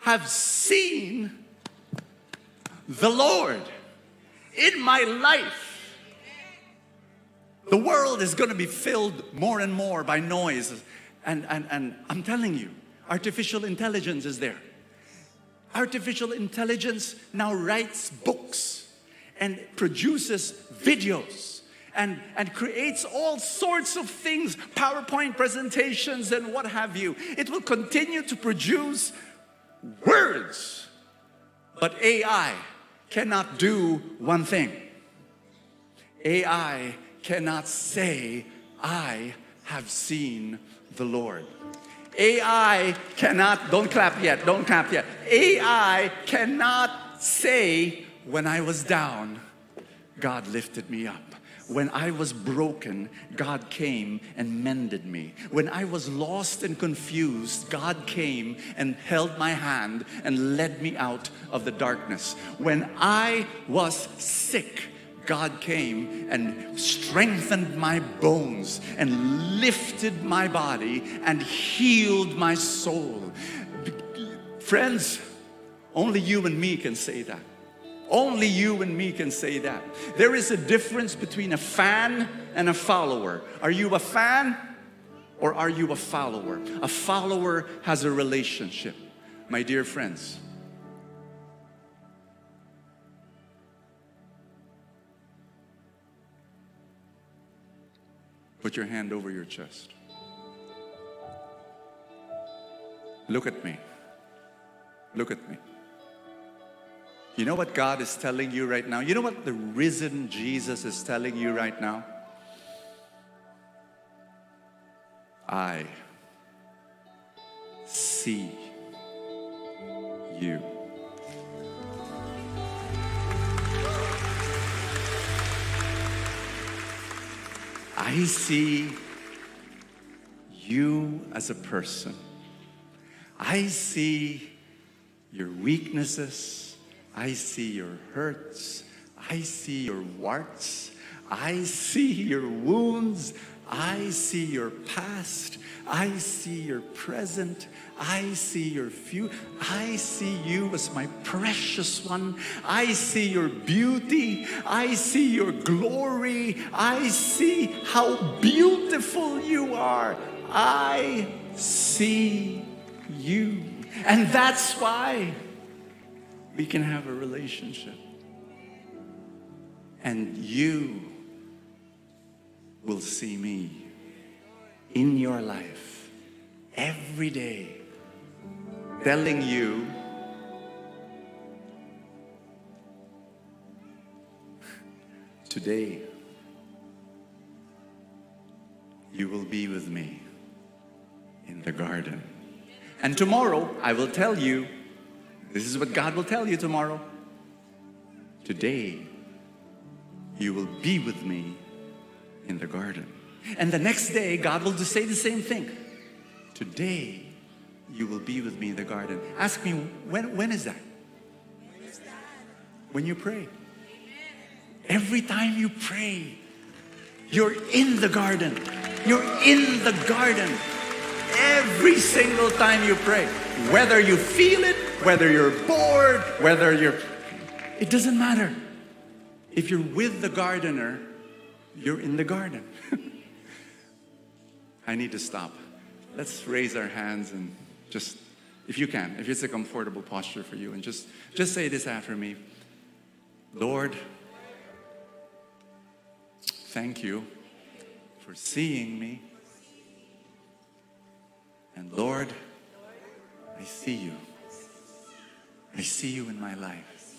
have seen the Lord in my life. The world is going to be filled more and more by noise. And, and, and I'm telling you, artificial intelligence is there. Artificial intelligence now writes books and produces videos and, and creates all sorts of things, PowerPoint presentations and what have you. It will continue to produce words. But AI cannot do one thing. AI cannot say, I have seen the Lord. AI cannot, don't clap yet, don't clap yet. AI cannot say, When I was down, God lifted me up. When I was broken, God came and mended me. When I was lost and confused, God came and held my hand and led me out of the darkness. When I was sick, God came and strengthened my bones and lifted my body and healed my soul. Friends, only you and me can say that. Only you and me can say that. There is a difference between a fan and a follower. Are you a fan or are you a follower? A follower has a relationship. My dear friends, put your hand over your chest. Look at me. Look at me. You know what God is telling you right now? You know what the risen Jesus is telling you right now? I see you. I see you as a person. I see your weaknesses. I see your hurts. I see your warts. I see your wounds. I see your past. I see your present. I see your future. I see you as my precious one. I see your beauty. I see your glory. I see how beautiful you are. I see you. And that's why we can have a relationship. And you will see me in your life every day, telling you today you will be with me in the garden. And tomorrow I will tell you this is what God will tell you tomorrow. Today, you will be with me in the garden. And the next day, God will just say the same thing. Today, you will be with me in the garden. Ask me, when, when is that? When you pray. Every time you pray, you're in the garden. You're in the garden. Every single time you pray. Whether you feel it, whether you're bored, whether you're. It doesn't matter. If you're with the gardener, you're in the garden. I need to stop. Let's raise our hands and just, if you can, if it's a comfortable posture for you, and just, just say this after me Lord, thank you for seeing me. And Lord, I see you. I see you in my life.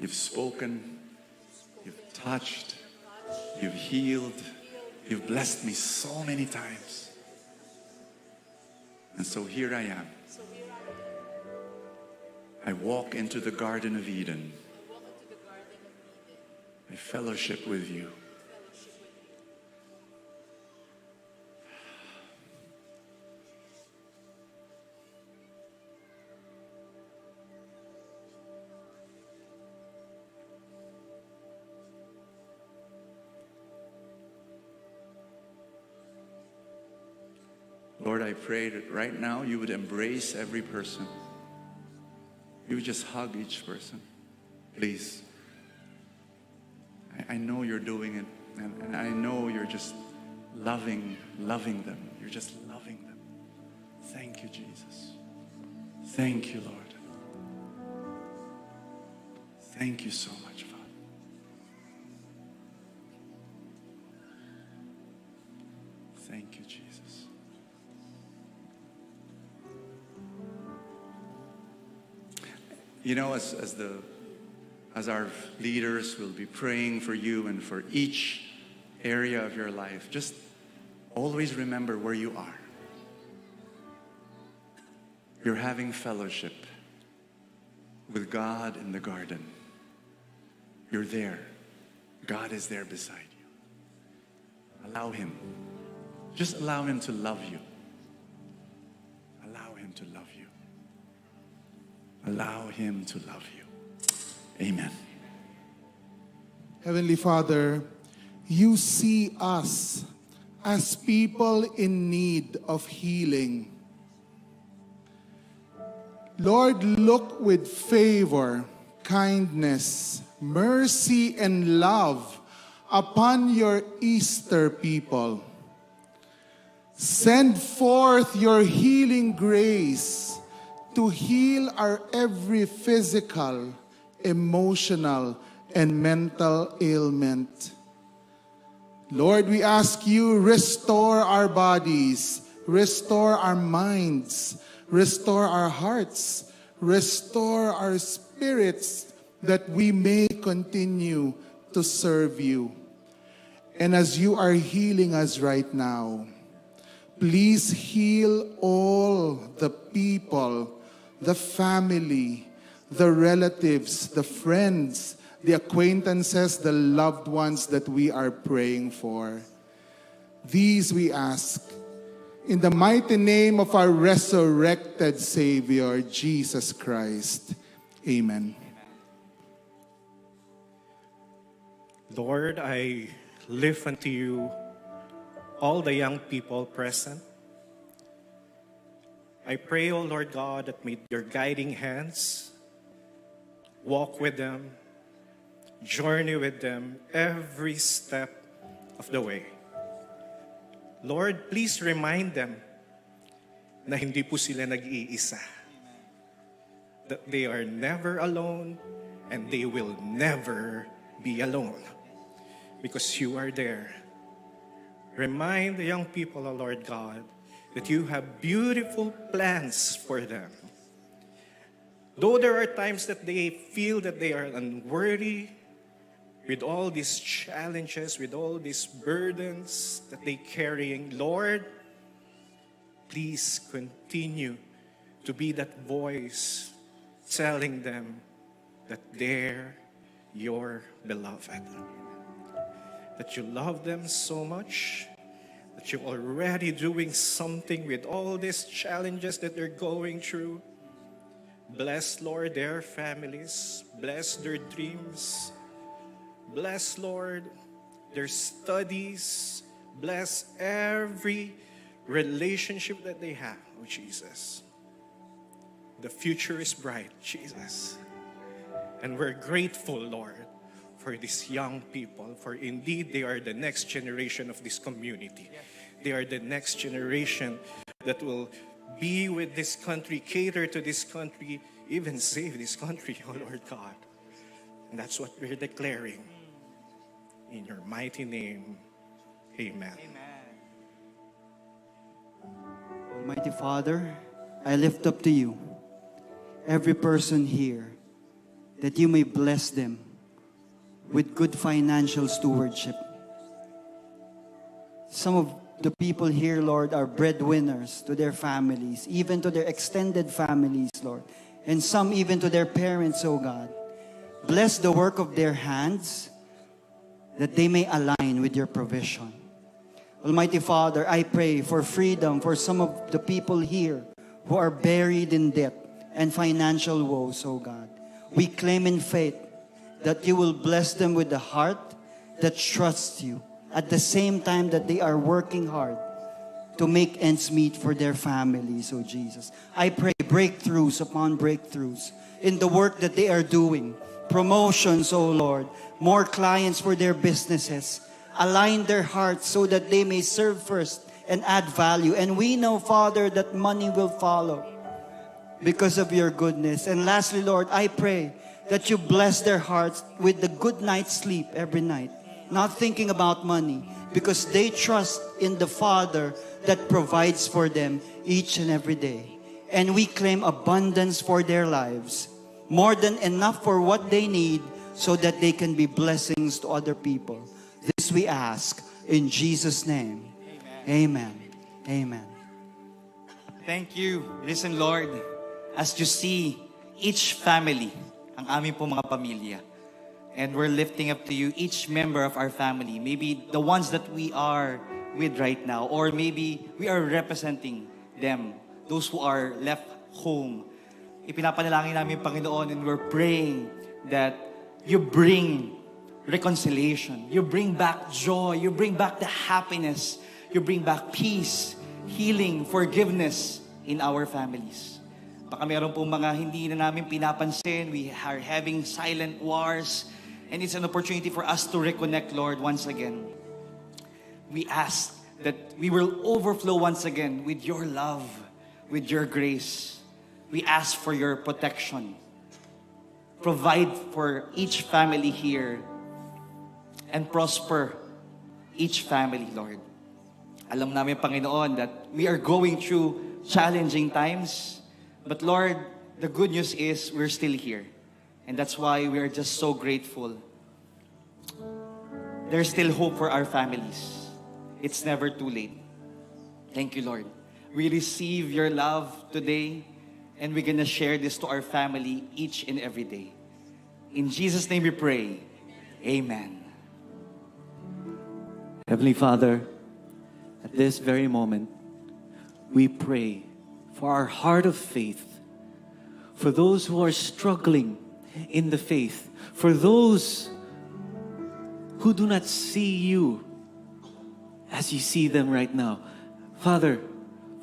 You've spoken, you've touched, you've healed, you've blessed me so many times. And so here I am. I walk into the Garden of Eden. I fellowship with you. I pray that right now you would embrace every person. You would just hug each person. Please. I, I know you're doing it, and, and I know you're just loving, loving them. You're just loving them. Thank you, Jesus. Thank you, Lord. Thank you so much, Father. Thank you, Jesus. You know, as, as the as our leaders will be praying for you and for each area of your life, just always remember where you are. You're having fellowship with God in the garden. You're there. God is there beside you. Allow Him. Just allow Him to love you. Allow Him to love you. Allow Him to love you. Amen. Heavenly Father, you see us as people in need of healing. Lord, look with favor, kindness, mercy, and love upon your Easter people. Send forth your healing grace to heal our every physical, emotional, and mental ailment. Lord, we ask you, restore our bodies, restore our minds, restore our hearts, restore our spirits, that we may continue to serve you. And as you are healing us right now, please heal all the people, the family, the relatives, the friends, the acquaintances, the loved ones that we are praying for. These we ask in the mighty name of our resurrected Savior, Jesus Christ. Amen. Lord, I lift unto you all the young people present. I pray, O Lord God, that may your guiding hands walk with them, journey with them every step of the way. Lord, please remind them na hindi po sila nag-iisa. That they are never alone and they will never be alone because you are there. Remind the young people, O Lord God, that you have beautiful plans for them. Though there are times that they feel that they are unworthy, with all these challenges, with all these burdens that they carrying, Lord, please continue to be that voice telling them that they're your beloved. That you love them so much, that you're already doing something with all these challenges that they're going through. Bless, Lord, their families, bless their dreams, Bless, Lord, their studies. Bless every relationship that they have, oh Jesus. The future is bright, Jesus. And we're grateful, Lord, for these young people, for indeed they are the next generation of this community. They are the next generation that will be with this country, cater to this country, even save this country, oh Lord God. And that's what we're declaring. In your mighty name, amen. Almighty Father, I lift up to you every person here that you may bless them with good financial stewardship. Some of the people here, Lord, are breadwinners to their families, even to their extended families, Lord, and some even to their parents, oh God. Bless the work of their hands that they may align with your provision. Almighty Father, I pray for freedom for some of the people here who are buried in debt and financial woes, oh God. We claim in faith that you will bless them with a heart that trusts you at the same time that they are working hard to make ends meet for their families, oh Jesus. I pray breakthroughs upon breakthroughs in the work that they are doing. Promotions, oh Lord. More clients for their businesses. Align their hearts so that they may serve first and add value. And we know, Father, that money will follow because of your goodness. And lastly, Lord, I pray that you bless their hearts with the good night's sleep every night, not thinking about money, because they trust in the Father that provides for them each and every day. And we claim abundance for their lives, more than enough for what they need so that they can be blessings to other people. This we ask in Jesus' name. Amen. Amen. Thank you. Listen, Lord, as you see each family, ang aming po mga pamilya. And we're lifting up to you each member of our family. Maybe the ones that we are with right now, or maybe we are representing them, those who are left home. Ipinapanalangin namin, Panginoon, and we're praying that you bring reconciliation. You bring back joy. You bring back the happiness. You bring back peace, healing, forgiveness in our families. Baka meron pong mga hindi na namin pinapansin. We are having silent wars. And it's an opportunity for us to reconnect, Lord, once again. We ask that we will overflow once again with your love, with your grace. We ask for your protection. Provide for each family here and prosper each family, Lord. Alam namin, Panginoon, that we are going through challenging times. But Lord, the good news is we're still here. And that's why we are just so grateful. There's still hope for our families. It's never too late. Thank you, Lord. We receive your love today, and we're going to share this to our family each and every day. In Jesus' name we pray. Amen. Heavenly Father, at this very moment, we pray for our heart of faith, for those who are struggling in the faith, for those who do not see you as you see them right now. Father,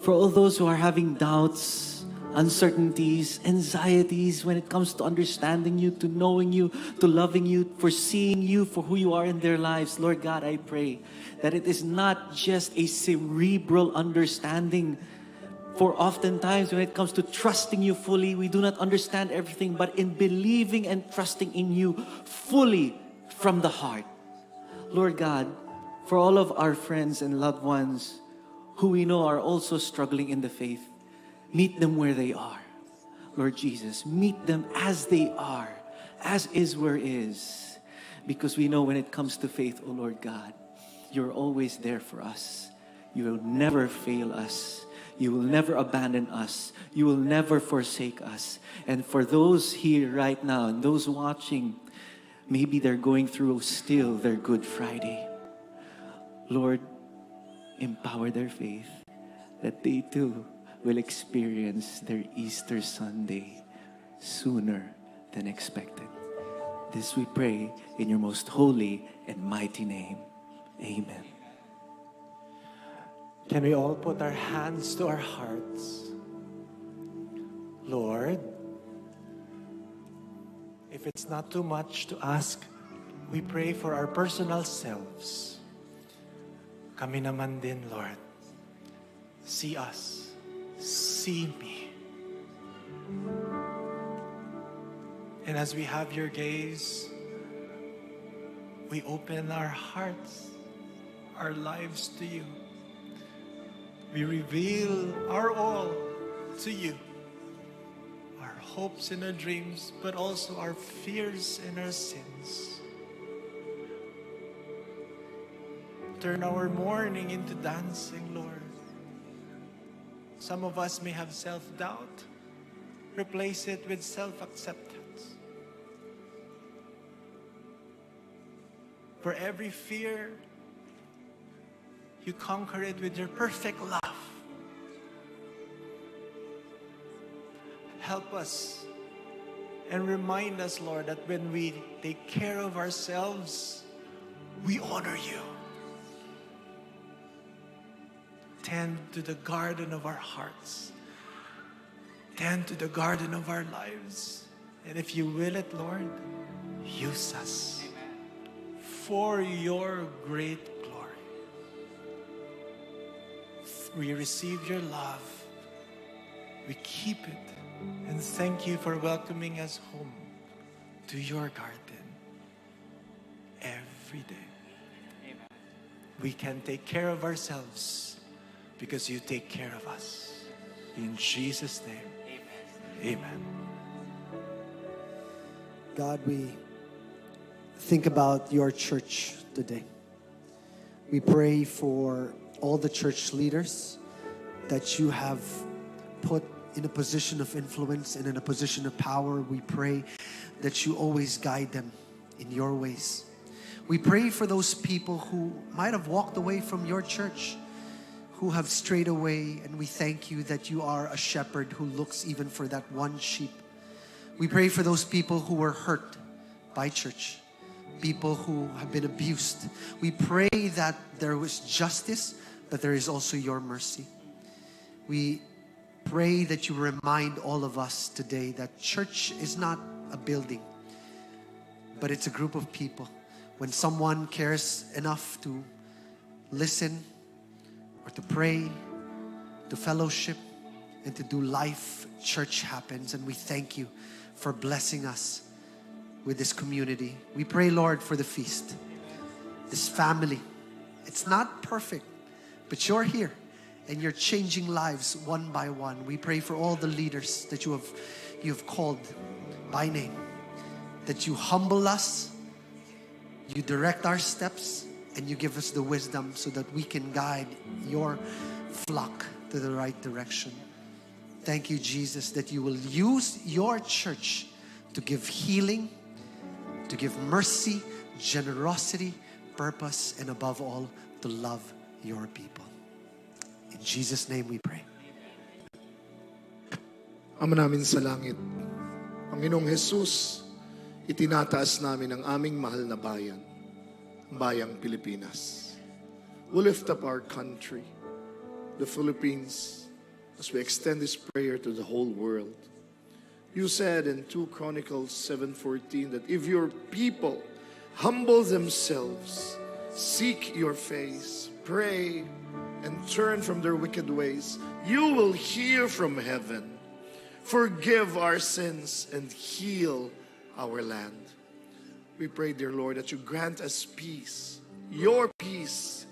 for all those who are having doubts, uncertainties, anxieties when it comes to understanding you, to knowing you, to loving you, for seeing you for who you are in their lives, Lord God, I pray that it is not just a cerebral understanding. For oftentimes, when it comes to trusting you fully, we do not understand everything, but in believing and trusting in you fully from the heart. Lord God, for all of our friends and loved ones who we know are also struggling in the faith, meet them where they are. Lord Jesus, meet them as they are, as is where is. Because we know when it comes to faith, O Lord God, you're always there for us. You will never fail us. You will never abandon us. You will never forsake us. And for those here right now and those watching, maybe they're going through still their Good Friday. Lord, empower their faith that they too will experience their Easter Sunday sooner than expected. This we pray in your most holy and mighty name. Amen. Can we all put our hands to our hearts? Lord, if it's not too much to ask, we pray for our personal selves. Kami naman din, Lord. See us. See me. And as we have your gaze, we open our hearts, our lives to you. We reveal our all to you. Our hopes and our dreams, but also our fears and our sins. Turn our mourning into dancing, Lord. Some of us may have self doubt. Replace it with self acceptance. For every fear, you conquer it with your perfect love. Help us and remind us, Lord, that when we take care of ourselves, we honor you. Tend to the garden of our hearts, tend to the garden of our lives. And if you will it, Lord, use us for your great We receive your love, we keep it, and thank you for welcoming us home to your garden every day. We can take care of ourselves because you take care of us. In Jesus' name, amen. God, we think about your church today. We pray for all the church leaders that you have put in a position of influence and in a position of power, we pray that you always guide them in your ways. We pray for those people who might have walked away from your church, who have strayed away, and we thank you that you are a shepherd who looks even for that one sheep. We pray for those people who were hurt by church, people who have been abused. We pray that there was justice, but there is also your mercy. We pray that you remind all of us today that church is not a building, but it's a group of people. When someone cares enough to listen or to pray, to fellowship, and to do life, church happens. And we thank you for blessing us with this community. We pray, Lord, for the feast, this family. It's not perfect, but you're here and you're changing lives one by one. We pray for all the leaders that you have you have called by name. That you humble us, you direct our steps, and you give us the wisdom so that we can guide your flock to the right direction. Thank you, Jesus, that you will use your church to give healing, to give mercy, generosity, purpose, and above all, to love your people. In Jesus' name we pray. Ama namin sa langit, Panginoong Jesus, itinataas namin ang aming mahal na bayan, ang bayang Pilipinas. We lift up our country, the Philippines, as we extend this prayer to the whole world. You said in 2 Chronicles 7:14 that if your people humble themselves, seek your face, pray, and turn from their wicked ways, you will hear from heaven, forgive our sins, and heal our land. We pray, dear Lord, that you grant us peace, your peace,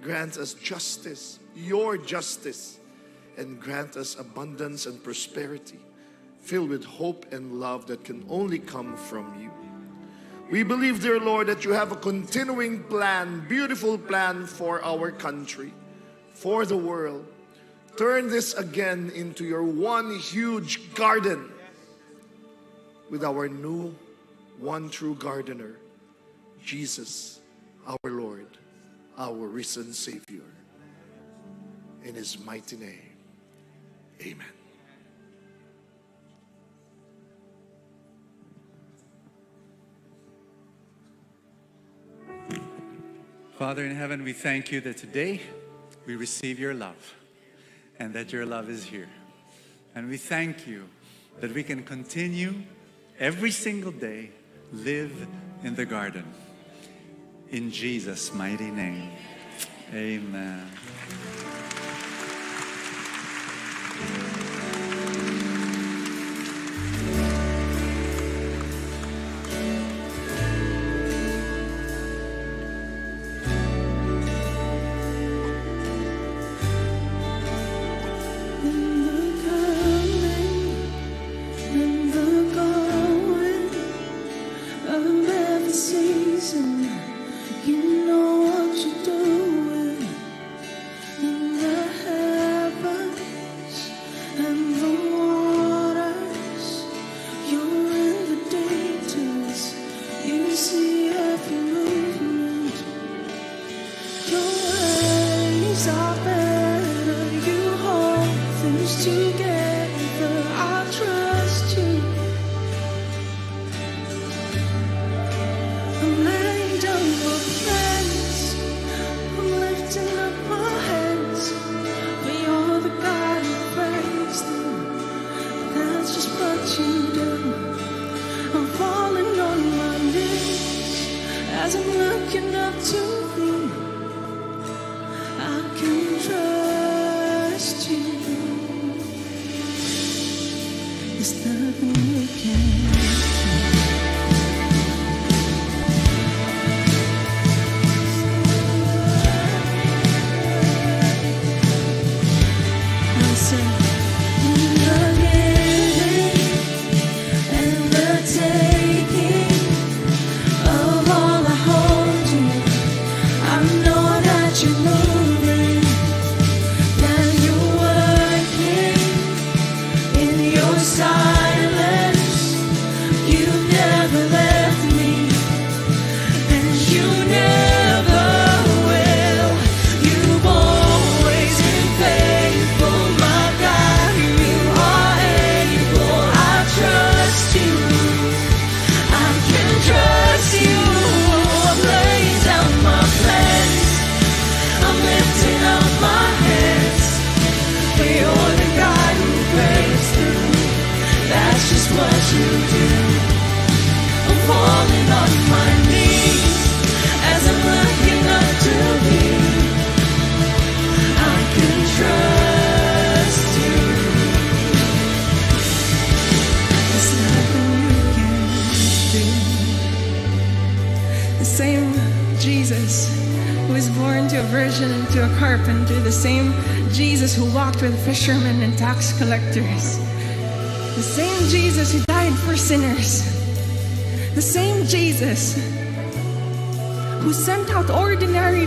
grant us justice, your justice, and grant us abundance and prosperity, filled with hope and love that can only come from you. We believe, dear Lord, that you have a continuing plan, beautiful plan for our country, for the world. Turn this again into your one huge garden with our new one true gardener, Jesus, our Lord, our risen Savior. In his mighty name, amen. Father in heaven, we thank you that today we receive your love and that your love is here. And we thank you that we can continue every single day live in the garden. In Jesus' mighty name. Amen. In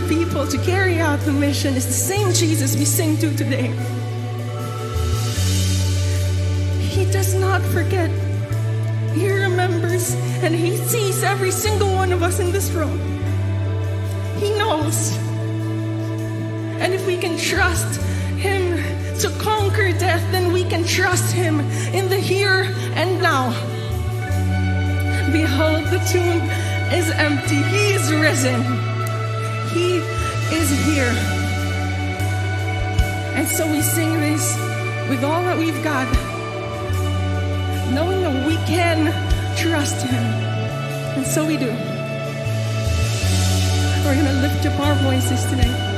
people to carry out the mission is the same Jesus we sing to today. He does not forget. He remembers and he sees every single one of us in this room. He knows. And if we can trust him to conquer death, then we can trust him in the here and now. Behold, the tomb is empty. He is risen. Here. And so we sing this with all that we've got, knowing that we can trust him. And so we do. We're going to lift up our voices today.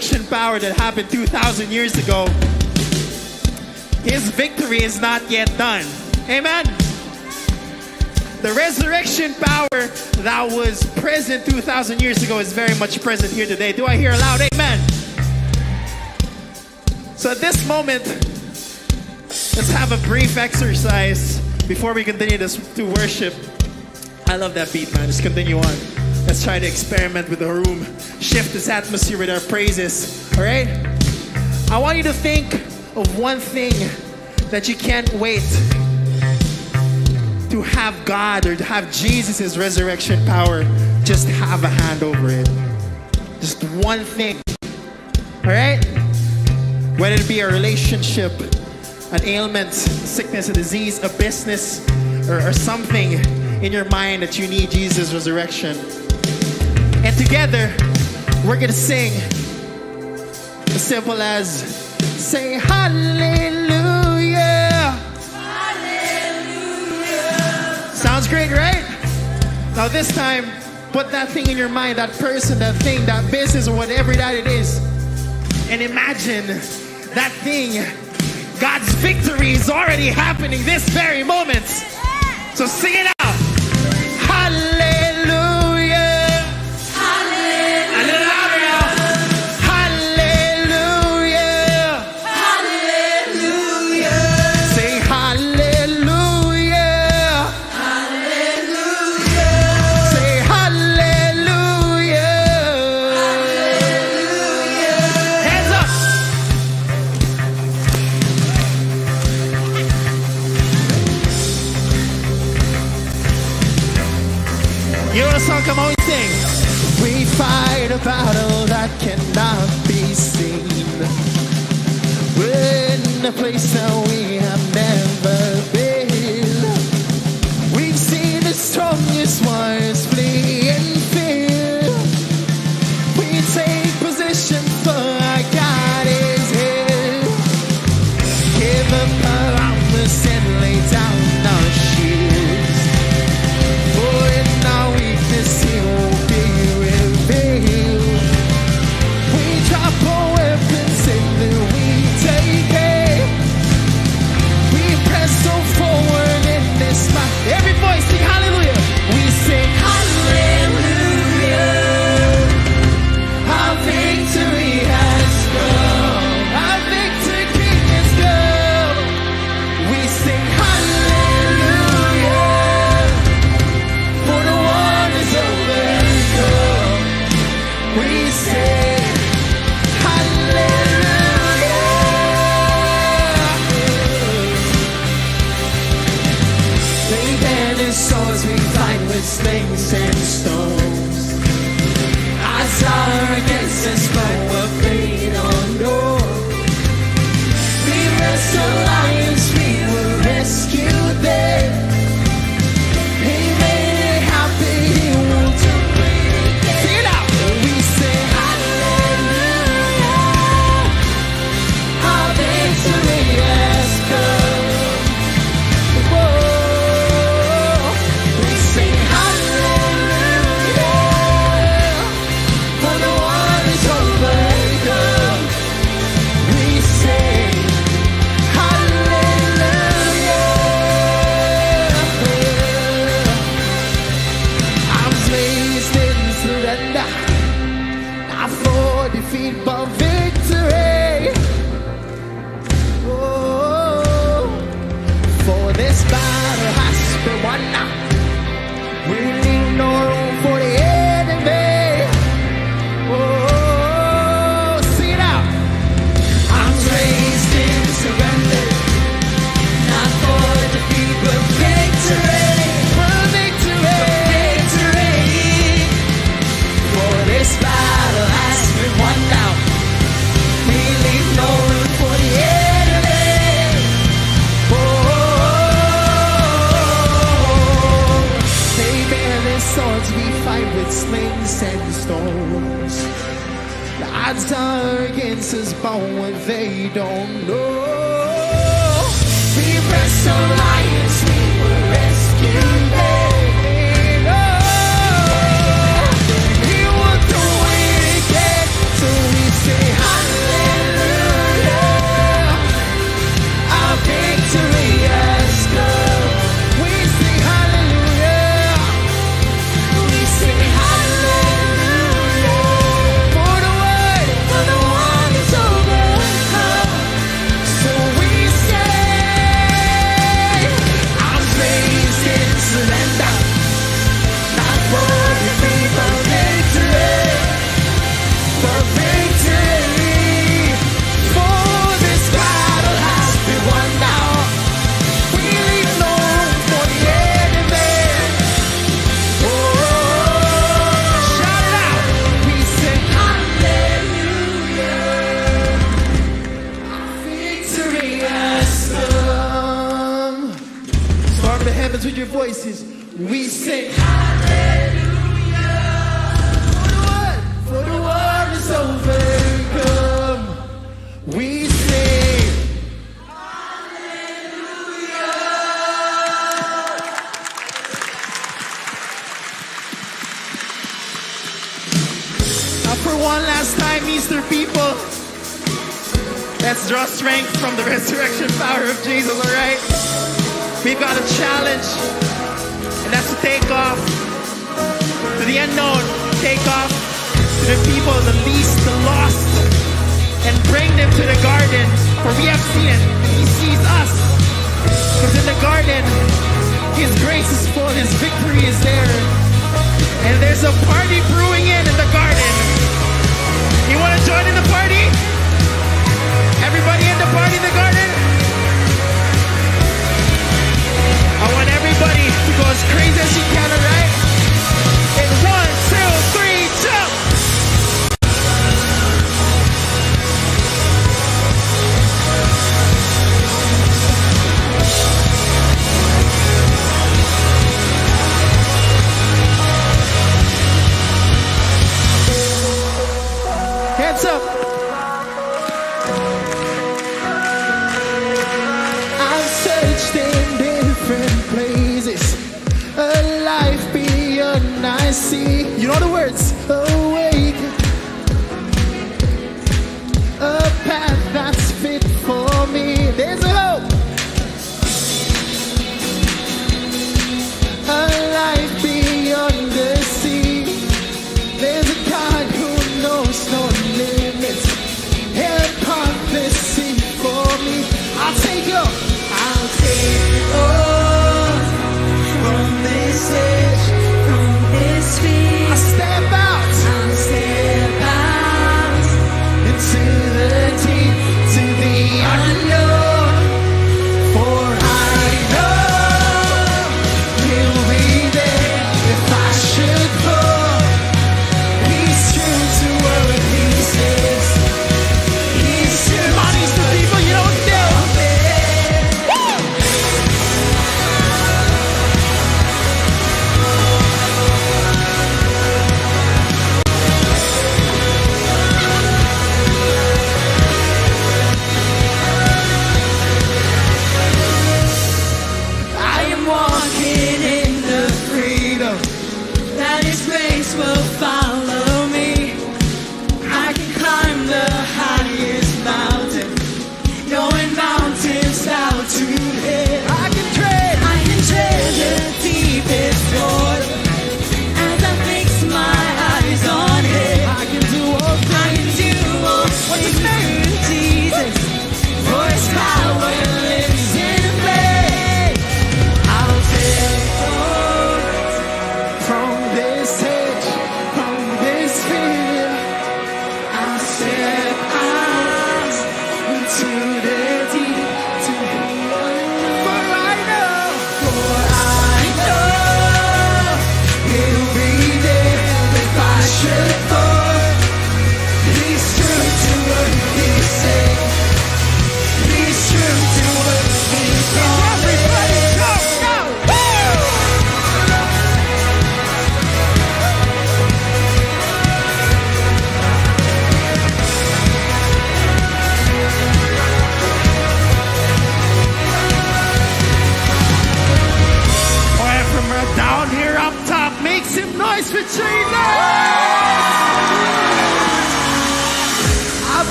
Resurrection power that happened 2,000 years ago, his victory is not yet done. Amen. The resurrection power that was present 2,000 years ago is very much present here today. Do I hear a loud amen? So at this moment, let's have a brief exercise before we continue this, to worship. I love that beat, man. Just continue on. Let's try to experiment with the room, shift this atmosphere with our praises. All right? I want you to think of one thing that you can't wait to have God or to have Jesus' resurrection power. Just have a hand over it. Just one thing. All right? Whether it be a relationship, an ailment, sickness, a disease, a business, or, or something in your mind that you need Jesus' resurrection. And together, we're going to sing as simple as say hallelujah. Hallelujah. Sounds great, right? Now, this time, put that thing in your mind, that person, that thing, that business, or whatever that it is, and imagine that thing. God's victory is already happening this very moment. So sing it out. odds are against us, but what they don't know. We wrestle your voices, we sing hallelujah. For the is. We sing hallelujah. Now for one last time, Easter people, let's draw strength from the resurrection power of Jesus, all right? We've got a challenge, and that's to take off to the unknown, take off to the people, the least, the lost, and bring them to the garden. For we have seen it, He sees us. Because in the garden, His grace is full, His victory is there. And there's a party brewing in in the garden.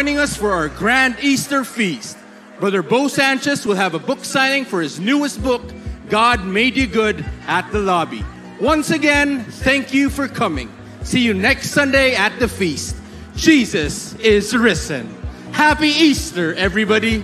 Joining us for our grand Easter feast. Brother Bo Sanchez will have a book signing for his newest book, God Made You Good, at the lobby. Once again, thank you for coming. See you next Sunday at the feast. Jesus is risen. Happy Easter, everybody.